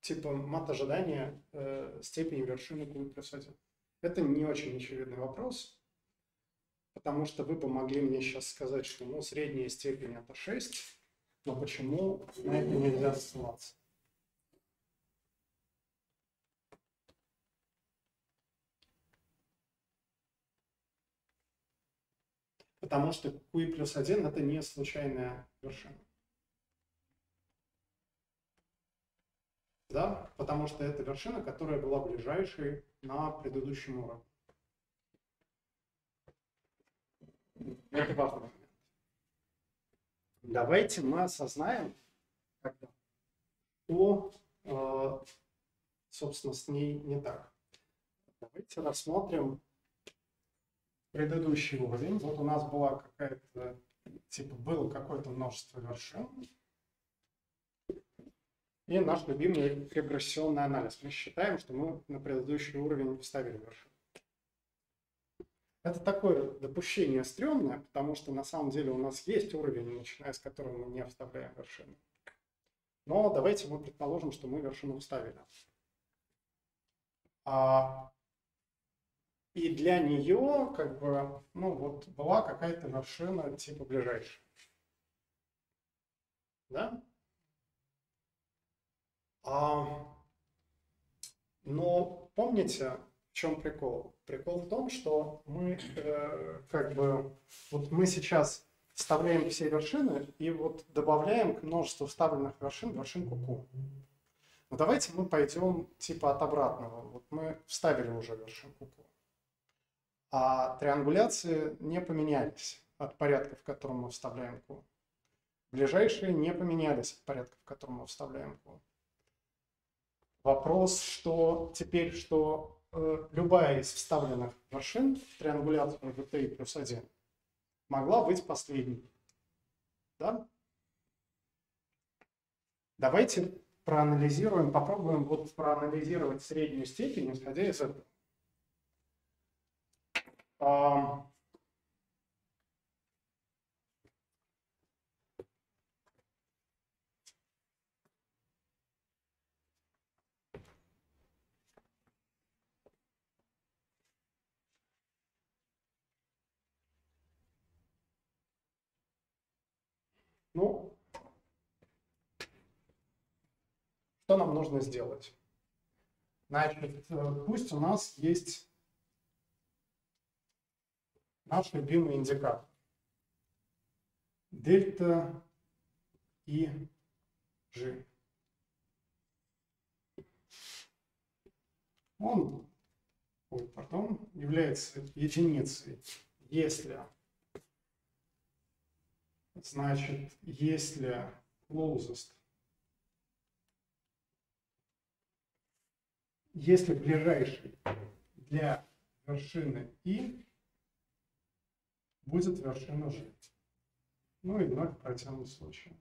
Типа мат ожидания э, степени вершины q плюс 1. Это не очень очевидный вопрос, потому что вы бы могли мне сейчас сказать, что ну, средняя степень это 6, но почему на это нельзя ссылаться? Потому что Q плюс 1 это не случайная вершина. Да, потому что это вершина, которая была ближайшей на предыдущем уровне. Это момент. Давайте мы осознаем, когда, что, э, собственно, с ней не так. Давайте рассмотрим предыдущий уровень. Вот у нас была какая-то, типа, было какое-то множество вершин. И наш любимый регрессионный анализ. Мы считаем, что мы на предыдущий уровень вставили вершину. Это такое допущение стрёмное, потому что на самом деле у нас есть уровень, начиная с которого мы не вставляем вершину. Но давайте мы предположим, что мы вершину вставили. А, и для нее, как бы, ну вот, была какая-то вершина типа ближайшая. Да? А, но помните, в чем прикол? Прикол в том, что мы э, как бы, вот мы сейчас вставляем все вершины и вот добавляем к множеству вставленных вершин вершинку Q. Но давайте мы пойдем типа от обратного. Вот мы вставили уже вершинку Q. А триангуляции не поменялись от порядка, в котором мы вставляем Q. Ближайшие не поменялись от порядка, в котором мы вставляем Q. Вопрос, что теперь, что любая из вставленных вершин в триангуляцию VTI плюс 1 могла быть последней. Да? Давайте проанализируем, попробуем вот проанализировать среднюю степень, исходя из этого. Ну, что нам нужно сделать? Значит, э, пусть у нас есть наш любимый индикатор. Дельта и G. Он, ой, пардон, является единицей, если Значит, если closest, если ближайший для вершины И будет вершина G. Ну и ноль в противном случае.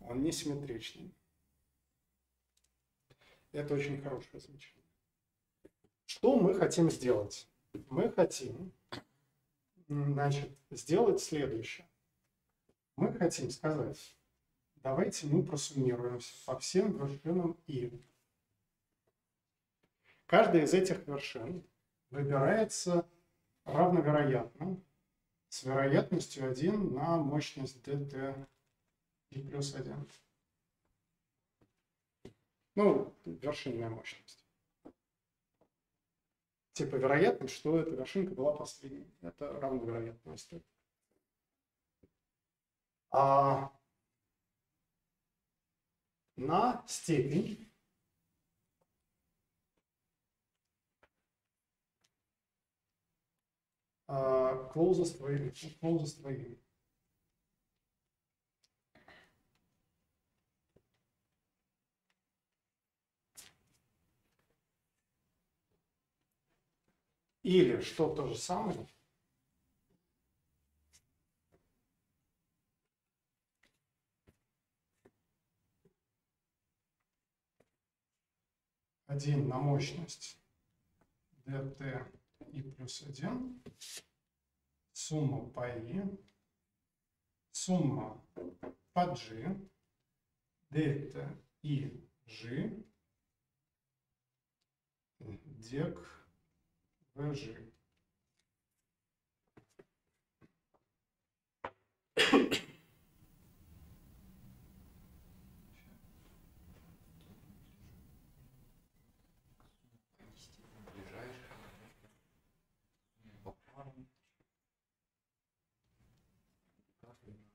Он не симметричный. Это очень хорошее замечание. Что мы хотим сделать? Мы хотим значит, сделать следующее. Мы хотим сказать, давайте мы просуммируемся по всем вершинам И. Каждая из этих вершин выбирается равновероятно с вероятностью 1 на мощность dt и плюс 1. Ну, вершинная мощность. Типа вероятность, что эта вершинка была последней. Это равновероятная история. А на степень closest way, closest way. Или что то же самое, один на мощность dt и плюс 1, сумма по i, сумма по g, дельта и g, дек Вожи.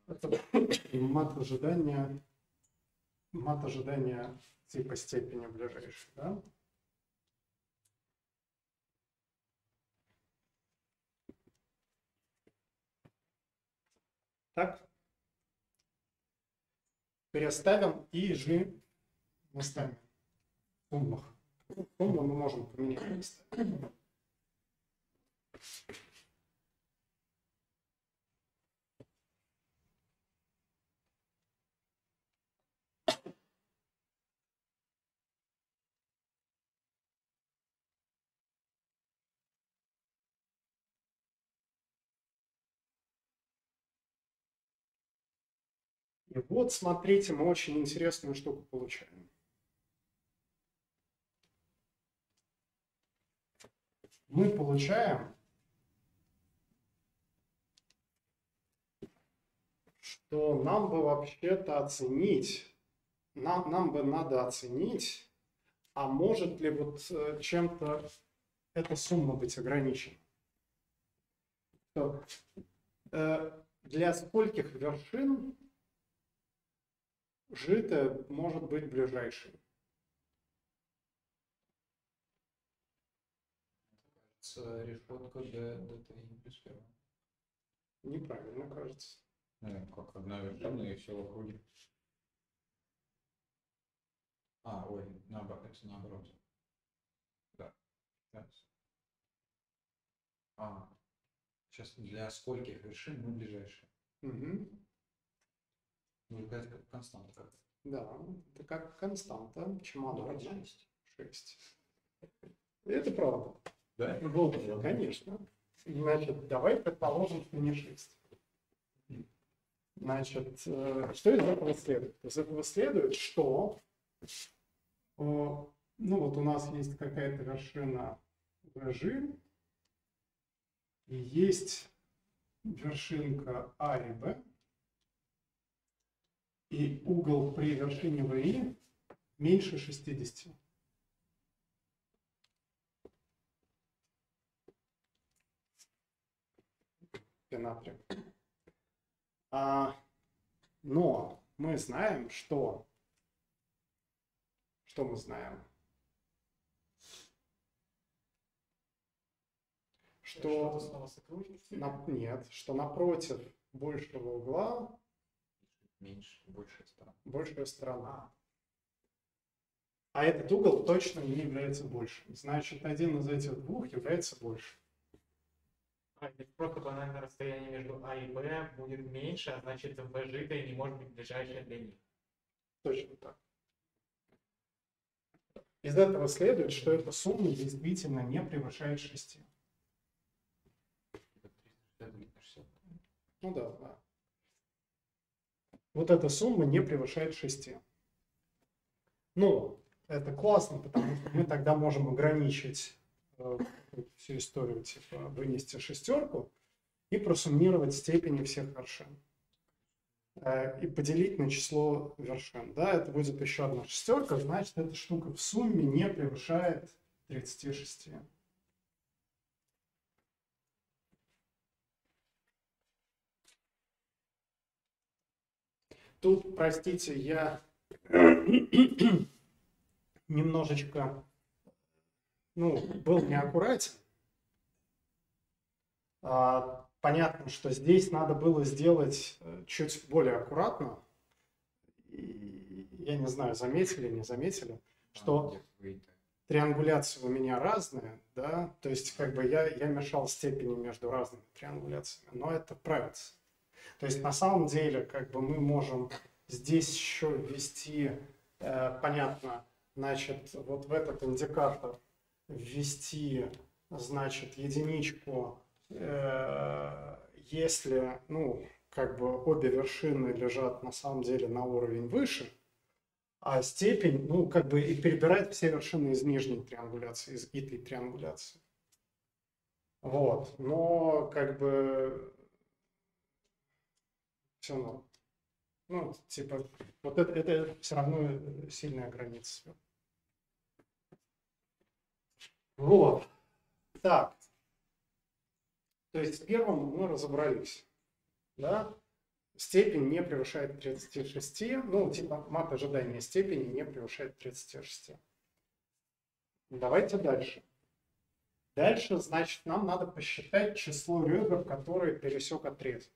Это мат ожидания, мат ожидания типа степени ближайшей, да? Так? Переставим и G местами. Суммах. Сумму мы можем поменять местами. И вот, смотрите, мы очень интересную штуку получаем. Мы получаем, что нам бы вообще-то оценить, нам, нам бы надо оценить, а может ли вот э, чем-то эта сумма быть ограничена. Э, для скольких вершин жито может быть. Кажется, решетка до, до 3 плюс 1. Неправильно кажется. Ну, как одна вершина и все в округе. А, ой, наоборот, это наоборот. Да. Пятнадцать. А, сейчас для скольких вершин мы ближайшие? Мгм. Какая-то как константа как Да, это как константа. Чемодан. Давайте шесть. 6. Это правда. Да? Вот, конечно. Значит, давай предположим, что не 6. Значит, э, что из этого следует? Из этого следует, что э, ну вот у нас есть какая-то вершина VG, и есть вершинка А и Б, и угол при вершине ВИ меньше 60. Пенатрия. А, но мы знаем, что... Что мы знаем? Что... сотрудничество. на- нет, что напротив большего угла Меньше, больше сторона. большая сторона. А этот угол точно не является большим. Значит, один из этих двух является больше. А, здесь просто банальное расстояние между А и Б будет меньше, а значит В житое не может быть ближайшее для них. Точно так. Из этого следует, что эта сумма действительно не превышает 6. Это 360 делить на 60. Ну да, да. Вот эта сумма не превышает 6. Ну, это классно, потому что мы тогда можем ограничить э, всю историю, типа вынести шестерку и просуммировать степени всех вершин. Э, и поделить на число вершин. Да, это будет еще одна шестерка, значит, эта штука в сумме не превышает 36. Тут, простите, я немножечко, ну, был неаккуратен. А, понятно, что здесь надо было сделать э, чуть более аккуратно. И я не знаю, заметили, не заметили, что А, триангуляции у меня разные, да, то есть как бы я, я мешал степени между разными триангуляциями, но это правится. То есть на самом деле как бы мы можем здесь еще ввести, э, понятно, значит, вот в этот индикатор ввести, значит, единичку, э, если, ну, как бы обе вершины лежат на самом деле на уровень выше, а степень, ну, как бы и перебирать все вершины из нижней триангуляции, из этой триангуляции. Вот, но как бы все равно. Ну, типа, вот это, это все равно сильная граница. Вот. Так. То есть с первым мы разобрались. Да? Степень не превышает 36. Ну, типа мат ожидания степени не превышает 36. Давайте дальше. Дальше, значит, нам надо посчитать число ребер, которые пересек отрезок.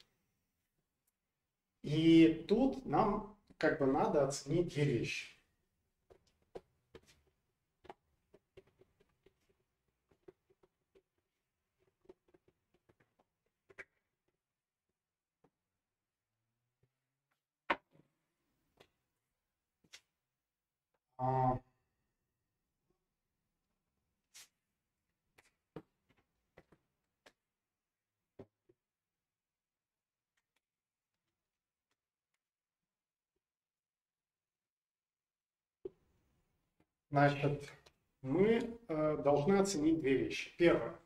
И тут нам как бы надо оценить две вещи. Uh... Значит, мы э, должны оценить две вещи. Первое.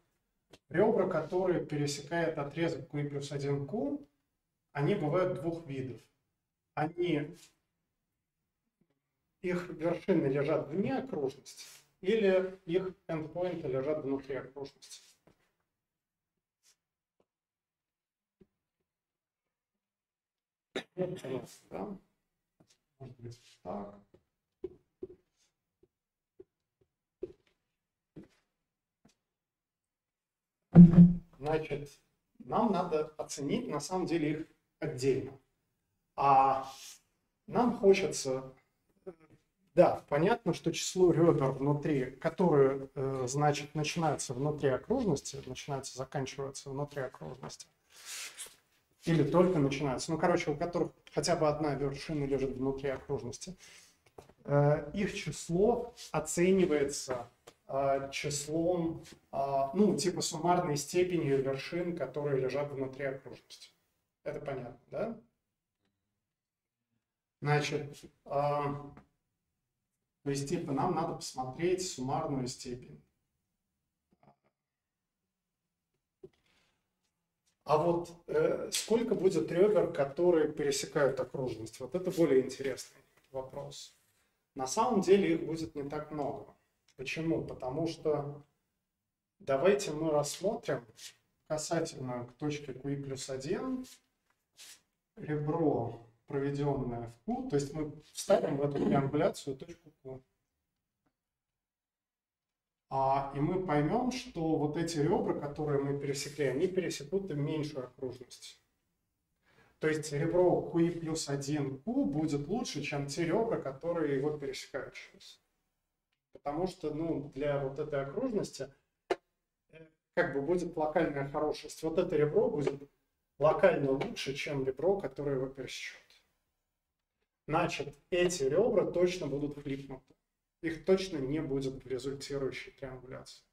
Ребра, которые пересекают отрезок Q плюс 1Q, они бывают двух видов. Они, их вершины лежат вне окружности, или их эндпоинты лежат внутри окружности. Да? Может быть, так. Значит, нам надо оценить на самом деле их отдельно. А нам хочется, да, понятно, что число ребер внутри, которые, э, значит, начинаются внутри окружности, начинаются, заканчиваются внутри окружности, или только начинаются, ну, короче, у которых хотя бы одна вершина лежит внутри окружности, э, их число оценивается числом, а, ну, типа суммарной степенью вершин, которые лежат внутри окружности. Это понятно, да? Значит, а, то есть, типа, нам надо посмотреть суммарную степень. А вот э, сколько будет ребер, которые пересекают окружность? Вот это более интересный вопрос. На самом деле их будет не так много. Почему? Потому что давайте мы рассмотрим касательно к точке QI плюс 1 ребро, проведенное в Q, то есть мы вставим в эту триангуляцию точку Q. А, и мы поймем, что вот эти ребра, которые мы пересекли, они пересекут меньшую окружность. То есть ребро QI плюс 1Q будет лучше, чем те ребра, которые его пересекают сейчас потому что ну, для вот этой окружности э, как бы будет локальная хорошесть. Вот это ребро будет локально лучше, чем ребро, которое его пересечет. Значит, эти ребра точно будут флипнуты. Их точно не будет в результирующей триангуляции.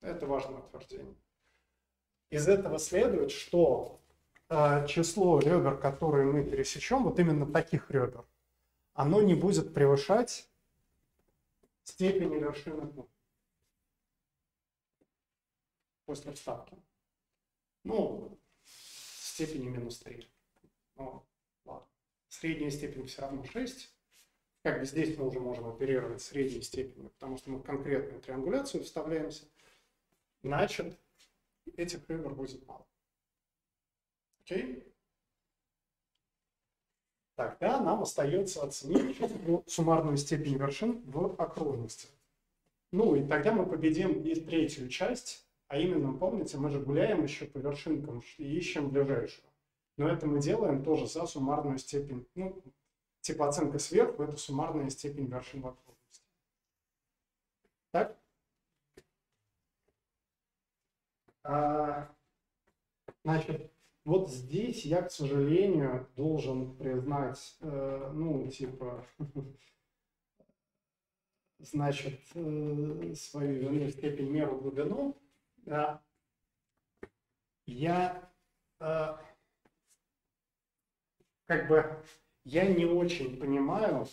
Это важное утверждение. Из этого следует, что э, число ребер, которые мы пересечем, вот именно таких ребер, оно не будет превышать степени вершины Q после вставки. Ну, степени минус 3. Ну, ладно. Средняя степень все равно 6. Как бы здесь мы уже можем оперировать средней степенью, потому что мы в конкретную триангуляцию вставляемся. Значит, этих ребер будет мало. Окей? Тогда нам остается оценить суммарную степень вершин в окружности. Ну и тогда мы победим и третью часть, а именно, помните, мы же гуляем еще по вершинкам и ищем ближайшую. Но это мы делаем тоже за суммарную степень, ну, типа оценка сверху, это суммарная степень вершин в окружности. Так? А, значит, вот здесь я, к сожалению, должен признать, э, ну, типа, значит, э, свою вину, степень, меру, глубину. Да. Я э, как бы, я не очень понимаю,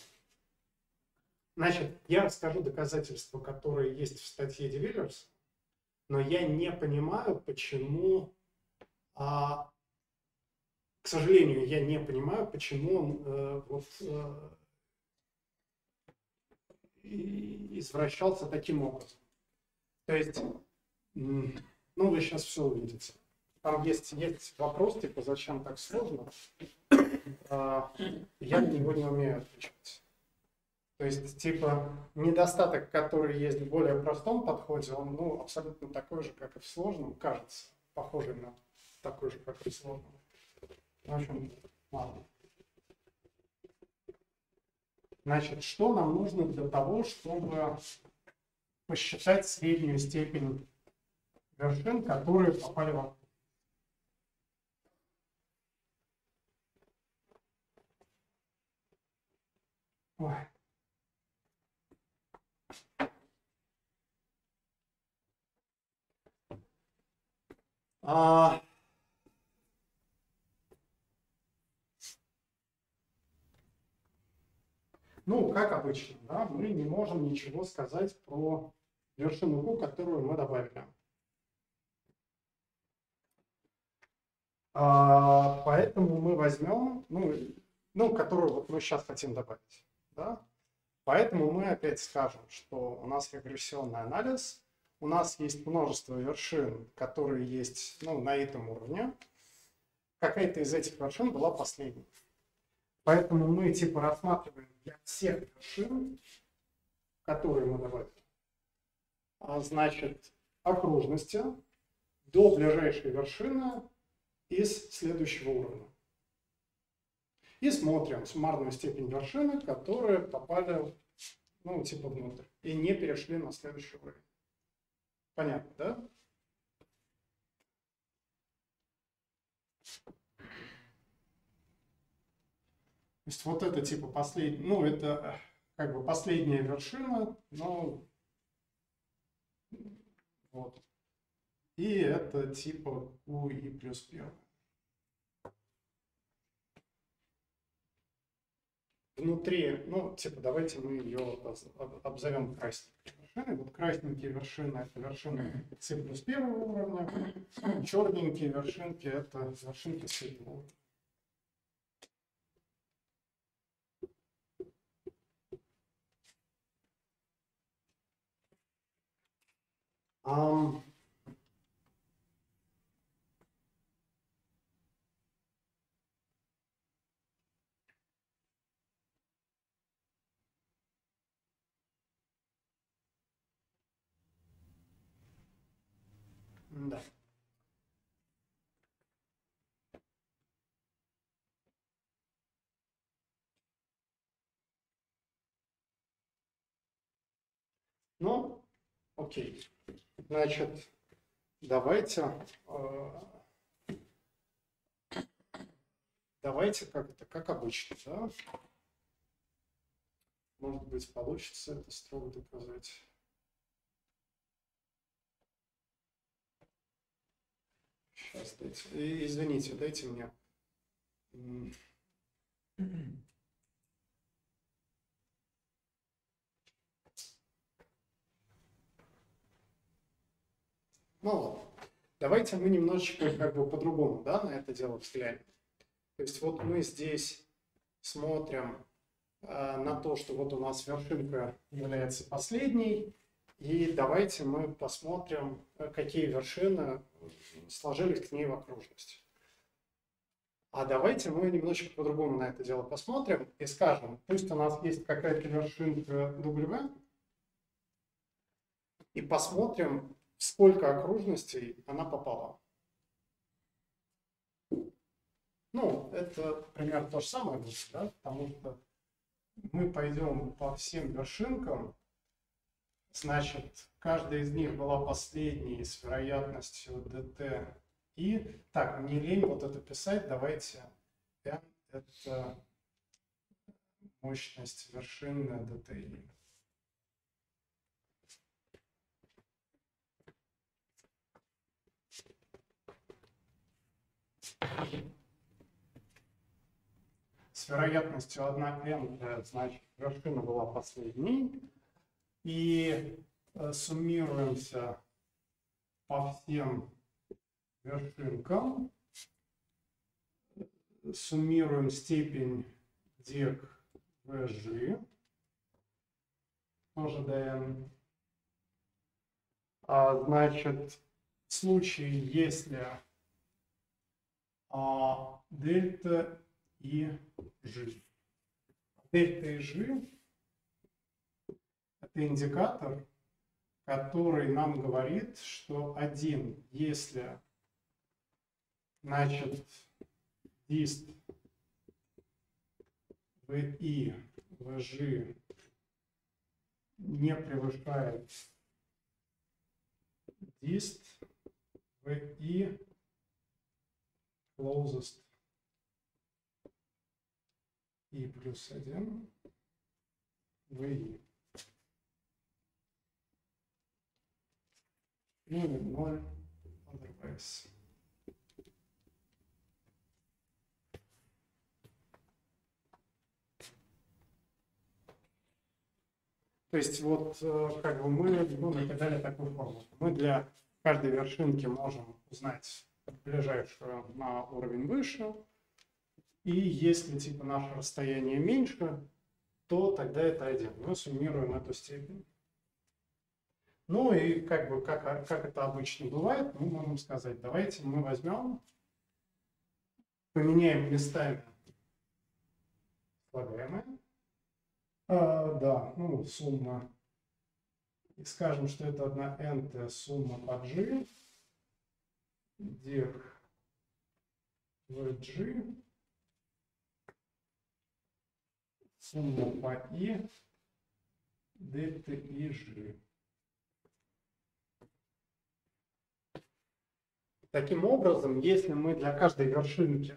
значит, я расскажу доказательства, которые есть в статье Девиллерс, но я не понимаю, почему а, к сожалению, я не понимаю, почему он э, вот, э, извращался таким образом. То есть, ну, вы сейчас все увидите. Там есть, есть вопрос, типа, зачем так сложно? А, я на него не умею отвечать. То есть, типа, недостаток, который есть в более простом подходе, он ну, абсолютно такой же, как и в сложном, кажется, похожий на такой же, как и в сложном. Общем, ладно. Значит, что нам нужно для того, чтобы посчитать среднюю степень вершин, которые попали в? Ой. А, Ну, как обычно, да, мы не можем ничего сказать про вершину Q, которую мы добавили. А, поэтому мы возьмем, ну, ну, которую вот мы сейчас хотим добавить. Да? Поэтому мы опять скажем, что у нас регрессионный анализ, у нас есть множество вершин, которые есть ну, на этом уровне. Какая-то из этих вершин была последней. Поэтому мы типа рассматриваем для всех вершин, которые мы добавили, а, значит, окружности до ближайшей вершины из следующего уровня. И смотрим суммарную степень вершины, которые попали, ну, типа внутрь, и не перешли на следующий уровень. Понятно, да? То есть вот это типа последний, ну это э, как бы последняя вершина, но вот. И это типа U и плюс первое. Внутри, ну, типа, давайте мы ее обзовем красненькой вершиной. Вот красненькие вершины – это вершины C плюс первого уровня, черненькие вершинки – это вершинки среднего уровня. Um, да. Ну, окей. Значит, давайте, э, давайте как это, как обычно, да? Может быть, получится это строго доказать. Сейчас, дайте, извините, дайте мне. Ну ладно. Давайте мы немножечко как бы по-другому да, на это дело взглянем. То есть вот мы здесь смотрим э, на то, что вот у нас вершинка является последней, и давайте мы посмотрим, какие вершины сложились к ней в окружности. А давайте мы немножечко по-другому на это дело посмотрим и скажем, пусть у нас есть какая-то вершинка W, и посмотрим, сколько окружностей она попала. Ну, это примерно то же самое будет, да, потому что мы пойдем по всем вершинкам, значит, каждая из них была последней с вероятностью dt и, так, не лень вот это писать, давайте, n это мощность вершины dti. С вероятностью 1 n, значит, вершина была последней. И э, суммируемся по всем вершинкам. Суммируем степень дек VG, тоже dn. А, значит, в случае, если а дельта и g. Дельта и g – это индикатор, который нам говорит, что один, если значит дист VI, VG не превышает дист VI closest и плюс 1, VI. Или 0 otherwise. То есть вот э, как бы мы ну, накидали такую формулу. Мы для каждой вершинки можем узнать ближайшую на уровень выше. И если типа наше расстояние меньше, то тогда это 1. Мы суммируем эту степень. Ну и как бы как, как это обычно бывает, мы можем сказать, давайте мы возьмем, поменяем местами слагаемые. А, да, ну, сумма. И скажем, что это одна n сумма по g. Dir в g. Сумма по i. Дельта и g. Таким образом, если мы для каждой вершинки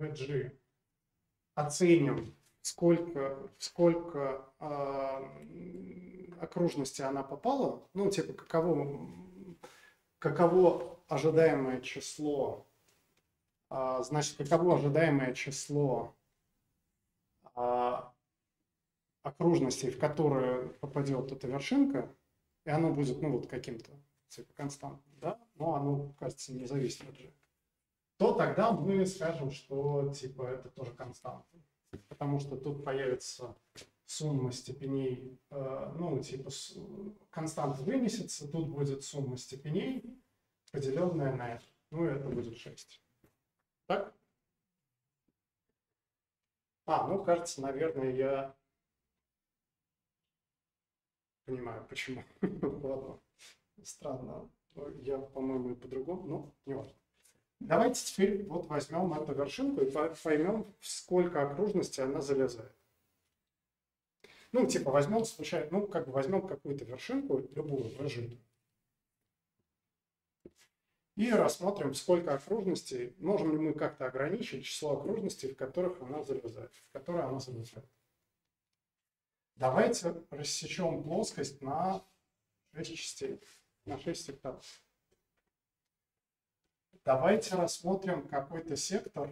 VG оценим сколько, сколько э, окружности она попала, ну, типа, каково, каково ожидаемое число, э, значит, каково ожидаемое число э, окружностей, в которые попадет эта вершинка, и оно будет, ну, вот каким-то, типа, константным, да, но оно, кажется, не зависит от G, то тогда мы скажем, что, типа, это тоже константа. Потому что тут появится сумма степеней, э, ну, типа констант вынесется, тут будет сумма степеней, поделенная на это. Ну, это будет 6. Так? А, ну, кажется, наверное, я понимаю, почему. Ладно, странно. Я, по-моему, и по-другому, но не важно. Давайте теперь вот возьмем эту вершинку и поймем, сколько окружностей она залезает. Ну, типа, возьмем случайно, ну, как бы возьмем какую-то вершинку, любую, прожитую. И рассмотрим, сколько окружностей, можем ли мы как-то ограничить число окружностей, в которых она залезает, в которые она залезает. Давайте рассечем плоскость на 6 частей, на 6 секторов. Давайте рассмотрим какой-то сектор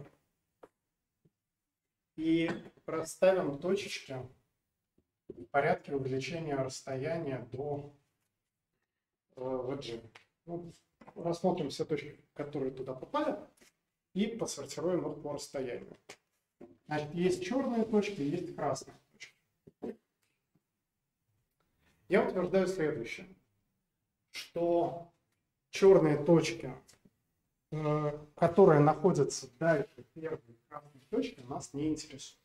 и проставим точечки в порядке увеличения расстояния до VG. Ну, рассмотрим все точки, которые туда попали, и посортируем их по расстоянию. Значит, есть черные точки, есть красные точки. Я утверждаю следующее, что черные точки Э, которые находятся дальше первой красной точки, нас не интересует.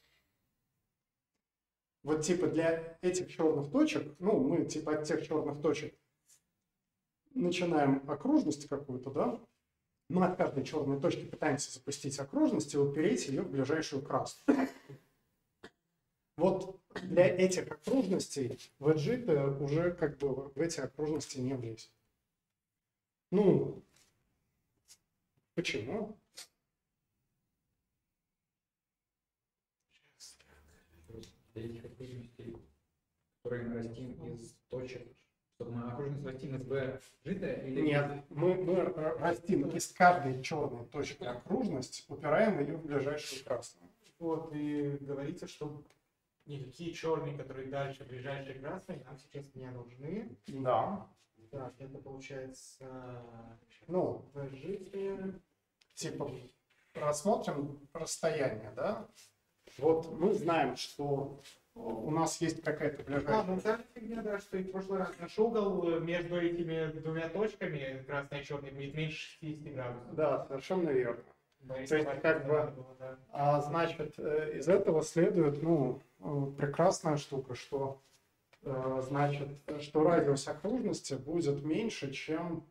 Вот типа для этих черных точек, ну, мы типа от тех черных точек начинаем окружность какую-то, да, мы от каждой черной точки пытаемся запустить окружность и упереть ее в ближайшую красную. Вот для этих окружностей VG уже как бы в эти окружности не влезет. Ну, Почему? которые мы растим из точек, чтобы мы окружность растим из B житая или... Нет, мы, мы растим из каждой черной точки окружность, упираем ее в ближайшую красную. Вот, и говорится, что никакие черные, которые дальше ближайшие красные, нам сейчас не нужны. Да. Так, это получается... Ну, житие типа рассмотрим расстояние, да? Вот мы знаем, что у нас есть какая-то ближайшая... А, ну та фигня, да, что и в прошлый раз наш угол э, между этими двумя точками, красной и черной, будет меньше 60 градусов. Да, совершенно верно. То есть, как бы, было, да. а, значит, э, из этого следует, ну, э, прекрасная штука, что, значит, что радиус окружности будет меньше, чем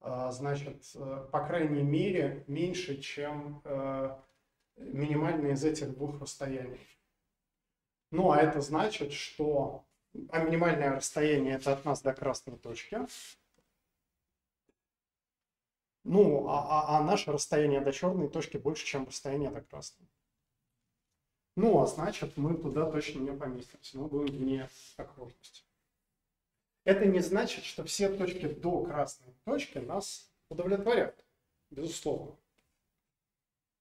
значит, по крайней мере, меньше, чем минимальное из этих двух расстояний. Ну, а это значит, что а минимальное расстояние это от нас до красной точки. Ну, а, а, а наше расстояние до черной точки больше, чем расстояние до красной. Ну, а значит, мы туда точно не поместимся, мы будем вне окружности. Это не значит, что все точки до красной точки нас удовлетворяют, безусловно.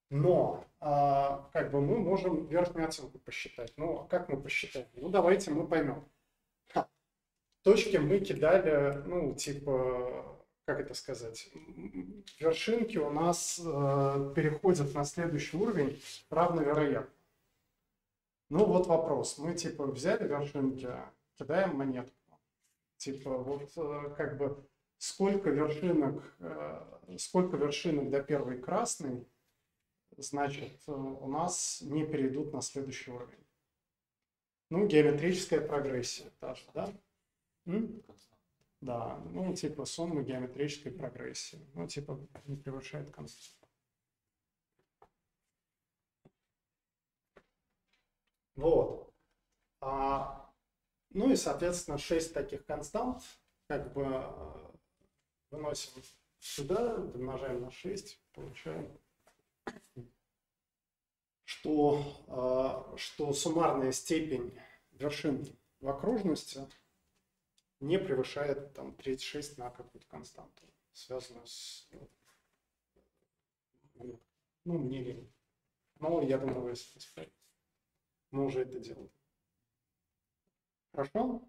Но а, как бы мы можем верхнюю оценку посчитать. Ну, а как мы посчитаем? Ну, давайте мы поймем. Ха. Точки мы кидали, ну, типа, как это сказать, вершинки у нас э, переходят на следующий уровень равновероятно. Ну, вот вопрос. Мы, типа, взяли вершинки, кидаем монетку. Типа, вот э, как бы сколько вершинок, э, сколько вершинок до первой красной, значит, э, у нас не перейдут на следующий уровень. Ну, геометрическая прогрессия та же, да? М? Да, ну, типа сумма геометрической прогрессии. Ну, типа, не превышает константу. Вот. А, ну и, соответственно, 6 таких констант как бы э, выносим сюда, умножаем на 6, получаем, что, э, что суммарная степень вершин в окружности не превышает там 36 на какую-то константу, связанную с ну, ну мне лень. Но я думаю, вы. Мы уже это делаем. Хорошо?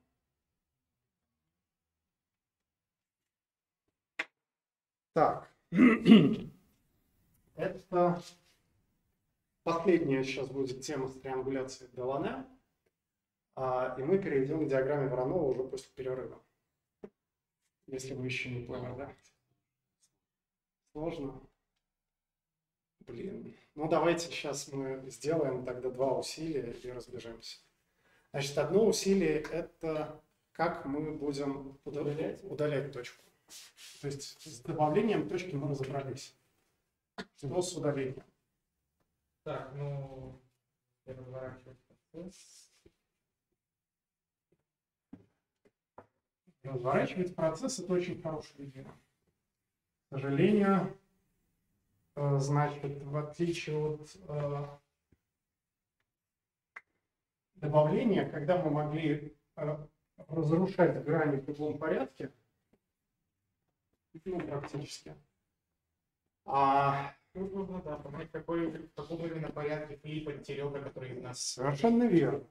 Так. Это последняя сейчас будет тема с триангуляцией Делане. А, и мы перейдем к диаграмме Воронова уже после перерыва. Если вы еще не поняли, да? Сложно? Блин. Ну, давайте сейчас мы сделаем тогда два усилия и разбежимся. Значит, одно усилие – это как мы будем удалять, удалять точку. То есть с добавлением точки мы разобрались. Что с удалением? Так, ну, я разворачиваю Разворачивать процесс – это очень хорошая идея. К сожалению, э, значит, в отличие от э, добавления, когда мы могли э, разрушать грани в любом порядке, ну, практически. А, ну, да, понять, какой, в каком именно порядке Филиппа Терека, который из нас... Совершенно верно.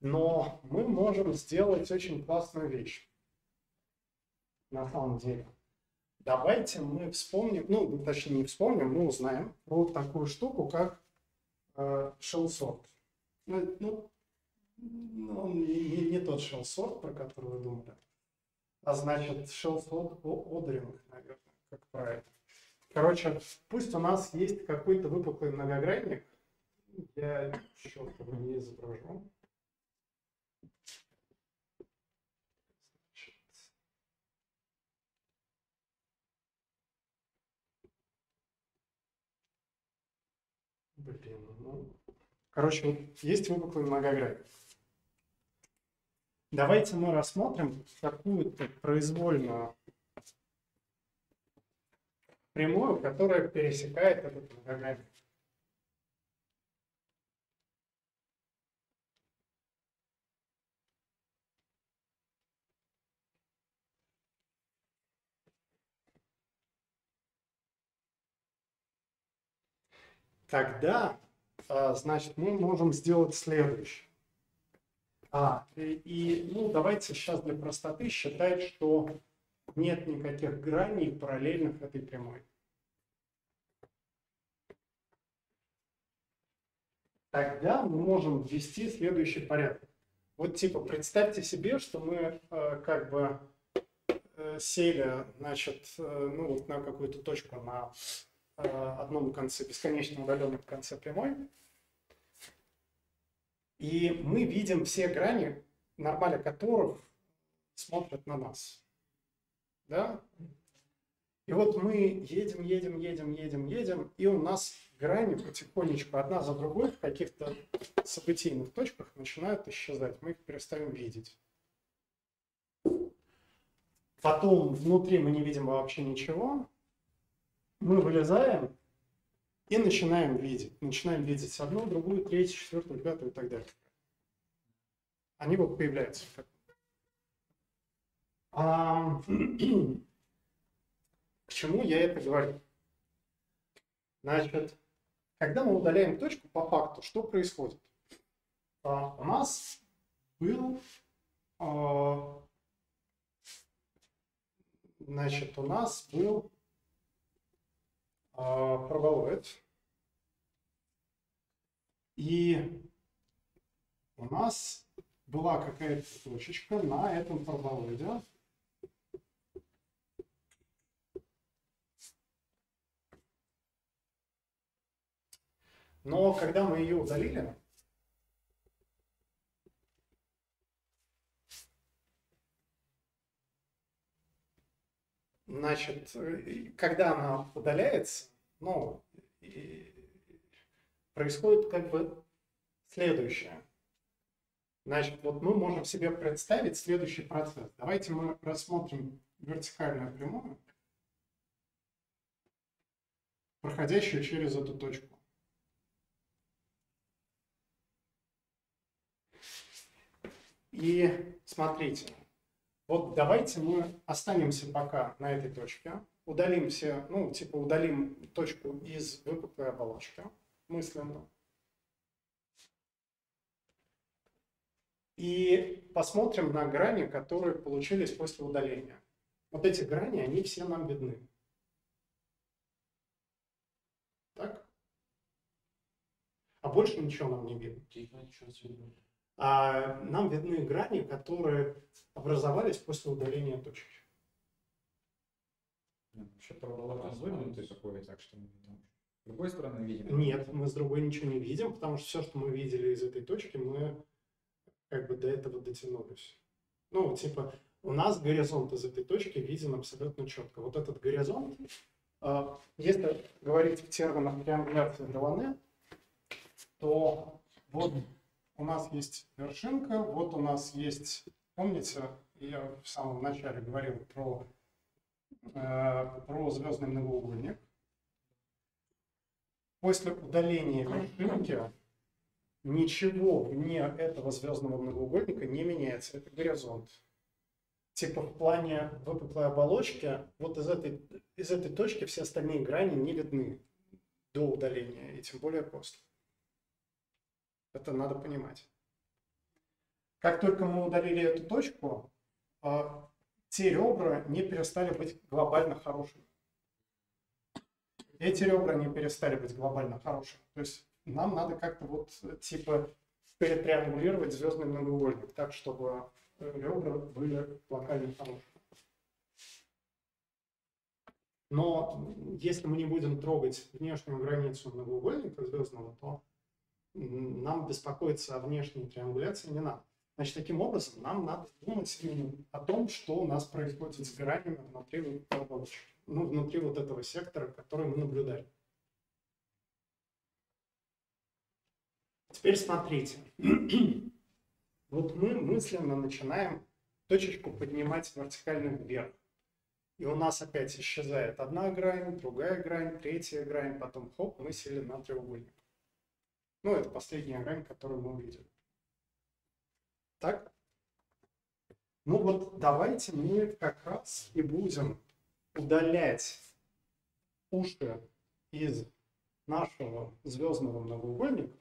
Но мы можем сделать очень классную вещь на самом деле. Давайте мы вспомним, ну, точнее не вспомним, мы узнаем про такую штуку, как э, shell sort. Ну, ну, ну не, не, не тот sort, про который вы думали, а значит shell sort ordering, наверное, как правильно. Короче, пусть у нас есть какой-то выпуклый многогранник, я еще не изображу. Блин, ну... Короче, есть выпуклый многогранник. Давайте мы рассмотрим какую-то произвольную прямую, которая пересекает этот многогранник. тогда, а, значит, мы можем сделать следующее. А, и, и ну, давайте сейчас для простоты считать, что нет никаких граней параллельных этой прямой. Тогда мы можем ввести следующий порядок. Вот типа представьте себе, что мы э, как бы э, сели, значит, э, ну вот на какую-то точку на Э, одном конце, бесконечно удаленном конце прямой. И мы видим все грани, нормали которых смотрят на нас. Да? И вот мы едем, едем, едем, едем, едем, и у нас грани потихонечку одна за другой в каких-то событийных точках начинают исчезать. Мы их перестаем видеть. Потом внутри мы не видим вообще ничего, мы вылезаем, И начинаем видеть. Начинаем видеть одну, другую, третью, четвертую, пятую и так далее. Они вот появляются. А, к чему я это говорю? Значит, когда мы удаляем точку, по факту, что происходит? А, у нас был, а, значит, у нас был а, проболоид, и у нас была какая-то точечка на этом проболоиде, Но когда мы ее удалили, значит, когда она удаляется, ну, происходит как бы следующее. Значит, вот мы можем себе представить следующий процесс. Давайте мы рассмотрим вертикальную прямую, проходящую через эту точку. И смотрите, вот давайте мы останемся пока на этой точке, удалим все, ну, типа удалим точку из выпуклой оболочки мысленно. И посмотрим на грани, которые получились после удаления. Вот эти грани, они все нам видны. Так? А больше ничего нам не видно а нам видны грани, которые образовались после удаления точки. Вообще выгнутый такой, так что мы там с другой стороны видим? Нет, мы с другой ничего не видим, потому что все, что мы видели из этой точки, мы как бы до этого дотянулись. Ну, типа, у нас горизонт из этой точки виден абсолютно четко. Вот этот горизонт, а, если говорить в терминах триангуляции Делане, то вот у нас есть вершинка, вот у нас есть, помните, я в самом начале говорил про, э, про звездный многоугольник. После удаления вершинки ничего вне этого звездного многоугольника не меняется. Это горизонт. Типа в плане выпуклой оболочки, вот из этой, из этой точки все остальные грани не видны до удаления, и тем более после. Это надо понимать. Как только мы удалили эту точку, а, те ребра не перестали быть глобально хорошими. Эти ребра не перестали быть глобально хорошими. То есть нам надо как-то вот типа перетриангулировать звездный многоугольник так, чтобы ребра были локально хорошими. Но если мы не будем трогать внешнюю границу многоугольника звездного, то нам беспокоиться о внешней триангуляции не надо. Значит, таким образом, нам надо думать о том, что у нас происходит с гранями внутри ну, внутри вот этого сектора, который мы наблюдаем. Теперь смотрите. Вот мы мысленно начинаем точечку поднимать вертикально вверх. И у нас опять исчезает одна грань, другая грань, третья грань, потом хоп, мы сели на треугольник. Ну, это последняя грань, которую мы увидели. Так? Ну вот давайте мы как раз и будем удалять уши из нашего звездного многоугольника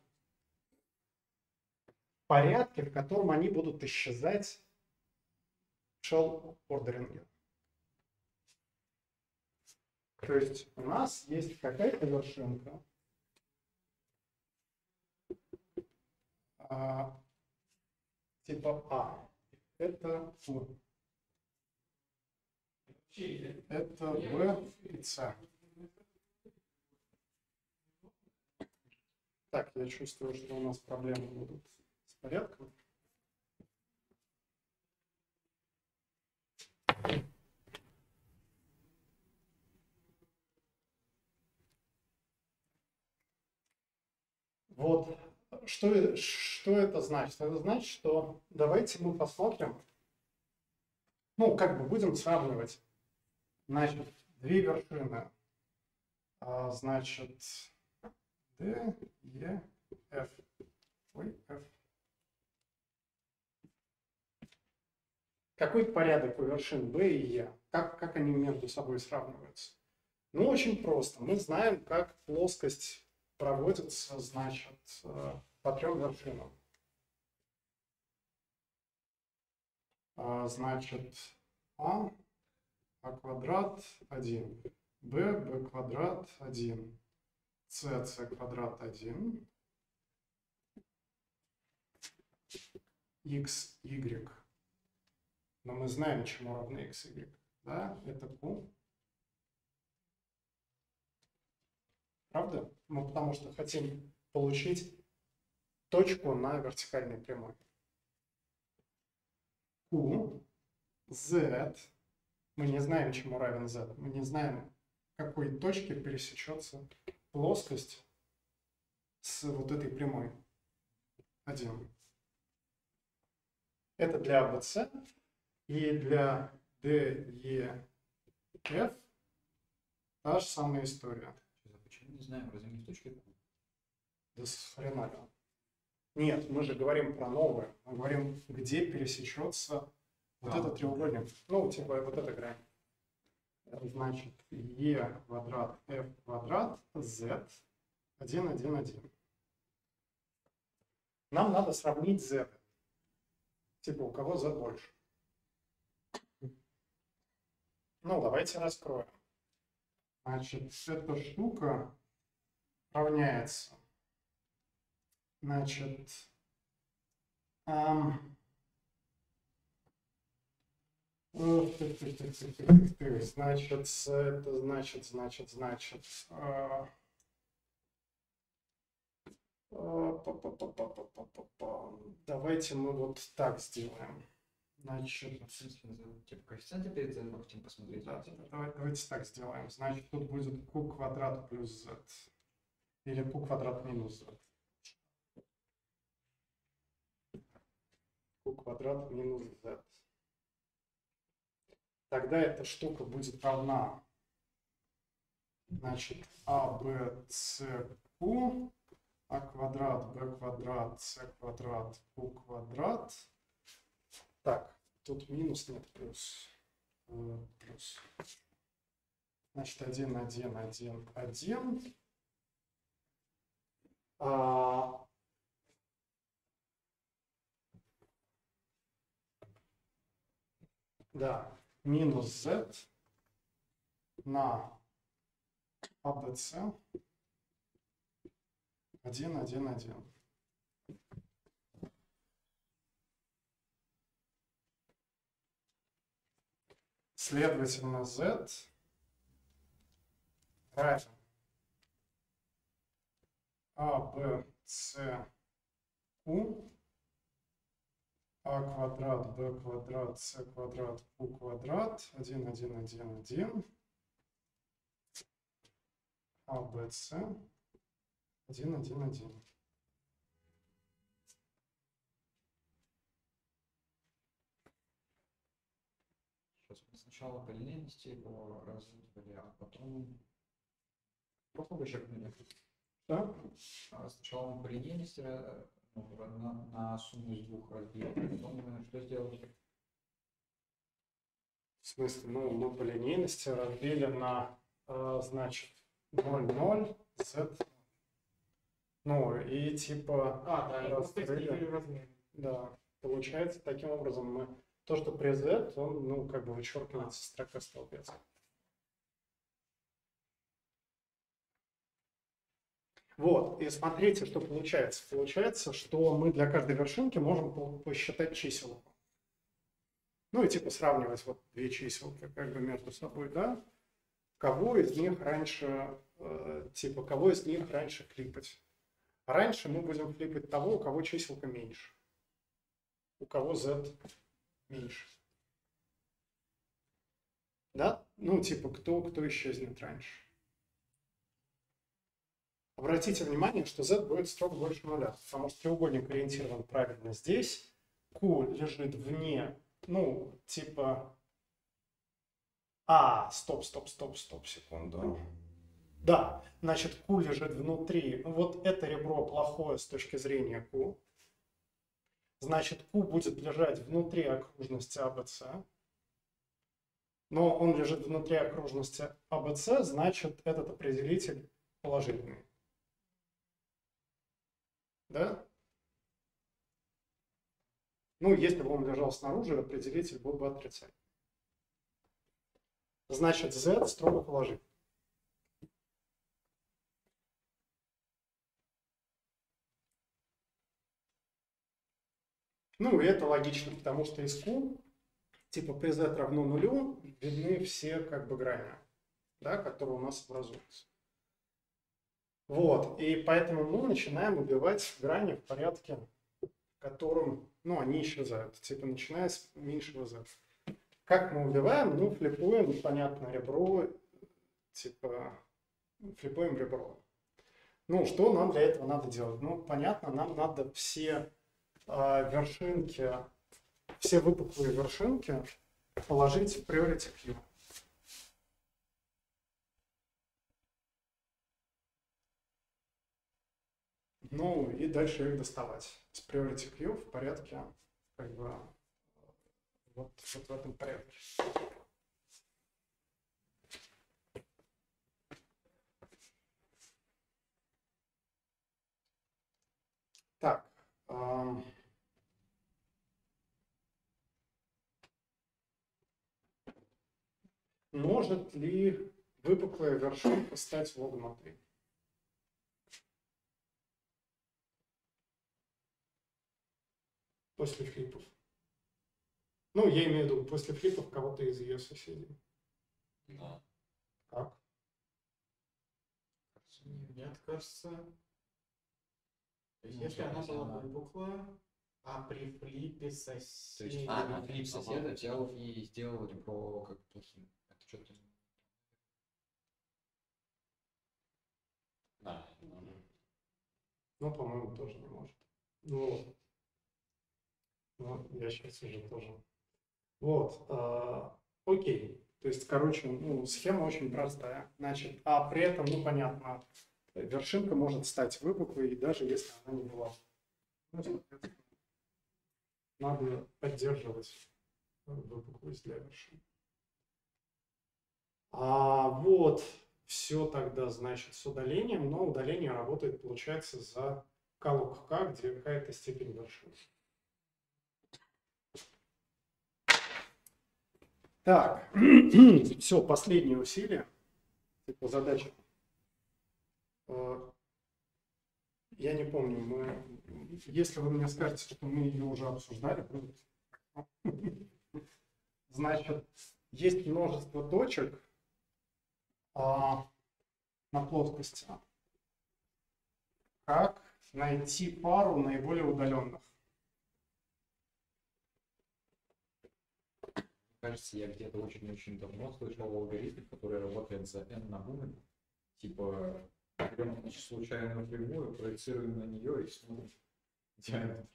в порядке, в котором они будут исчезать в shell ордеринге. То есть у нас есть какая-то вершинка, а, типа А. Это У. Это В и С. Так, я чувствую, что у нас проблемы будут с порядком. Вот что, что это значит? Это значит, что давайте мы посмотрим, ну, как бы будем сравнивать, значит, две вершины, а, значит, D, E, F. Ой, F. Какой порядок у вершин B и E? Как, как они между собой сравниваются? Ну, очень просто. Мы знаем, как плоскость проводится, значит, э, по трем вершинам. А, значит, А, А квадрат 1, Б, Б квадрат 1, С, С квадрат 1, X, Y. Но мы знаем, чему равны X, Y. Да, это Q. Правда? Мы потому что хотим получить точку на вертикальной прямой. Q, Z, мы не знаем, чему равен Z. Мы не знаем, какой точке пересечется плоскость с вот этой прямой. 1. Это для ABC. И для DEF та же самая история. Почему не знаем, разве не в точке? Да с хрена? Нет, мы же говорим про новое. Мы говорим, где пересечется вот Да. этот треугольник. Ну, типа вот эта грань. Это значит E квадрат F квадрат Z 1, 1, 1. Нам надо сравнить Z. Типа у кого Z больше. Ну, давайте раскроем. Значит, эта штука равняется Значит, значит, это значит, значит, значит, давайте мы вот так сделаем. Значит, типа коэффициенты перед Z хотим посмотреть. да, давай- давайте так сделаем. Значит, тут будет q квадрат плюс z. Или q квадрат минус z. q квадрат минус z. Тогда эта штука будет равна значит а, б, с, q, а квадрат, b квадрат, с квадрат, q квадрат. Так, тут минус, нет, плюс. Э, Плюс. Значит, 1, 1, 1, 1. А, да, минус z на ABC 1, 1, 1. Следовательно, z равен С, Q, А квадрат, Б квадрат, С квадрат, Q квадрат, 1, 1, 1, 1, А, Б, С, 1, 1, 1. Сейчас мы сначала по линейности его раздали, а потом... Попробуй еще как-нибудь. Да? А Сначала мы по линейности на, на сумму из двух потом мы что сделали? В смысле, ну, мы по линейности разбили на, э, значит, 0, 0, z. Ну, и типа... А, да, раскрыли. Да, получается, таким образом мы то, что при z, он, ну, как бы вычеркивается строка столбец. Вот, и смотрите, что получается. Получается, что мы для каждой вершинки можем по- посчитать чиселку. Ну и типа сравнивать вот две чиселки как бы между собой, да? Кого из них раньше, э, типа, кого из них раньше клипать? Раньше мы будем клипать того, у кого чиселка меньше у кого z меньше. Да? Ну, типа, кто, кто исчезнет раньше. Обратите внимание, что z будет строго больше нуля, потому что треугольник ориентирован правильно здесь, q лежит вне, ну, типа... А, стоп, стоп, стоп, стоп, секунду. Да, значит, Q лежит внутри. Вот это ребро плохое с точки зрения Q. Значит, Q будет лежать внутри окружности АБЦ. Но он лежит внутри окружности АБЦ, значит, этот определитель положительный. Да? Ну, если бы он лежал снаружи, определитель был бы отрицательный. Значит, z строго положительный. Ну, и это логично, потому что из Q, типа PZ равно нулю, видны все как бы грани, да, которые у нас образуются. Вот, и поэтому мы начинаем убивать грани в порядке, в котором, ну, они исчезают, типа начиная с меньшего z. Как мы убиваем? Ну, флипуем, понятно, ребро, типа, флипуем ребро. Ну, что нам для этого надо делать? Ну, понятно, нам надо все э, вершинки, все выпуклые вершинки положить в priority queue. Ну и дальше их доставать с priority queue в порядке, как бы, вот, вот в этом порядке. Так. Эм... Может ли выпуклая вершинка стать вогнутой? После флипов. Ну, я имею в виду после флипов кого-то из ее соседей. Да. Как? Нет, кажется. То есть, если она была выпуклая, а при флипе То сосед... есть А, а, флип соседа взял и сделал ребро как плохим. Это что-то... Да. ну, Ну, по-моему, тоже не может. Вот. Ну, я сейчас уже тоже. Вот. а, окей. То есть, короче, ну, схема очень простая. Значит, а при этом, ну, понятно, вершинка может стать выпуклой, даже если она не была. Ну, надо поддерживать выпуклость для вершин. А вот все тогда, значит, с удалением, но удаление работает, получается, за колок К, где какая-то степень вершин. Так, все, последнее усилие. Типа задача. Э, Я не помню, мы, если вы мне скажете, что мы ее уже обсуждали. Значит, есть множество точек а, на плоскости. Как найти пару наиболее удаленных? Кажется, я где-то очень-очень давно слышал алгоритм, который работает за n на умен. Типа, берем случайную прямую, проецируем на нее и смотрим диаметр.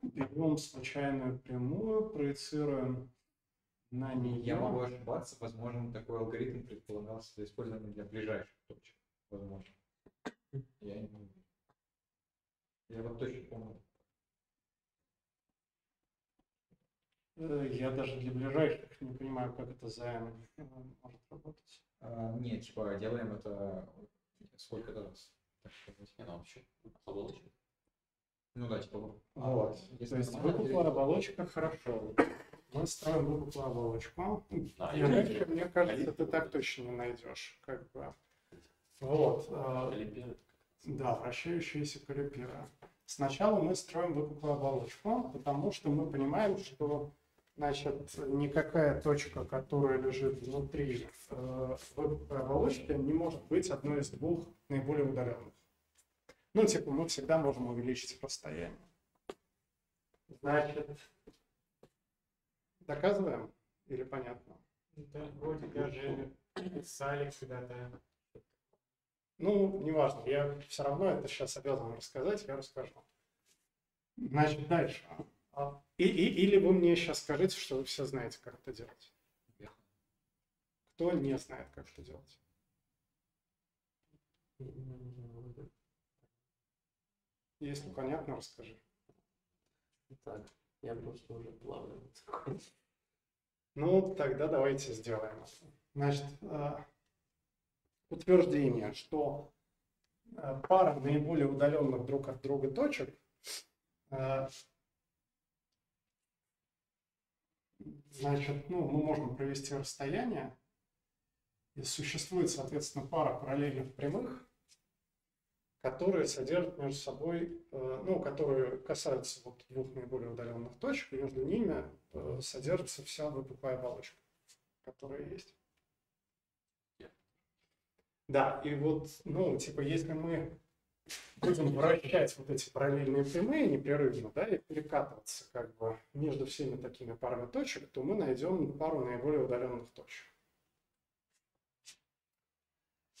Берем случайную прямую, проецируем на нее. Я могу ошибаться, возможно, такой алгоритм предполагался для использования для ближайших точек. Возможно. Я не помню. Я вот точно помню. Я даже для ближайших не понимаю, как это за n может работать. А, нет, типа, делаем это сколько-то раз. Так сказать. Не, ну вообще, оболочка. Ну да, типа, вот. Вот. Если То есть выпуклая делить- оболочка хорошо. Мы строим выпуклую оболочку. Да, И дальше, мне кажется, ты так точно не найдешь. Как бы. Вот. э, Олимпиада. Да, вращающиеся калипиры. Сначала мы строим выпуклую оболочку, потому что мы понимаем, что значит, никакая точка, которая лежит внутри э, оболочки, не может быть одной из двух наиболее удаленных. Ну, типа, мы всегда можем увеличить расстояние. Значит, доказываем или понятно? Да, вроде даже писали когда-то. Ну, неважно, я все равно это сейчас обязан рассказать, я расскажу. Значит, дальше. А, И, и- или вы мне сейчас скажите, что вы все знаете, как это делать. Кто не знает, как это делать? Если понятно, расскажи. Так, я просто уже плаваю. Ну, тогда давайте сделаем. Значит, э, утверждение, что э, пара наиболее удаленных друг от друга точек э, значит, ну, мы можем провести расстояние, и существует, соответственно, пара параллельных прямых, которые содержат между собой, э, ну, которые касаются вот двух наиболее удаленных точек, и между ними э, содержится вся выпуклая оболочка, которая есть. Да, и вот, ну, типа, если мы будем вращать вот эти параллельные прямые непрерывно, да, и перекатываться как бы между всеми такими парами точек, то мы найдем пару наиболее удаленных точек.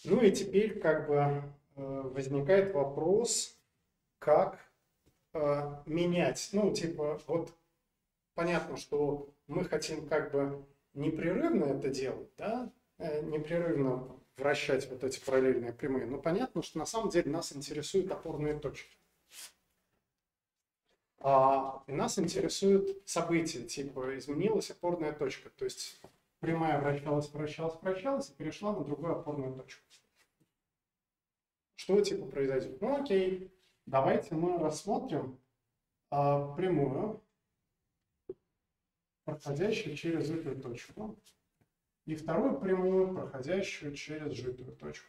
Ну и теперь как бы Э, возникает вопрос, как э, менять. Ну, типа, вот понятно, что мы хотим как бы непрерывно это делать, да, э, непрерывно вращать вот эти параллельные прямые, но понятно, что на самом деле нас интересуют опорные точки. А, и нас интересуют события, типа изменилась опорная точка, то есть прямая вращалась, вращалась, вращалась и перешла на другую опорную точку. Что типа произойдет? Ну окей, давайте мы рассмотрим а, прямую, проходящую через житую точку, и вторую прямую, проходящую через житую точку.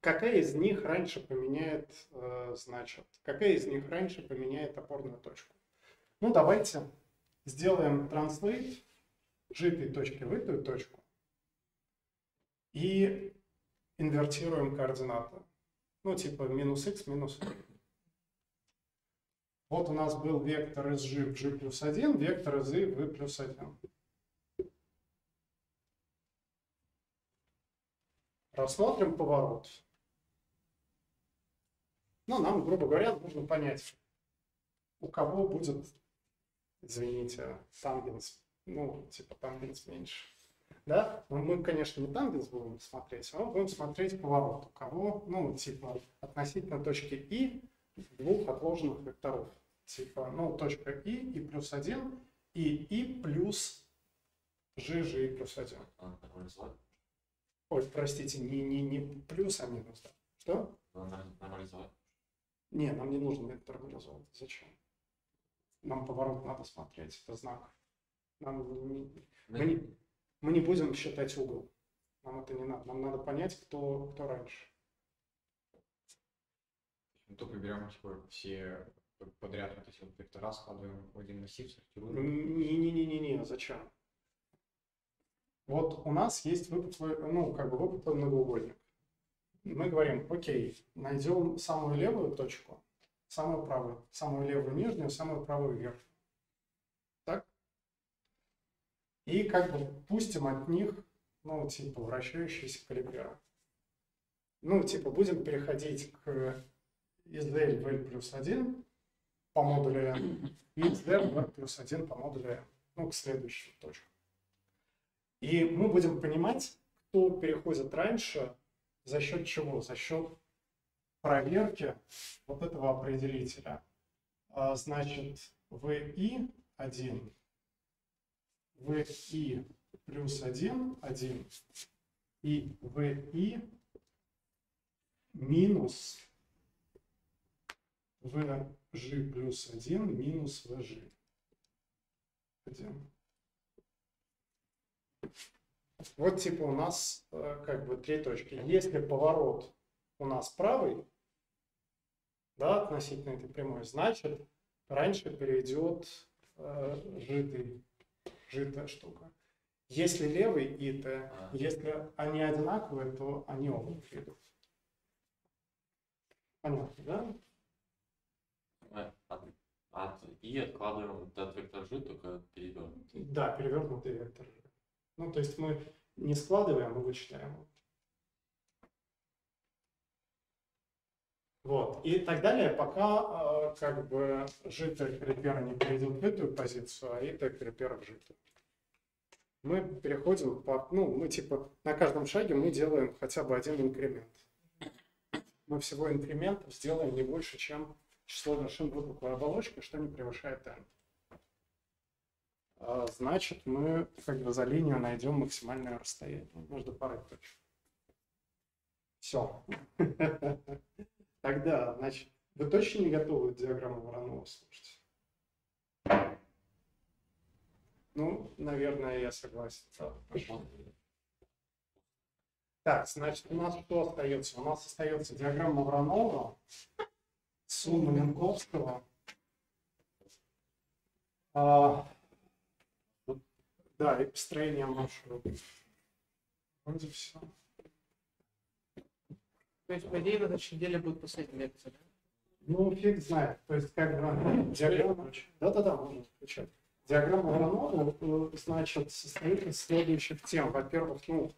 Какая из них раньше поменяет, э, значит, какая из них раньше поменяет опорную точку? Ну, давайте сделаем translate житой точки в эту точку и инвертируем координаты. Ну, типа минус x, минус y. Вот у нас был вектор из g g плюс 1, вектор из y y плюс 1. Рассмотрим поворот. Ну, нам, грубо говоря, нужно понять, у кого будет, извините, тангенс, ну, типа тангенс меньше. Да? Но мы, конечно, не тангенс будем смотреть, а будем смотреть поворот. У кого, ну, типа, относительно точки И двух отложенных векторов. Типа, ну, точка И, И плюс 1, и И плюс G, G плюс 1. А, Ой, простите, не, не, не плюс, а минус. Да. Что? Нормализовать. Не, нам не нужно это нормализовать. Зачем? Нам поворот надо смотреть, это знак. Нам не, мы, не, мы не будем считать угол. Нам это не надо. Нам надо понять, кто, кто раньше. Мы только берем типа, все подряд вот эти вот вектора, складываем в один массив, сортируем. Не-не-не-не, зачем? Вот у нас есть выпуклый, ну, как бы выпуклый многоугольник. Мы говорим, окей, найдем самую левую точку, самую правую, самую левую нижнюю, самую правую верхнюю. И как бы пустим от них, ну, типа, вращающиеся калибры. Ну, типа, будем переходить к из L в L плюс 1 по модулю N, и из D в R плюс 1 по модулю N, ну, к следующей точке. И мы будем понимать, кто переходит раньше, за счет чего? За счет проверки вот этого определителя. А, значит, VI1 VI плюс 1, 1 и VI минус VG плюс 1 минус VG. 1. Вот типа у нас э, как бы три точки. Если поворот у нас правый, да, относительно этой прямой, значит раньше перейдет э, житый жидкая штука. Если левый и Т, а. если они одинаковые, то они оба придут. Понятно, да? От, от а И откладываем этот вектор G, только перевернутый. Да, перевернутый вектор G. Ну, то есть мы не складываем, мы вычитаем. Вот. И так далее, пока э, как бы житель перепера не перейдет в эту позицию, а это перепера в житель. мы переходим по, ну, мы типа на каждом шаге мы делаем хотя бы один инкремент. Мы всего инкрементов сделаем не больше, чем число вершин выпуклой оболочки, что не превышает n. А, Значит, мы как бы за линию найдем максимальное расстояние между парой точек. Все. Тогда, значит, вы точно не готовы диаграмму Воронова слушать? Ну, наверное, я согласен. Да. Так, значит, у нас что остается? У нас остается диаграмма Воронова, сумма Ленковского. А, да, и построение маршрута. Вроде все. То есть, по идее, на следующей неделе будет последняя лекция, да? Ну, фиг знает. То есть, как бы диаграмма... Да-да-да, можно включать. Диаграмма Воронова, значит, состоит из следующих тем. Во-первых, ну,